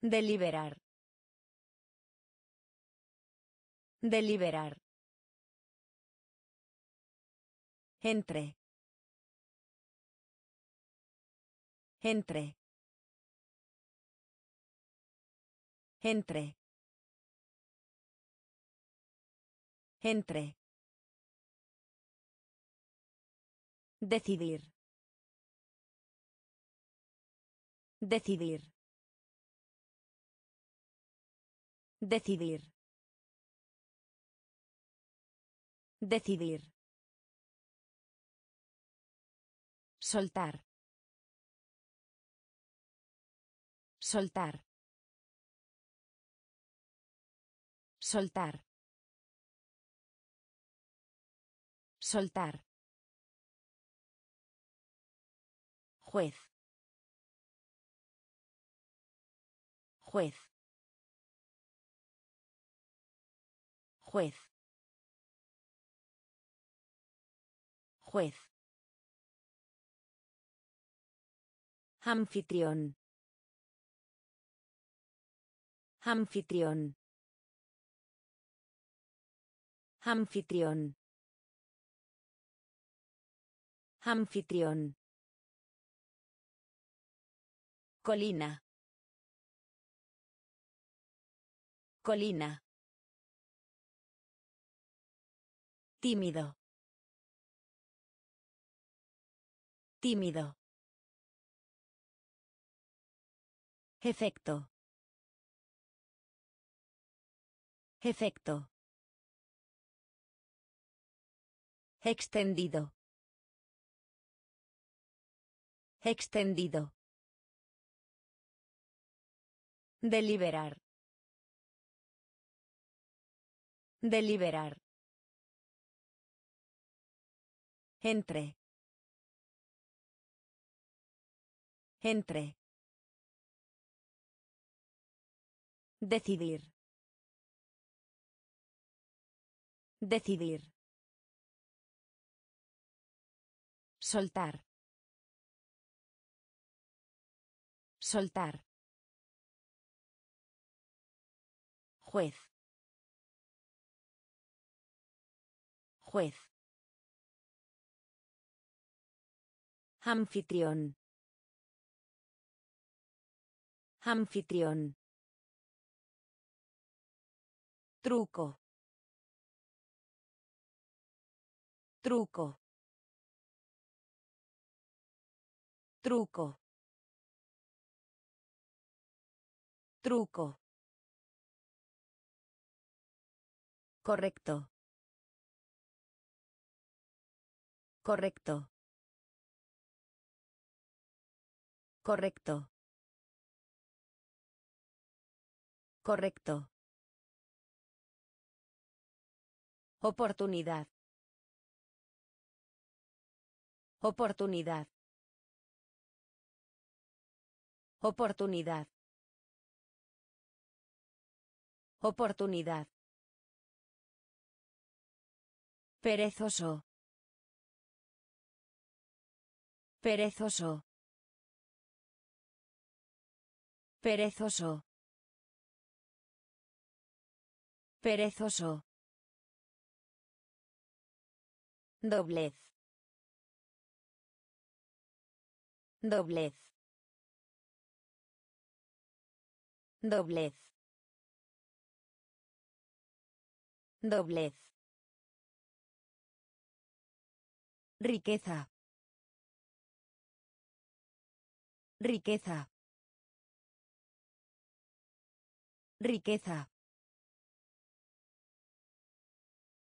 Deliberar. Deliberar. Entre. Entre. Entre. Entre. Decidir. Decidir. Decidir. Decidir. Soltar. Soltar. Soltar. Soltar. Juez. Juez. Juez. Juez. Anfitrión. Anfitrión. Anfitrión. Anfitrión. Colina. Colina. Tímido. Tímido. Efecto. Efecto. Extendido. Extendido. Deliberar. Deliberar. Entre. Entre. Decidir. Decidir. Soltar. Soltar. Juez. Juez. Anfitrión. Anfitrión. Truco. Truco. Truco. Truco. Correcto. Correcto. Correcto. Correcto. Oportunidad. Oportunidad. Oportunidad. Oportunidad. Perezoso. Perezoso. Perezoso. Perezoso. Doblez. Doblez. Doblez. Doblez. Riqueza. Riqueza. Riqueza.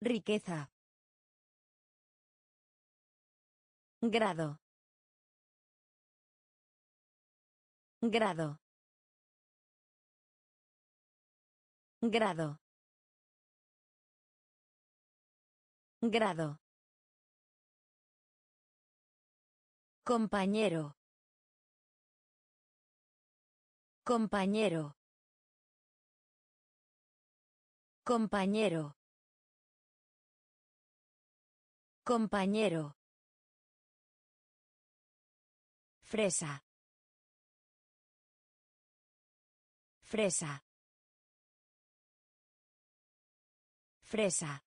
Riqueza. Grado. Grado. Grado. Grado. Compañero. Compañero. Compañero. Compañero. Fresa. Fresa. Fresa.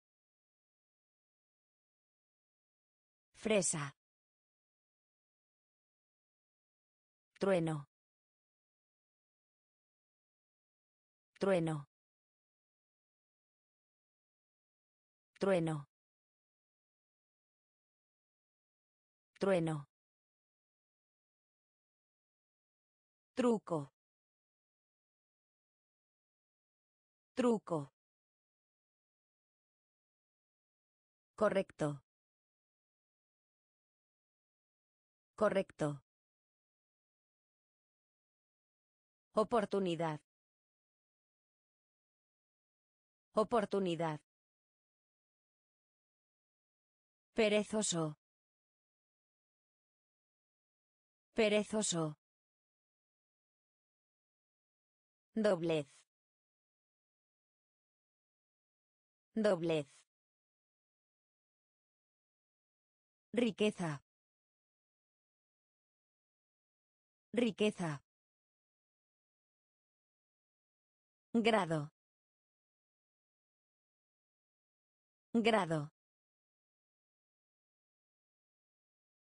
Fresa. Trueno. Trueno. Trueno. Trueno. Truco. Truco. Correcto. Correcto. Oportunidad. Oportunidad. Perezoso. Perezoso. Doblez. Doblez. Riqueza. Riqueza. Grado. Grado.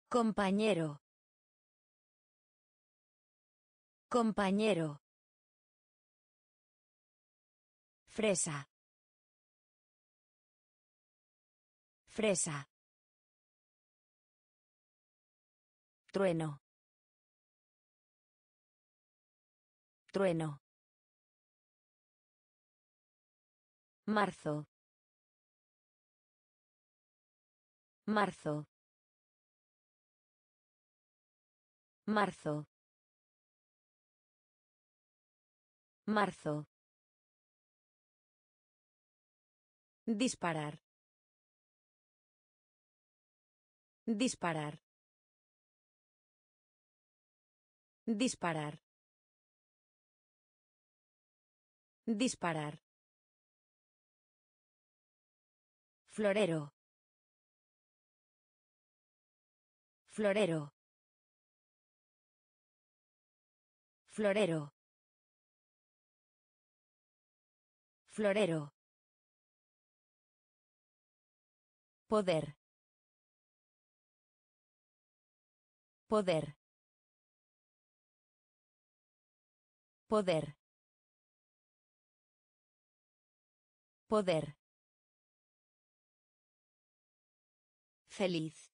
Compañero. Compañero. Fresa. Fresa. Trueno. Trueno. Marzo. Marzo. Marzo. Marzo. Disparar. Disparar. Disparar. Disparar. Florero. Florero. Florero. Florero. Poder. Poder. Poder. Poder. Feliz.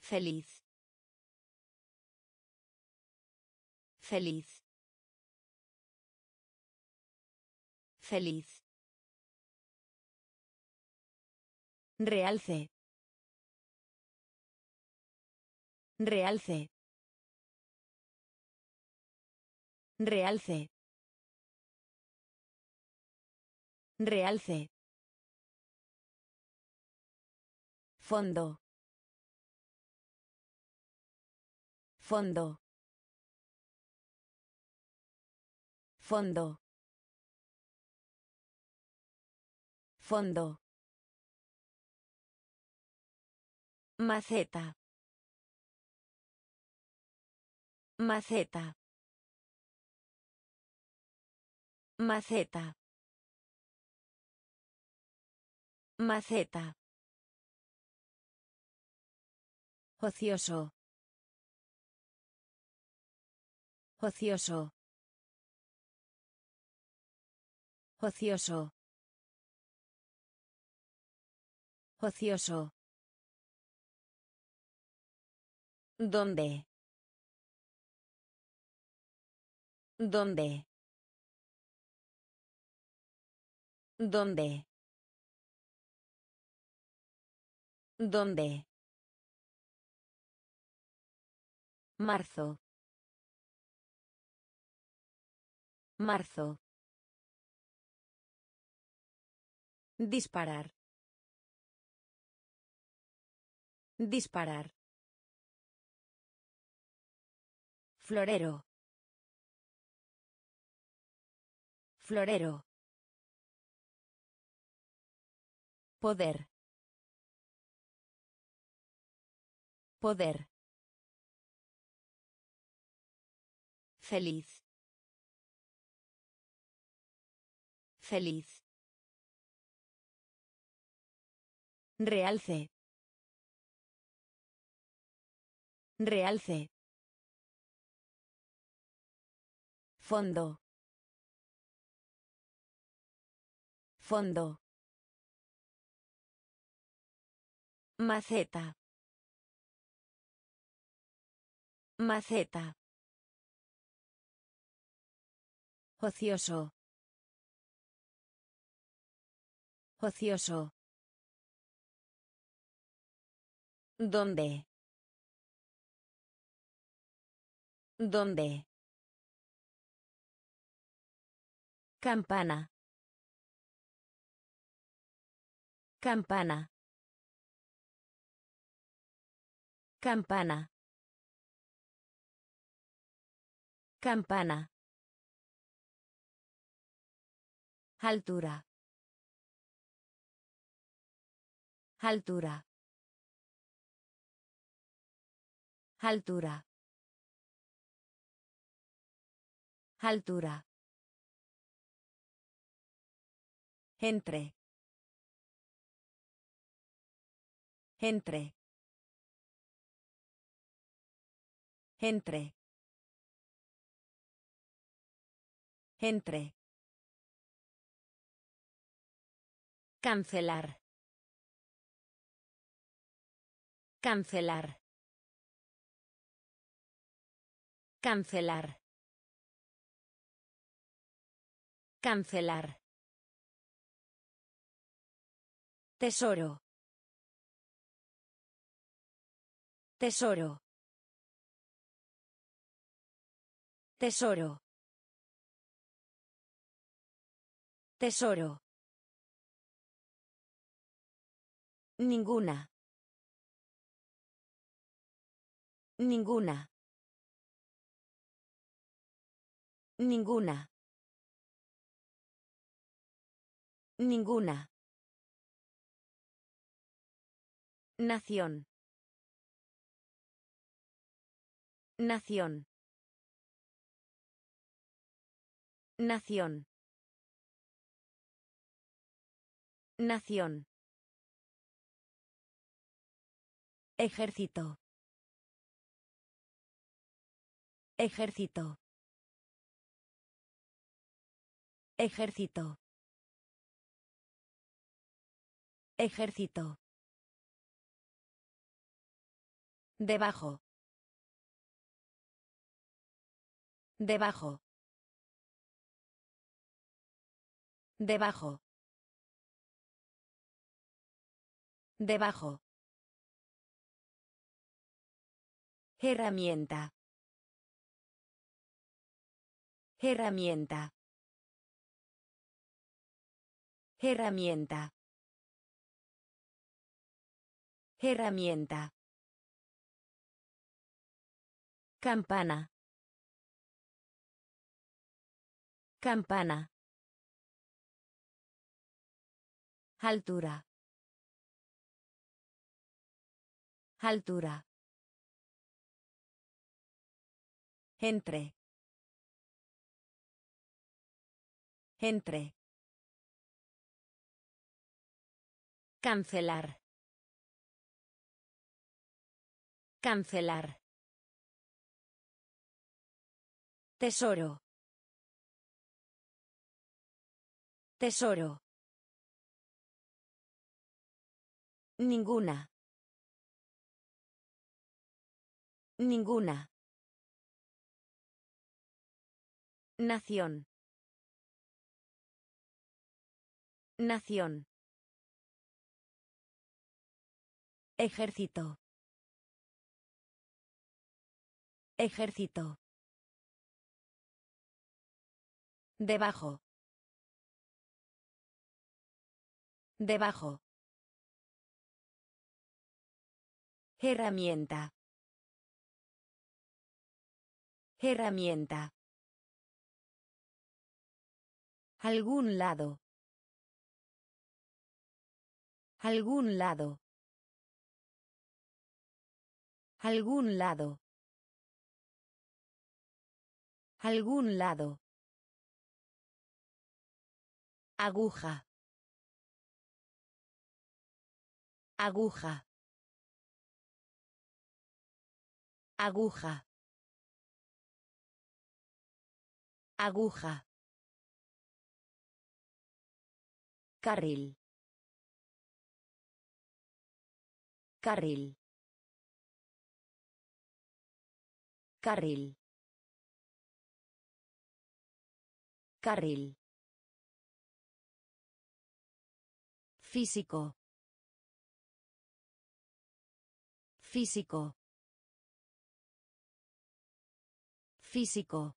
Feliz. Feliz. Feliz. Realce. Realce. Realce. Realce. Fondo. Fondo. Fondo. Fondo. Maceta. Maceta. Maceta. Maceta. Ocioso. Ocioso. Ocioso. Ocioso. ¿Dónde? ¿Dónde? ¿Dónde? ¿Dónde? Marzo. Marzo. Disparar. Disparar. Florero. Florero. Poder. Poder. Feliz. Feliz. Realce. Realce. Fondo. Fondo. Maceta. Maceta. Ocioso. Ocioso. ¿Dónde? ¿Dónde? Campana. Campana. Campana. Campana. Altura. Altura. Altura. Altura. Entre. Entre. Entre. Entre. Cancelar. Cancelar. Cancelar. Cancelar. Tesoro. Tesoro. Tesoro. Tesoro. Ninguna. Ninguna. Ninguna. Ninguna. Nación. Nación. Nación. Nación. Ejército. Ejército. Ejército. Ejército. Debajo. Debajo. Debajo. Debajo. Herramienta. Herramienta. Herramienta. Herramienta. Campana. Campana. Altura. Altura. Entre. Entre. Cancelar. Cancelar. Tesoro. Tesoro. Ninguna. Ninguna. Nación. Nación. Ejército. Ejército. Debajo. Debajo. Herramienta. Herramienta. Algún lado. Algún lado. Algún lado. Algún lado. Aguja. Aguja. Aguja. Aguja. Carril. Carril. Carril. Carril. Físico. Físico. Físico.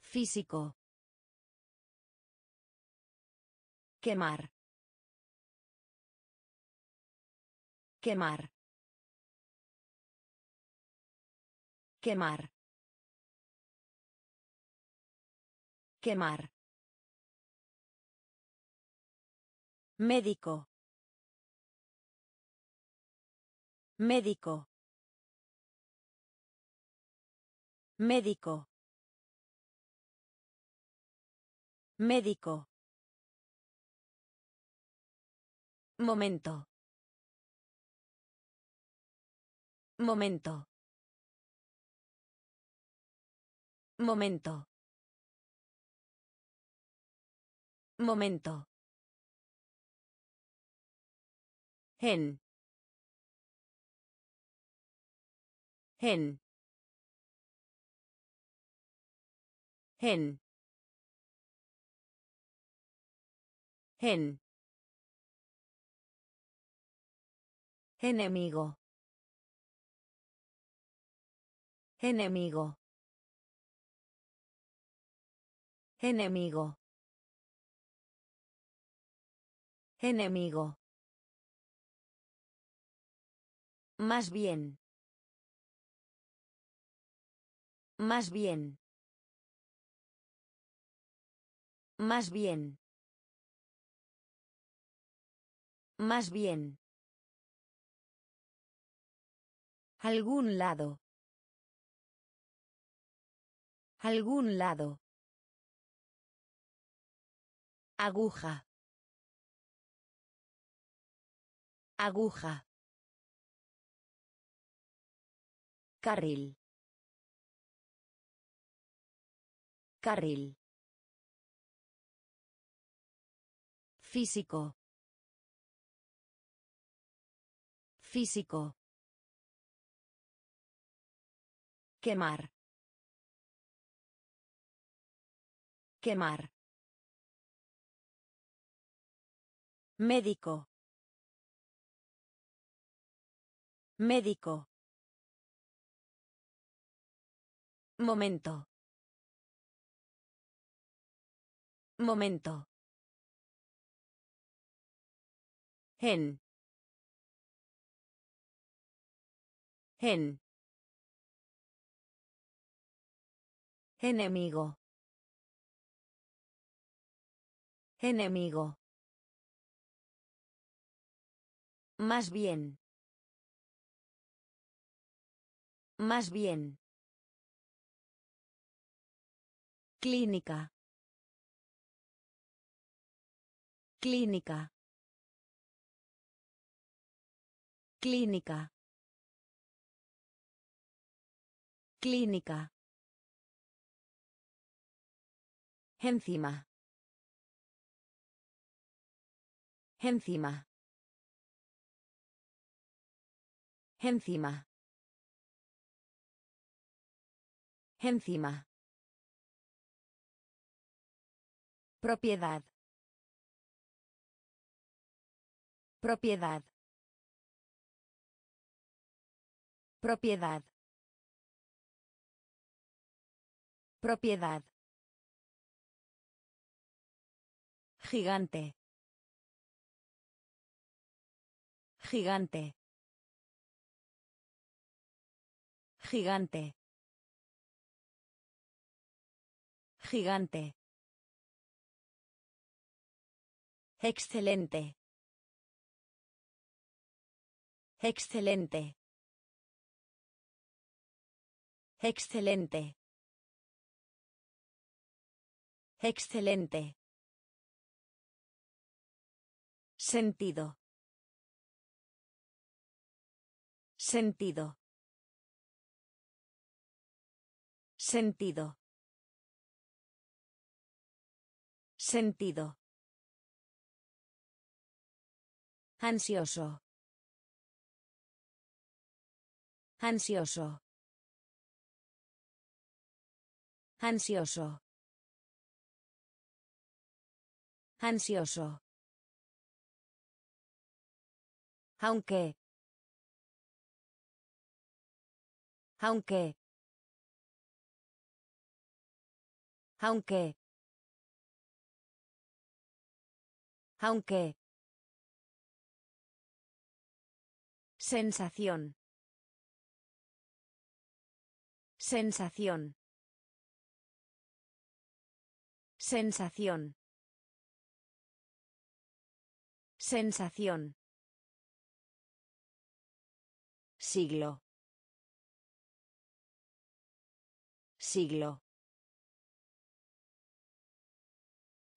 Físico. Quemar. Quemar. Quemar. Quemar. Médico. Médico. Médico. Médico. Momento. Momento. Momento. Momento. Gen. Gen. Gen. Gen. Enemigo. Enemigo. Enemigo. Enemigo. Más bien. Más bien. Más bien. Más bien. Algún lado. Algún lado. Aguja. Aguja. Carril. Carril. Físico. Físico. Quemar. Quemar. Médico. Médico. Momento. Momento. Gen. Gen. Enemigo. Enemigo. Más bien. Más bien. Clínica. Clínica. Clínica. Clínica. Encima. Encima. Encima. Encima. Propiedad. Propiedad. Propiedad. Propiedad. Gigante. Gigante. Gigante. Gigante. Excelente. Excelente. Excelente. Excelente. Sentido. Sentido. Sentido. Sentido. Ansioso. Ansioso. Ansioso. Ansioso. Aunque. Aunque. Aunque. Aunque. Sensación. Sensación. Sensación. Sensación. Siglo. Siglo.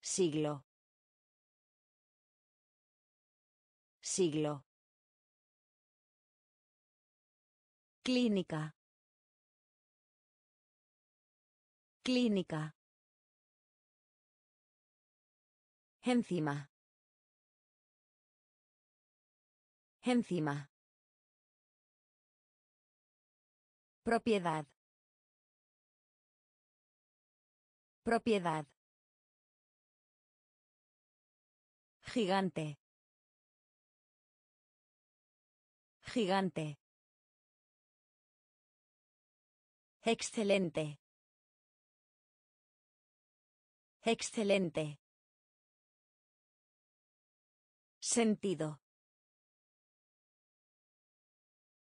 Siglo. Siglo. Clínica. Clínica. Encima. Encima. Propiedad. Propiedad. Gigante. Gigante. Excelente. Excelente. Sentido.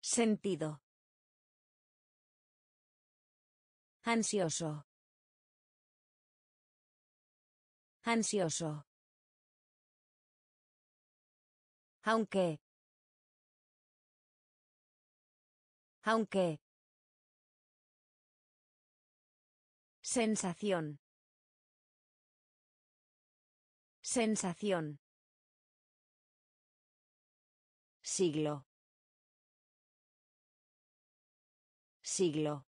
Sentido. Ansioso. Ansioso. Aunque. Aunque. Sensación. Sensación. Siglo. Siglo.